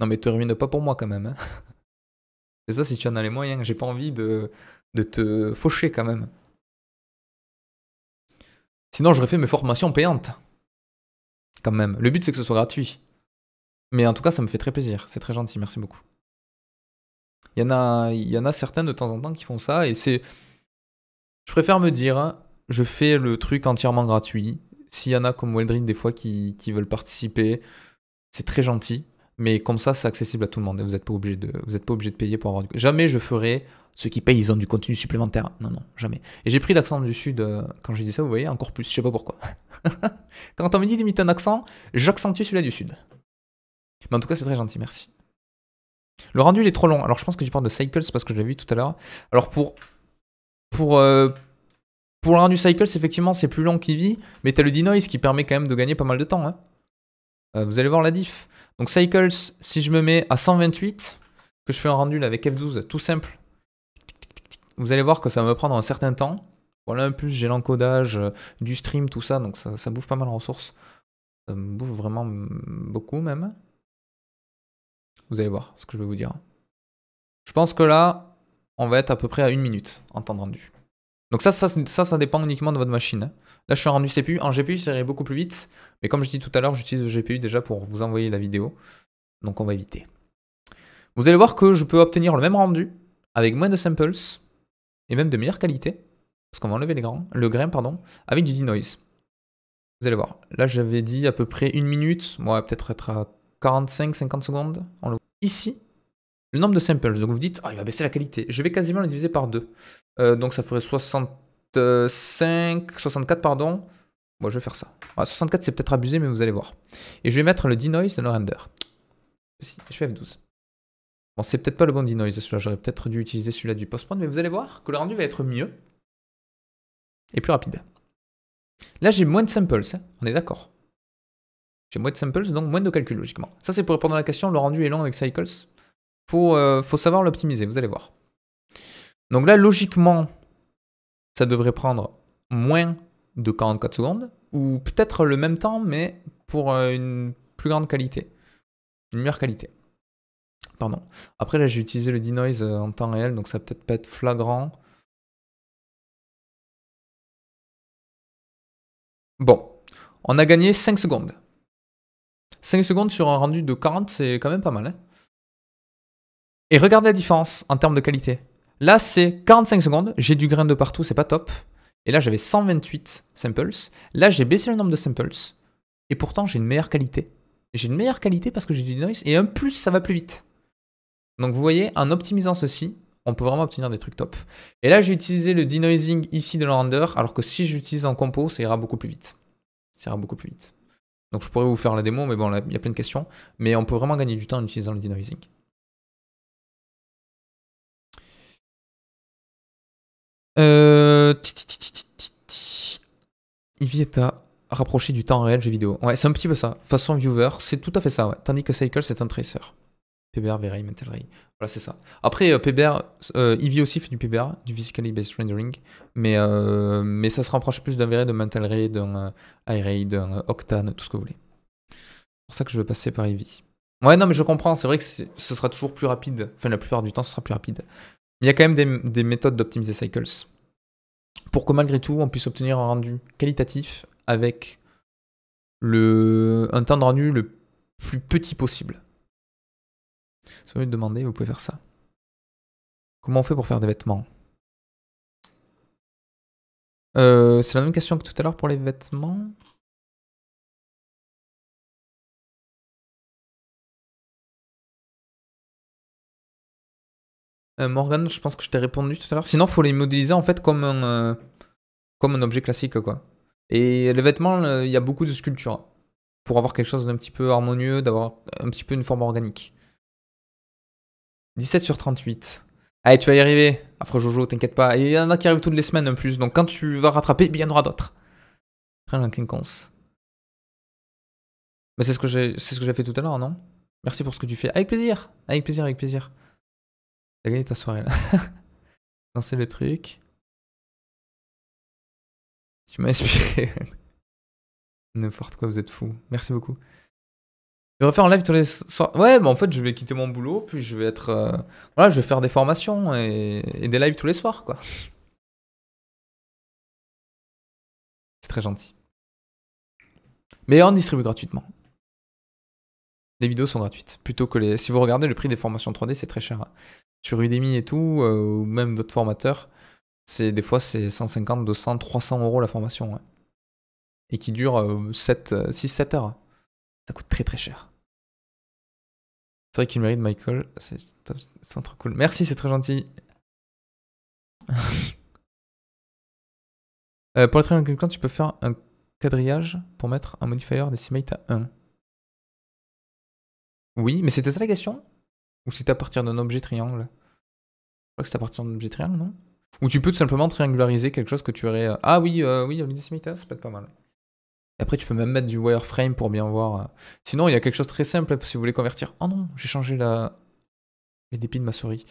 Non, mais te ruine pas pour moi quand même. Hein. C'est ça si tu en as les moyens. J'ai pas envie de, te faucher quand même. Sinon, j'aurais fait mes formations payantes. Quand même. Le but, c'est que ce soit gratuit. Mais en tout cas, ça me fait très plaisir. C'est très gentil. Merci beaucoup. Il y, en a, il y en a certains de temps en temps qui font ça. Et c'est je préfère me dire, je fais le truc entièrement gratuit. S'il y en a comme Weldrin des fois qui, veulent participer, c'est très gentil. Mais comme ça, c'est accessible à tout le monde. Vous n'êtes pas, obligé de, vous pas obligé de payer pour avoir du Jamais je ferai ceux qui payent, ils ont du contenu supplémentaire. Non, non, jamais. Et j'ai pris l'accent du Sud euh, quand j'ai dit ça, vous voyez, encore plus. Je sais pas pourquoi. quand on me dit d'imiter un accent, j'accentue celui-là du Sud. Mais en tout cas, c'est très gentil, merci. Le rendu, il est trop long. Alors, je pense que tu parles de Cycles parce que je l'ai vu tout à l'heure. Alors, pour pour, euh, pour le rendu Cycles, effectivement, c'est plus long qu'Eevee, mais t'as le denoise qui permet quand même de gagner pas mal de temps. Hein. Euh, vous allez voir la diff. Donc Cycles, si je me mets à 128, que je fais un rendu avec F12, tout simple, vous allez voir que ça va me prendre un certain temps. Voilà, en plus j'ai l'encodage, euh, du stream, tout ça, donc ça, ça bouffe pas mal en ressources. Ça me bouffe vraiment beaucoup même. Vous allez voir ce que je vais vous dire. Je pense que là, on va être à peu près à une minute en temps de rendu. Donc ça, ça, ça, dépend uniquement de votre machine. Là, je suis en rendu CPU. En GPU, ça irait beaucoup plus vite. Mais comme je dis tout à l'heure, j'utilise le GPU déjà pour vous envoyer la vidéo. Donc on va éviter. Vous allez voir que je peux obtenir le même rendu avec moins de samples et même de meilleure qualité. Parce qu'on va enlever les grains, le grain pardon, avec du denoise. Vous allez voir. Là, j'avais dit à peu près une minute. va peut-être être à 45-50 secondes. Ici, le nombre de samples. Donc vous dites, oh, il va baisser la qualité. Je vais quasiment le diviser par deux. Euh, donc ça ferait 60, 65, 64, pardon. Bon, je vais faire ça. 64, c'est peut-être abusé, mais vous allez voir. Et je vais mettre le denoise dans le render. Je fais F12. Bon, c'est peut-être pas le bon denoise, celui-là. J'aurais peut-être dû utiliser celui-là du post-prod, mais vous allez voir que le rendu va être mieux et plus rapide. Là, j'ai moins de samples, hein. on est d'accord. J'ai moins de samples, donc moins de calcul, logiquement. Ça, c'est pour répondre à la question, le rendu est long avec Cycles? Faut, euh, faut savoir l'optimiser, vous allez voir. Donc là, logiquement, ça devrait prendre moins de 44 secondes, ou peut-être le même temps, mais pour euh, une plus grande qualité, une meilleure qualité. Pardon. Après, là, j'ai utilisé le denoise euh, en temps réel, donc ça va peut-être pas être flagrant. Bon, on a gagné 5 secondes. 5 secondes sur un rendu de 40, c'est quand même pas mal. Hein Et regardez la différence en termes de qualité. Là, c'est 45 secondes, j'ai du grain de partout, c'est pas top. Et là, j'avais 128 samples. Là, j'ai baissé le nombre de samples. Et pourtant, j'ai une meilleure qualité. J'ai une meilleure qualité parce que j'ai du noise. Et en plus, ça va plus vite. Donc, vous voyez, en optimisant ceci, on peut vraiment obtenir des trucs top. Et là, j'ai utilisé le denoising ici de le render, alors que si j'utilise en compo, ça ira beaucoup plus vite. Ça ira beaucoup plus vite. Donc, je pourrais vous faire la démo, mais bon, il y a plein de questions. Mais on peut vraiment gagner du temps en utilisant le denoising. Euh... à rapprocher du temps réel jeu vidéo. Ouais, c'est un petit peu ça. Façon viewer, c'est tout à fait ça, ouais. Tandis que Cycle, c'est un tracer. PBR, V-Ray, Mental Ray. Voilà, c'est ça. Après, euh, PBR, euh, Eevee aussi fait du PBR, du Physically Based Rendering, mais, euh, mais ça se rapproche plus d'un V-Ray, de Mental Ray, d'un euh, iRay, d'un Octane, tout ce que vous voulez. C'est pour ça que je veux passer par Eevee. Ouais, non, mais je comprends, c'est vrai que ce sera toujours plus rapide. Enfin, la plupart du temps, ce sera plus rapide. Il y a quand même des, des méthodes d'optimiser cycles pour que malgré tout, on puisse obtenir un rendu qualitatif avec le, un temps de rendu le plus petit possible. Si vous me demander, vous pouvez faire ça. Comment on fait pour faire des vêtements? Euh, C'est la même question que tout à l'heure pour les vêtements. Euh, Morgan, je pense que je t'ai répondu tout à l'heure. Sinon, il faut les modéliser en fait comme un, euh, comme un objet classique, quoi. Et les vêtements, il y a beaucoup de sculptures. Pour avoir quelque chose d'un petit peu harmonieux, d'avoir un petit peu une forme organique. 17 sur 38. Allez, tu vas y arriver. Afro Jojo, t'inquiète pas. Et il y en a qui arrivent toutes les semaines en plus. Donc quand tu vas rattraper, il y en aura d'autres. Très quinconce. Mais c'est ce que j'ai fait tout à l'heure, non? Merci pour ce que tu fais. Avec plaisir. Avec plaisir, avec plaisir. T'as gagné ta soirée là. Lancer le truc. Tu m'as inspiré. N'importe quoi, vous êtes fou. Merci beaucoup. Je vais refaire en live tous les soirs. Ouais, mais en fait, je vais quitter mon boulot, puis je vais être. Euh, voilà, je vais faire des formations et... des lives tous les soirs, quoi. C'est très gentil. Mais on distribue gratuitement. Les vidéos sont gratuites. Plutôt que les. Si vous regardez le prix des formations 3D, c'est très cher. Sur Udemy et tout, euh, ou même d'autres formateurs, c'est des fois c'est 150, 200, 300 euros la formation. Et qui dure 6-7 euh, heures. Ça coûte très très cher. C'est vrai qu'il mérite Michael. C'est trop cool. Merci, c'est très gentil. euh, pour le triangle quand tu peux faire un quadrillage pour mettre un modifier decimate à 1. Oui, mais c'était ça la question? Ou c'était à partir d'un objet triangle Je crois que c'est à partir d'un objet triangle, non? Ou tu peux tout simplement triangulariser quelque chose que tu aurais... Euh, ah oui, euh, oui, decimate, ça peut être pas mal. Et après, tu peux même mettre du wireframe pour bien voir. Euh. Sinon, il y a quelque chose de très simple si vous voulez convertir. Oh non, j'ai changé la... les dépits de ma souris.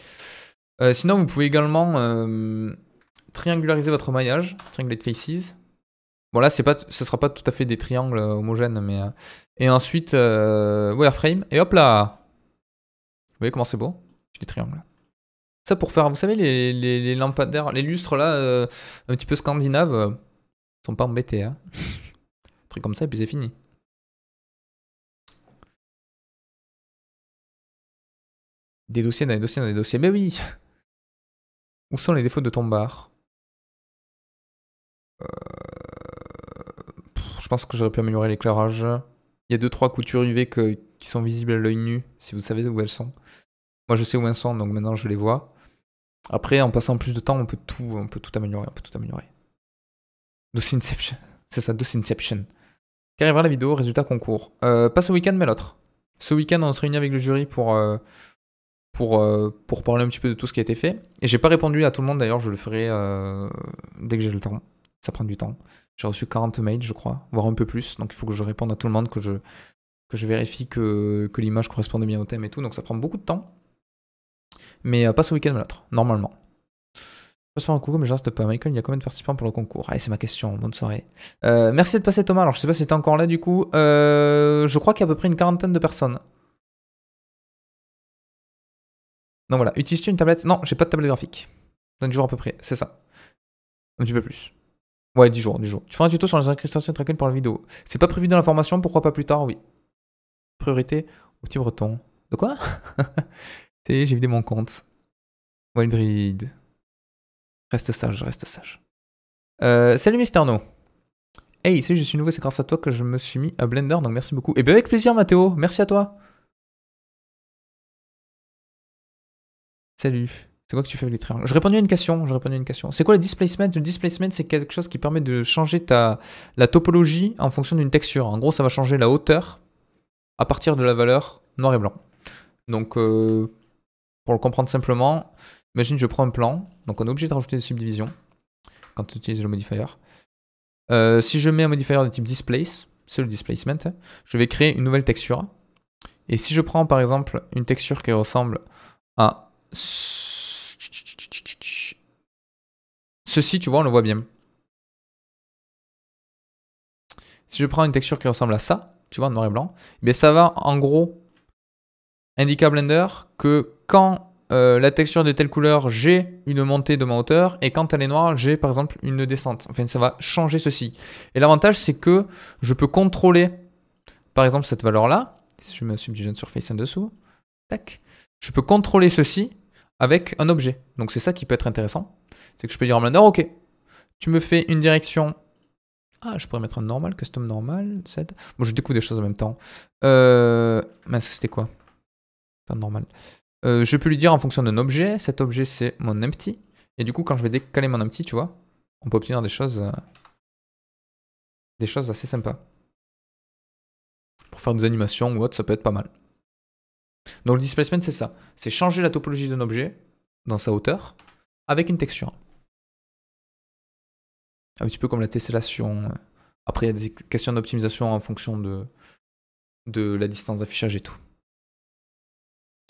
Euh, sinon, vous pouvez également triangulariser votre maillage, triangulate faces. Bon là, c'est pas, ce sera pas tout à fait des triangles homogènes, mais et ensuite wireframe et hop là. Voyez comment c'est beau? J'ai des triangles. Ça pour faire, vous savez, les, les, lampadaires, les lustres là, un petit peu scandinaves, sont pas embêtés. Hein comme ça, et puis c'est fini. Des dossiers dans des dossiers dans des dossiers. Mais oui Où sont les défauts de ton bar? Euh, Je pense que j'aurais pu améliorer l'éclairage. Il y a 2-3 coutures UV qui sont visibles à l'œil nu, si vous savez où elles sont. Moi je sais où elles sont, donc maintenant je les vois. Après, en passant plus de temps, on peut tout, on peut tout améliorer. On peut tout améliorer. Inception. C'est ça, Inception. Qu'arrivera la vidéo, résultat concours euh, Pas ce week-end, mais l'autre. Ce week-end, on se réunit avec le jury pour, euh, pour, euh, pour parler un petit peu de tout ce qui a été fait. Et j'ai pas répondu à tout le monde, d'ailleurs, je le ferai dès que j'ai le temps. Ça prend du temps. J'ai reçu 40 mails, je crois, voire un peu plus. Donc il faut que je réponde à tout le monde, que je, que je vérifie que, que l'image correspondait bien au thème et tout. Donc ça prend beaucoup de temps. Mais pas ce week-end, l'autre, normalement. Je peux faire un coucou, mais je reste pas. Michael, il y a combien de participants pour le concours? Allez, c'est ma question. Bonne soirée. Euh, merci de passer, Thomas. Alors, je sais pas si t'es encore là, du coup. Euh, je crois qu'il y a à peu près une quarantaine de personnes. Donc voilà. Utilises-tu une tablette? Non, j'ai pas de tablette graphique. 10 jours à peu près, c'est ça. Un petit peu plus. Ouais, 10 jours, 10 jours. Tu feras un tuto sur les incrustations Tracken pour la vidéo. C'est pas prévu dans la formation, pourquoi pas plus tard? Oui. Priorité au petit breton. De quoi? J'ai vidé mon compte. Wildread. Reste sage, reste sage. Euh, salut Misterno. Hey, salut, je suis nouveau, c'est grâce à toi que je me suis mis à Blender, donc merci beaucoup. Et bien avec plaisir Mathéo, merci à toi. Salut. C'est quoi que tu fais avec les triangles Je répondais à une question, je répondais à une question. C'est quoi le displacement? Le displacement, c'est quelque chose qui permet de changer ta, la topologie en fonction d'une texture. En gros, ça va changer la hauteur à partir de la valeur noir et blanc. Donc, euh, pour le comprendre simplement, Imagine, je prends un plan. Donc, on est obligé de rajouter des subdivisions quand tu utilises le modifier. Euh, si je mets un modifier de type displace, c'est le displacement, je vais créer une nouvelle texture. Et si je prends par exemple une texture qui ressemble à ceci, tu vois, on le voit bien. Si je prends une texture qui ressemble à ça, tu vois, noir et blanc, eh ça va en gros indiquer à Blender que quand euh, la texture de telle couleur, j'ai une montée de ma hauteur, et quand elle est noire, j'ai par exemple une descente. Enfin, ça va changer ceci. Et l'avantage, c'est que je peux contrôler, par exemple, cette valeur-là. Si je mets subdivision surface en dessous, tac, je peux contrôler ceci avec un objet. Donc c'est ça qui peut être intéressant. C'est que je peux dire en Blender, ok, tu me fais une direction ah, je pourrais mettre un normal, custom normal, set. Bon, je découvre des choses en même temps. Euh... C'était quoi? Un normal. Euh, je peux lui dire en fonction d'un objet, cet objet c'est mon empty. Et du coup, quand je vais décaler mon empty, tu vois, on peut obtenir des choses, euh, des choses assez sympas. Pour faire des animations ou autre, ça peut être pas mal. Donc le displacement, c'est ça. C'est changer la topologie d'un objet dans sa hauteur avec une texture. Un petit peu comme la tessellation. Après, il y a des questions d'optimisation en fonction de, de la distance d'affichage et tout.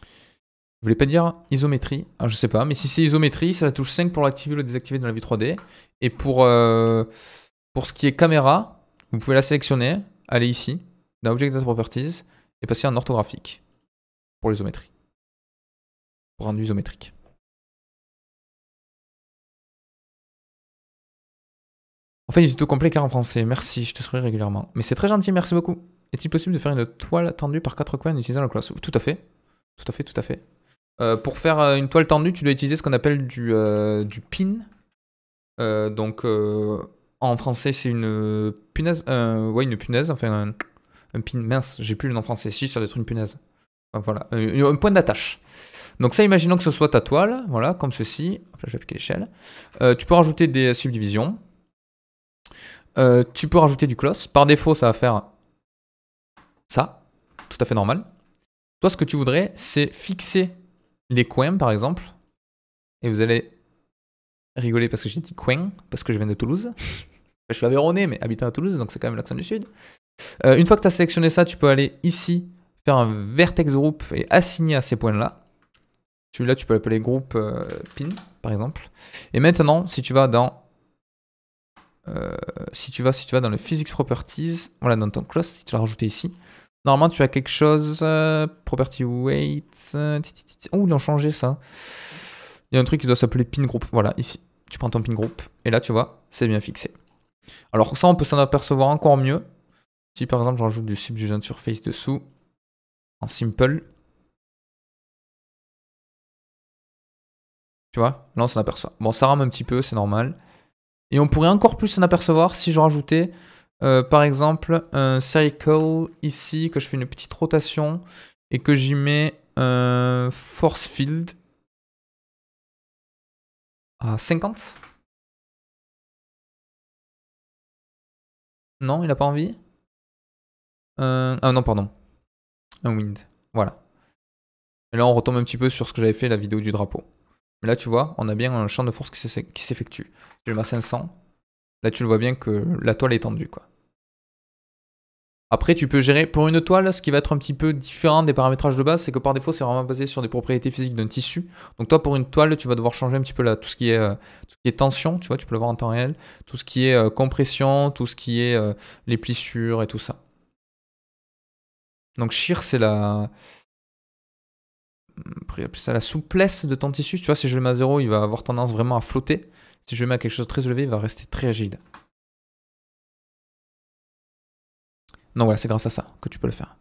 Vous voulez pas dire isométrie? Ah, Je sais pas, mais si c'est isométrie, c'est la touche 5 pour l'activer ou le désactiver dans la vue 3D. Et pour, euh, pour ce qui est caméra, vous pouvez la sélectionner, aller ici, dans Object Data Properties, et passer en orthographique pour l'isométrie. Pour rendre isométrique. En fait, il est tout complet car en français. Merci, je te souris régulièrement. Mais c'est très gentil, merci beaucoup. Est-il possible de faire une toile tendue par quatre coins en utilisant le classe? Tout à fait. Tout à fait, tout à fait. Euh, pour faire euh, une toile tendue, tu dois utiliser ce qu'on appelle du, euh, pin. donc en français, c'est une punaise. ouais, une punaise, enfin un, pin mince, j'ai plus le nom français. Si, ça doit être une punaise. voilà, un, point d'attache. Donc ça, imaginons que ce soit ta toile, voilà, comme ceci. Je vais appliquer l'échelle. tu peux rajouter des subdivisions. Tu peux rajouter du close. Par défaut, ça va faire ça, tout à fait normal. Toi, ce que tu voudrais, c'est fixer les coins, par exemple. Et vous allez rigoler parce que j'ai dit coin, parce que je viens de Toulouse. je suis avéronné, mais habitant à Toulouse, donc c'est quand même l'accent du sud. Euh, une fois que tu as sélectionné ça, tu peux aller ici, faire un vertex group et assigner à ces points-là. Celui-là, tu peux l'appeler groupe euh, pin, par exemple. Et maintenant, si tu vas dans euh, si tu vas si tu vas dans le physics properties, voilà dans ton close, si tu l'as rajouté ici, Normalement, tu as quelque chose. Euh, property weight. Euh, oh, ils ont changé ça. Il y a un truc qui doit s'appeler pin group. Voilà, ici. Tu prends ton pin group. Et là, tu vois, c'est bien fixé. Alors, ça, on peut s'en apercevoir encore mieux. Si par exemple, je rajoute du subdivision surface dessous. En simple. Tu vois, là, on s'en aperçoit. Bon, ça rame un petit peu, c'est normal. Et on pourrait encore plus s'en apercevoir si je rajoutais euh, par exemple, un cycle ici, que je fais une petite rotation et que j'y mets un force field à 50. Non, il a pas envie? Euh, Ah non, pardon. Un wind. Voilà. Et là, on retombe un petit peu sur ce que j'avais fait la vidéo du drapeau. Mais là, tu vois, on a bien un champ de force qui s'effectue. Je le mets à 500. Là, tu le vois bien que la toile est tendue. Après, tu peux gérer pour une toile, ce qui va être un petit peu différent des paramétrages de base, c'est que par défaut, c'est vraiment basé sur des propriétés physiques d'un tissu. Donc toi, pour une toile, tu vas devoir changer un petit peu là, tout ce qui est euh, tout ce qui est tension, tu vois, tu peux le voir en temps réel, tout ce qui est euh, compression, tout ce qui est euh, les plissures et tout ça. Donc shear, c'est la ça la souplesse de ton tissu. Tu vois, si je le mets à zéro, il va avoir tendance vraiment à flotter. Si je le mets à quelque chose de très élevé, il va rester très rigide. Non, voilà, c'est grâce à ça que tu peux le faire.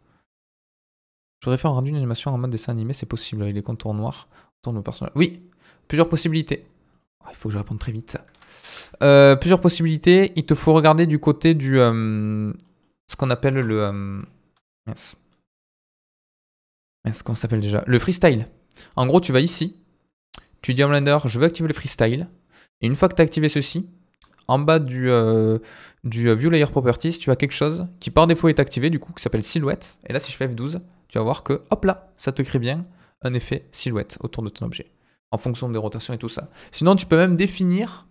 Je voudrais faire un rendu une animation en mode dessin animé, c'est possible, avec les contours noirs autour de personnage. Oui, plusieurs possibilités. Oh, il faut que je réponde très vite. Euh, plusieurs possibilités. Il te faut regarder du côté du... Euh, ce qu'on appelle le... Euh. Comment ça s'appelle déjà Le freestyle. En gros, tu vas ici. Tu dis à Blender, je veux activer le freestyle. Et une fois que tu as activé ceci, en bas du, euh, euh, View Layer Properties, tu as quelque chose qui par défaut est activé, du coup, qui s'appelle Silhouette. Et là, si je fais F12, tu vas voir que, hop là, ça te crée bien un effet silhouette autour de ton objet, en fonction des rotations et tout ça. Sinon, tu peux même définir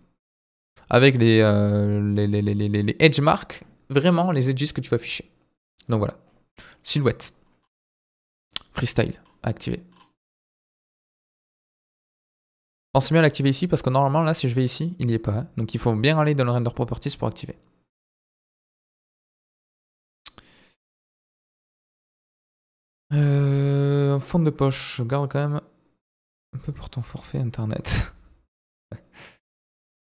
avec les, euh, edge marks, vraiment les edges que tu vas afficher. Donc voilà, silhouette, freestyle, activé. Pensez bien à l'activer ici parce que normalement là si je vais ici, il n'y est pas. Hein. Donc il faut bien aller dans le render properties pour activer. Euh, fond de poche, je garde quand même un peu pour ton forfait internet.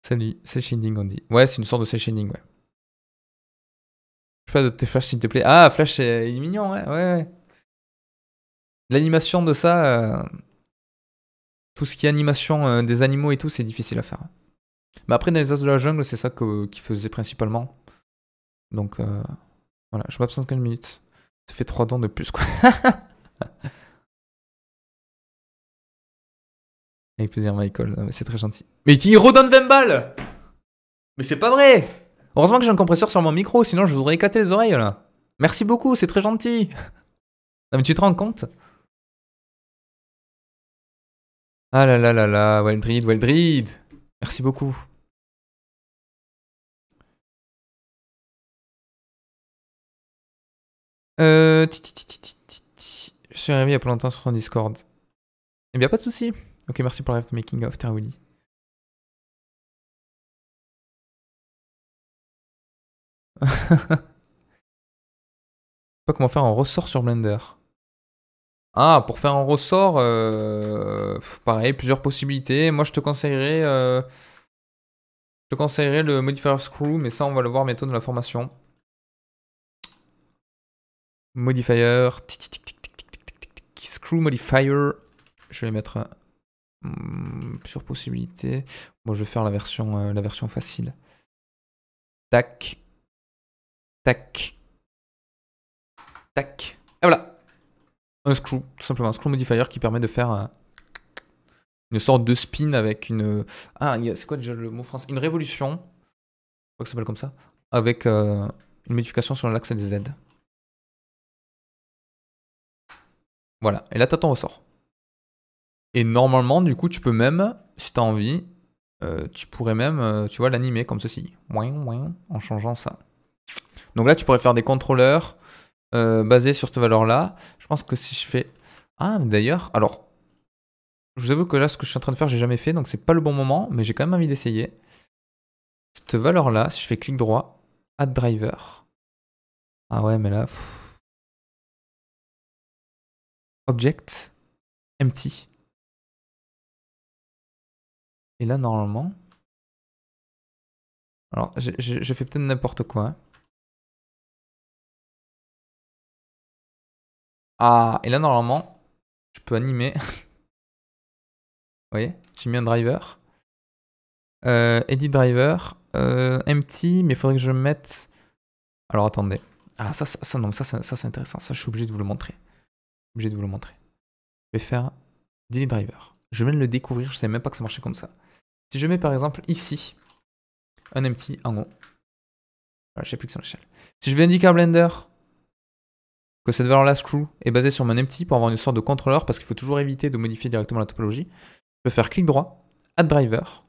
Salut, c'est shading on dit. Ouais, c'est une sorte de shading, ouais. Je fais de tes flash s'il te plaît. Ah, flash, il est mignon, ouais, ouais, ouais. L'animation de ça, euh, tout ce qui est animation euh, des animaux et tout, c'est difficile à faire. Mais après, dans les As de la jungle, c'est ça qu'il faisait principalement. Donc, euh, voilà, je m'absente 15 minutes. Ça fait 3 dents de plus, quoi. Avec plaisir, Michael. C'est très gentil. Mais il redonne 20 balles Mais c'est pas vrai Heureusement que j'ai un compresseur sur mon micro, sinon je voudrais éclater les oreilles, là. Merci beaucoup, c'est très gentil. Non, mais tu te rends compte? Ah là là là là, Wildreed, Wildreed Merci beaucoup. Euh... Je suis arrivé il y a pas longtemps sur ton Discord. Eh bien, pas de soucis. Ok, merci pour la making of, Terwilly. pas comment faire un ressort sur Blender. Ah, pour faire un ressort, euh, pareil, plusieurs possibilités. Moi, je te conseillerais, euh, je te le modifier screw, mais ça, on va le voir bientôt dans la formation. Modifier, screw modifier. Je vais mettre hmm, plusieurs possibilités. Moi, je vais faire la version, euh, la version facile. Tac, tac, tac. Et voilà un screw, tout simplement, un screw modifier qui permet de faire une sorte de spin avec une. Ah, c'est quoi déjà le mot français? Une révolution, je crois que ça s'appelle comme ça, avec euh, une modification sur l'axe des Z. Voilà, et là t'as ton ressort. Et normalement, du coup, tu peux même, si t'as envie, euh, tu pourrais même, euh, tu vois, l'animer comme ceci, en changeant ça. Donc là, tu pourrais faire des contrôleurs basés sur cette valeur-là. Je pense que si je fais... Ah, d'ailleurs, alors, je vous avoue que là, ce que je suis en train de faire, j'ai jamais fait, donc c'est pas le bon moment, mais j'ai quand même envie d'essayer. Cette valeur-là, si je fais clic droit, add driver. Ah ouais, mais là... Object, empty. Et là, normalement... Alors, je, je fais peut-être n'importe quoi. Ah, et là, normalement, je peux animer. Vous voyez J'ai mis un driver. Euh, edit driver. Euh, empty, mais il faudrait que je mette... Alors, attendez. Ah, ça, ça, ça, ça, ça c'est intéressant. Ça, je suis obligé de vous le montrer. Obligé de vous le montrer. Je vais faire delete driver. Je viens de le découvrir, je savais même pas que ça marchait comme ça. Si je mets par exemple ici un empty en haut, Voilà, je sais plus que c'est l'échelle. Si je vais indiquer à Blender cette valeur-là, screw, est basée sur mon empty pour avoir une sorte de contrôleur, parce qu'il faut toujours éviter de modifier directement la topologie, je peux faire clic droit, add driver.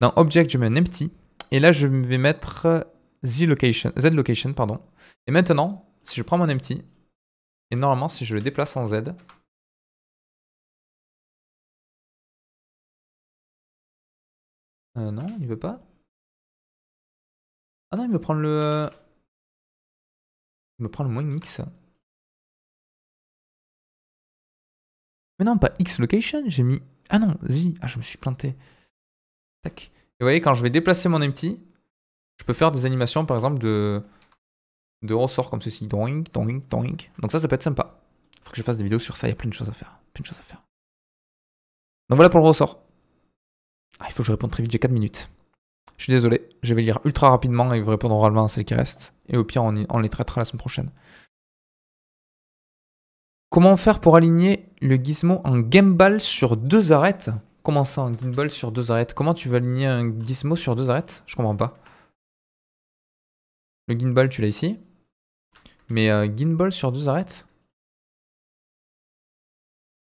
Dans object, je mets un empty. Et là, je vais mettre z location, z location, pardon. Et maintenant, si je prends mon empty, et normalement, si je le déplace en z, euh, non, il veut pas. Ah non, il me prend le... Il me prend le moins X. Mais non, pas X location, j'ai mis... Ah non, Z. Ah, je me suis planté. Tac. Et vous voyez, quand je vais déplacer mon empty, je peux faire des animations, par exemple, de, de ressorts comme ceci. Doink, doink, doink. Donc ça, ça peut être sympa. Faut que je fasse des vidéos sur ça, il y a plein de choses à faire. Plein de choses à faire. Donc voilà pour le ressort. Ah, il faut que je réponde très vite, j'ai 4 minutes. Je suis désolé, je vais lire ultra rapidement et vous répondre oralement à celles qui restent. Et au pire, on, les traitera la semaine prochaine. Comment faire pour aligner le gizmo en gimbal sur deux arêtes? Comment ça, un gimbal sur deux arêtes? Comment tu vas aligner un gizmo sur deux arêtes? Je comprends pas. Le gimbal, tu l'as ici. Mais euh, gimbal sur deux arêtes?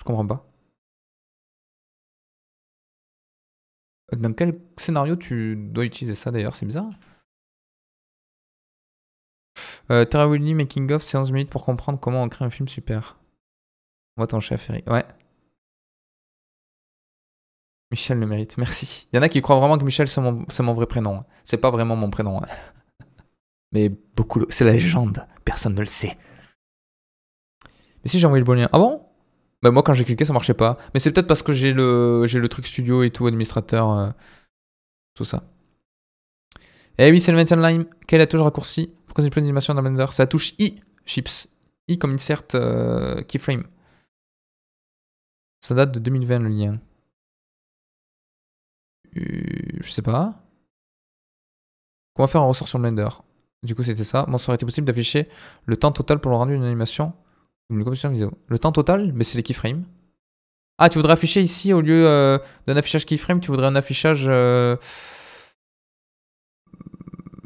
Je comprends pas. Dans quel scénario tu dois utiliser ça d'ailleurs? C'est bizarre. Euh, Terra Willy Making of, c'est 11 minutes pour comprendre comment on crée un film super. Moi ton chef, Eric. Ouais. Michel le mérite, merci. Il y en a qui croient vraiment que Michel c'est mon, vrai prénom. C'est pas vraiment mon prénom. Hein. Mais beaucoup. C'est la légende. Personne ne le sait. Mais si j'ai envoyé le bon lien. Ah bon? Bah moi quand j'ai cliqué ça marchait pas. Mais c'est peut-être parce que j'ai le, truc studio et tout, administrateur, euh, tout ça. Eh oui, c'est le maintain line. Quelle a toujours raccourci Pourquoi c'est plus d'animation dans Blender? Ça touche I, chips. I comme insert euh, keyframe. Ça date de 2020 le lien. Euh, je sais pas. Comment faire un ressort sur Blender? Du coup c'était ça. Bon, ça aurait été possible d'afficher le temps total pour le rendu d'une animation une composition vidéo. Le temps total, mais c'est les keyframes. Ah, tu voudrais afficher ici, au lieu euh, d'un affichage keyframe, tu voudrais un affichage... Euh...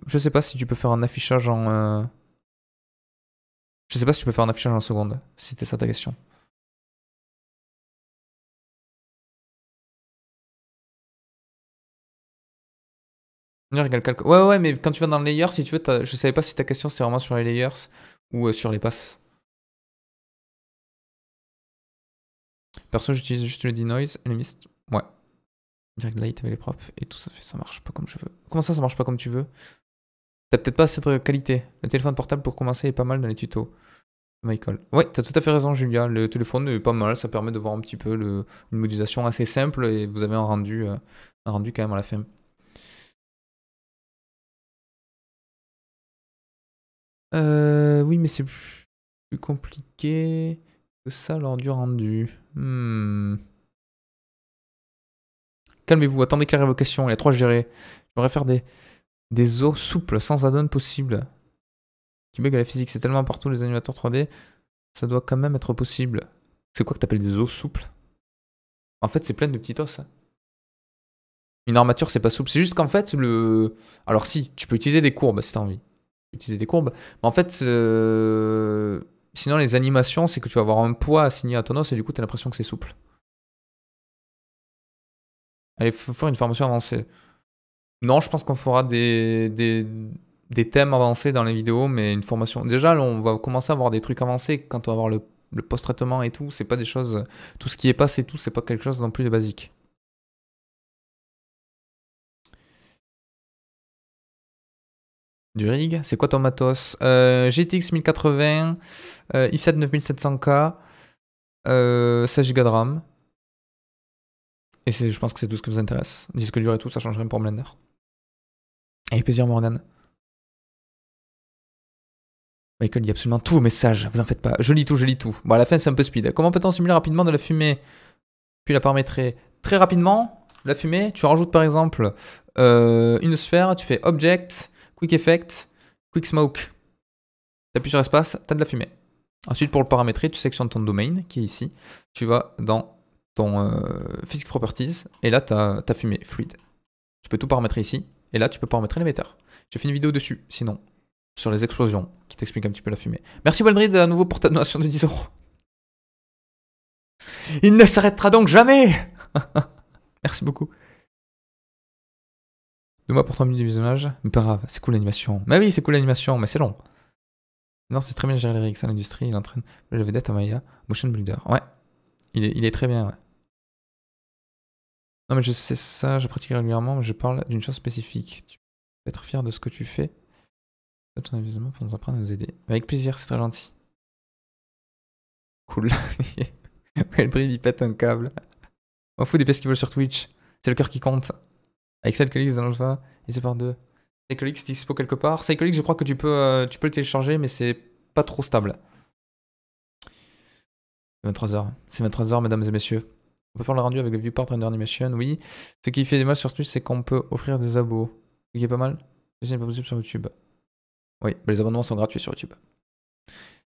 Je sais pas si tu peux faire un affichage en... Je sais pas si tu peux faire un affichage en seconde, si c'était ça ta question. Ouais, ouais, mais quand tu vas dans le layer, si tu veux, je savais pas si ta question c'était vraiment sur les layers ou euh, sur les passes. Perso, j'utilise juste le denoise et le mist. Ouais. Direct light avec les props et tout ça fait, ça marche pas comme je veux. Comment ça, ça marche pas comme tu veux? T'as peut-être pas cette qualité. Le téléphone portable pour commencer est pas mal dans les tutos. Michael. Ouais, t'as tout à fait raison, Julia. Le téléphone est pas mal, ça permet de voir un petit peu le, une modélisation assez simple et vous avez un rendu, euh, un rendu quand même à la fin. Euh, oui, mais c'est plus compliqué que ça lors du rendu. Hmm. Calmez-vous, attendez que la révocation, il y trois gérés. J'aimerais faire des, des os souples, sans add-on possible. Qui bug à la physique, c'est tellement partout les animateurs 3D, ça doit quand même être possible. C'est quoi que t'appelles des os souples? En fait, c'est plein de petits os. Hein. Une armature, c'est pas souple. C'est juste qu'en fait, le. Alors, si, tu peux utiliser des courbes si t'as envie. Utiliser des courbes. Mais en fait, euh, Sinon, les animations, c'est que tu vas avoir un poids assigné à ton os et du coup, tu as l'impression que c'est souple. Allez, faut faire une formation avancée. Non, je pense qu'on fera des, thèmes avancés dans les vidéos, mais une formation. Déjà, on va commencer à avoir des trucs avancés quand on va avoir le, le post-traitement et tout. C'est pas des choses. Tout ce qui est passé tout, c'est pas quelque chose non plus de basique. Du rig, c'est quoi ton matos? GTX 1080, euh, i7 9700K, euh, 16 Go de RAM. Et je pense que c'est tout ce qui vous intéresse. Disque dur et tout, ça change rien pour Blender. Avec plaisir Morgan. Michael dit absolument tous vos messages, vous en faites pas. Je lis tout, je lis tout. Bon, à la fin, c'est un peu speed. Comment peut-on simuler rapidement de la fumée? Puis la paramétrer très rapidement. La fumée, tu rajoutes par exemple euh, une sphère, tu fais Object, Quick Effect, Quick Smoke. Tu appuies sur espace, tu as de la fumée. Ensuite, pour le paramétrer, tu sélectionnes ton domain qui est ici. Tu vas dans ton euh, Physics Properties et là, tu as ta fumée fluide. Tu peux tout paramétrer ici et là, tu peux paramétrer l'émetteur. J'ai fait une vidéo dessus, sinon. sur les explosions, qui t'explique un petit peu la fumée. Merci Waldrid à nouveau pour ta donation de 10 euros. Il ne s'arrêtera donc jamais Merci beaucoup. Deux mois pour 3 minutes de visionnage. Mais pas grave, c'est cool l'animation. Mais oui, c'est cool l'animation, mais c'est long. Non, c'est très bien géré les à l'industrie. Il entraîne le vedette à Maya. Motion Builder. Ouais. Il est, très bien, ouais. Non, mais je sais ça, je pratique régulièrement, mais je parle d'une chose spécifique. Tu peux être fier de ce que tu fais. Ton avisement pour nous apprendre à nous aider. Avec plaisir, c'est très gentil. Cool. Eldrid, il pète un câble. On fout des pièces qui volent sur Twitch. C'est le cœur qui compte. Avec Cyclix dans l'alpha, et c'est par deux. Cyclix dispo quelque part. Cyclix, je crois que tu peux, euh, tu peux le télécharger, mais c'est pas trop stable. 23h. C'est 23h, mesdames et messieurs. On peut faire le rendu avec le viewport render animation, oui. Ce qui fait des mal sur Twitch, c'est qu'on peut offrir des abos. Ce qui est pas mal. Ce n'est pas possible sur YouTube. Oui, les abonnements sont gratuits sur YouTube.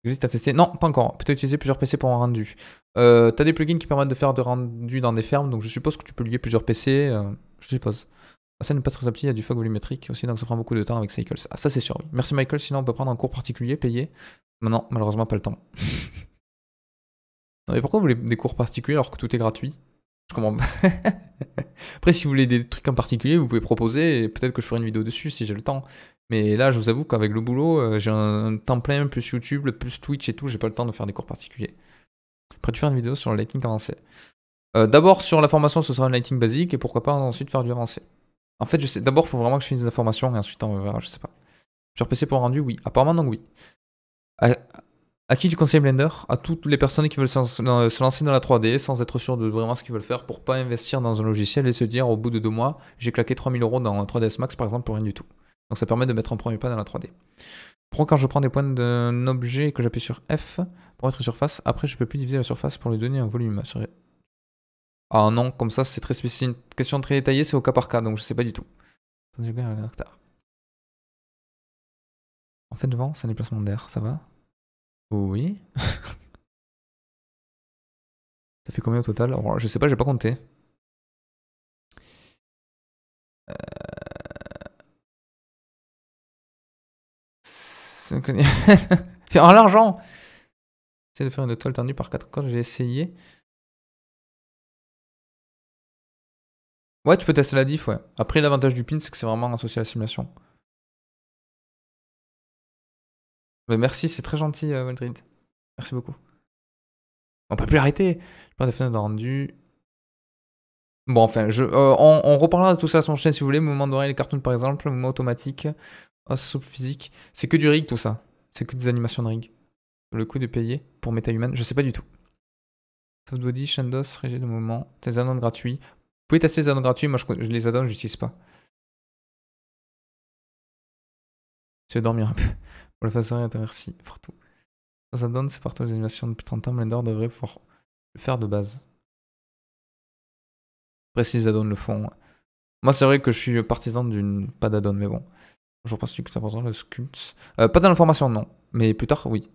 Existe à tester Non, pas encore. Peut-être utiliser plusieurs PC pour un rendu. Euh, T'as des plugins qui permettent de faire des rendus dans des fermes, donc je suppose que tu peux lier plusieurs PC. Euh, je suppose. Ça n'est pas très appli, il y a du fog volumétrique aussi, donc ça prend beaucoup de temps avec Cycles. Ah, ça c'est sûr, oui. Merci Michael, sinon on peut prendre un cours particulier, payé. Non, malheureusement pas le temps. non, mais pourquoi vous voulez des cours particuliers alors que tout est gratuit? Je. Après, si vous voulez des trucs en particulier, vous pouvez proposer, et peut-être que je ferai une vidéo dessus si j'ai le temps. Mais là, je vous avoue qu'avec le boulot, euh, j'ai un, temps plein, plus YouTube, plus Twitch et tout, j'ai pas le temps de faire des cours particuliers. Après, tu faire une vidéo sur le lighting avancé euh, D'abord, sur la formation, ce sera un lighting basique, et pourquoi pas ensuite faire du avancé. En fait, je sais, d'abord, il faut vraiment que je finisse des informations, et ensuite on verra, je sais pas. Sur PC pour rendu, oui. Apparemment, donc oui. À, qui tu conseilles Blender? À toutes les personnes qui veulent se lancer dans la 3D sans être sûr de vraiment ce qu'ils veulent faire pour pas investir dans un logiciel et se dire au bout de deux mois, j'ai claqué 3000 euros dans 3ds Max par exemple pour rien du tout. Donc ça permet de mettre un premier pas dans la 3D. Pourquoi quand je prends des points d'un objet et que j'appuie sur F pour être surface, après je peux plus diviser la surface pour lui donner un volume Ah non, comme ça c'est très spécifique. Une question très détaillée, c'est au cas par cas, donc je sais pas du tout. En fait, devant, c'est un déplacement d'air, ça va? Oui. ça fait combien au total? Je sais pas, j'ai pas compté. Euh... en l'argent J'essaie de faire une toile tendue par 4 cordes, j'ai essayé. Ouais, tu peux tester la diff, ouais. Après, l'avantage du pin, c'est que c'est vraiment associé à la simulation. Mais merci, c'est très gentil, euh, Merci beaucoup. On peut plus arrêter. Pas de rendu. Bon, enfin, je, euh, on, reparlera de tout ça sur mon chaîne si vous voulez. Mouvement d'oreille, les cartoons par exemple, mouvement automatique. Oh, soupe physique. C'est que du rig tout ça. C'est que des animations de rig. Le coût de payer pour MetaHuman, je sais pas du tout. Softbody, Shandos, régime de mouvement, tes addons gratuits. Vous pouvez tester les addons gratuits, moi je, les addons, je n'utilise pas. Je dormir un peu. Pour le façon merci partout. Ça donne, c'est partout les animations depuis 30 ans, Blender devrait pouvoir le faire de base. Après si les addons le font. Moi c'est vrai que je suis partisan d'une pas d'addon, mais bon. Je pense que c'est important le sculpt. Euh, pas dans l'information, non. Mais plus tard, oui.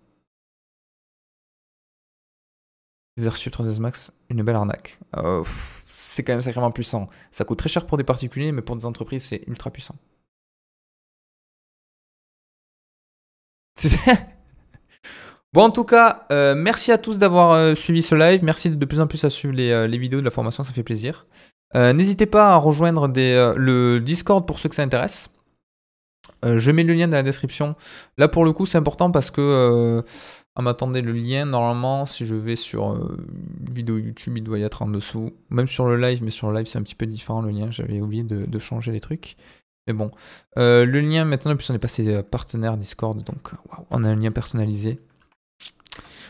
Exercice 3ds Max, une belle arnaque. Euh, c'est quand même sacrément puissant. Ça coûte très cher pour des particuliers, mais pour des entreprises, c'est ultra puissant. Bon, en tout cas, euh, merci à tous d'avoir suivi ce live. Merci de plus en plus à suivre les, les vidéos de la formation, ça fait plaisir. N'hésitez pas à rejoindre le Discord pour ceux que ça intéresse. Euh, je mets le lien dans la description. Là, pour le coup, c'est important parce que. Euh, ah, m'attendez, le lien, normalement, si je vais sur euh, vidéo YouTube, il doit y être en dessous. Même sur le live, mais sur le live, c'est un petit peu différent le lien. J'avais oublié de, changer les trucs. Mais bon. le lien, maintenant, puisqu'on est passé partenaire Discord, donc on a un lien personnalisé.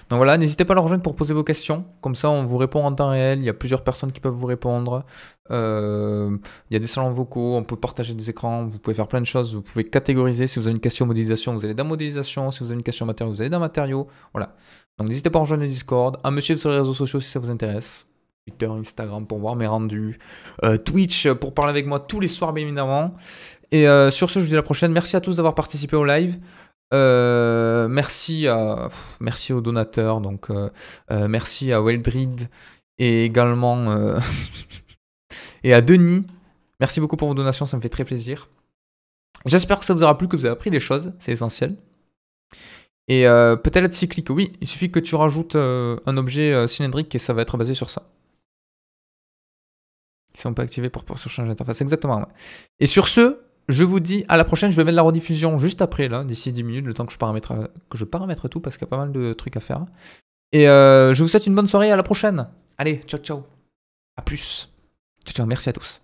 Donc voilà, n'hésitez pas à le rejoindre pour poser vos questions. Comme ça, on vous répond en temps réel. Il y a plusieurs personnes qui peuvent vous répondre. Euh, il y a des salons vocaux, on peut partager des écrans, vous pouvez faire plein de choses. Vous pouvez catégoriser. Si vous avez une question modélisation, vous allez dans modélisation. Si vous avez une question matériau, vous allez dans matériaux. Voilà. Donc n'hésitez pas à rejoindre le Discord. Me suivre sur les réseaux sociaux si ça vous intéresse. Twitter, Instagram pour voir mes rendus. Euh, Twitch pour parler avec moi tous les soirs, bien évidemment. Et euh, sur ce, je vous dis à la prochaine. Merci à tous d'avoir participé au live. Euh, merci, à, merci aux donateurs, donc merci à Weldrid et également et à Denis. Merci beaucoup pour vos donations, ça me fait très plaisir. J'espère que ça vous aura plu, que vous avez appris des choses, c'est essentiel. Et peut-être être cyclique, oui, il suffit que tu rajoutes un objet cylindrique et ça va être basé sur ça. Si on peut activer pour, pour changer d'interface, exactement. Et sur ce, je vous dis à la prochaine, je vais mettre la rediffusion juste après, là, d'ici 10 minutes, le temps que je paramètre, tout, parce qu'il y a pas mal de trucs à faire. Et je vous souhaite une bonne soirée, à la prochaine. Allez, ciao ciao. À plus. Ciao ciao, merci à tous.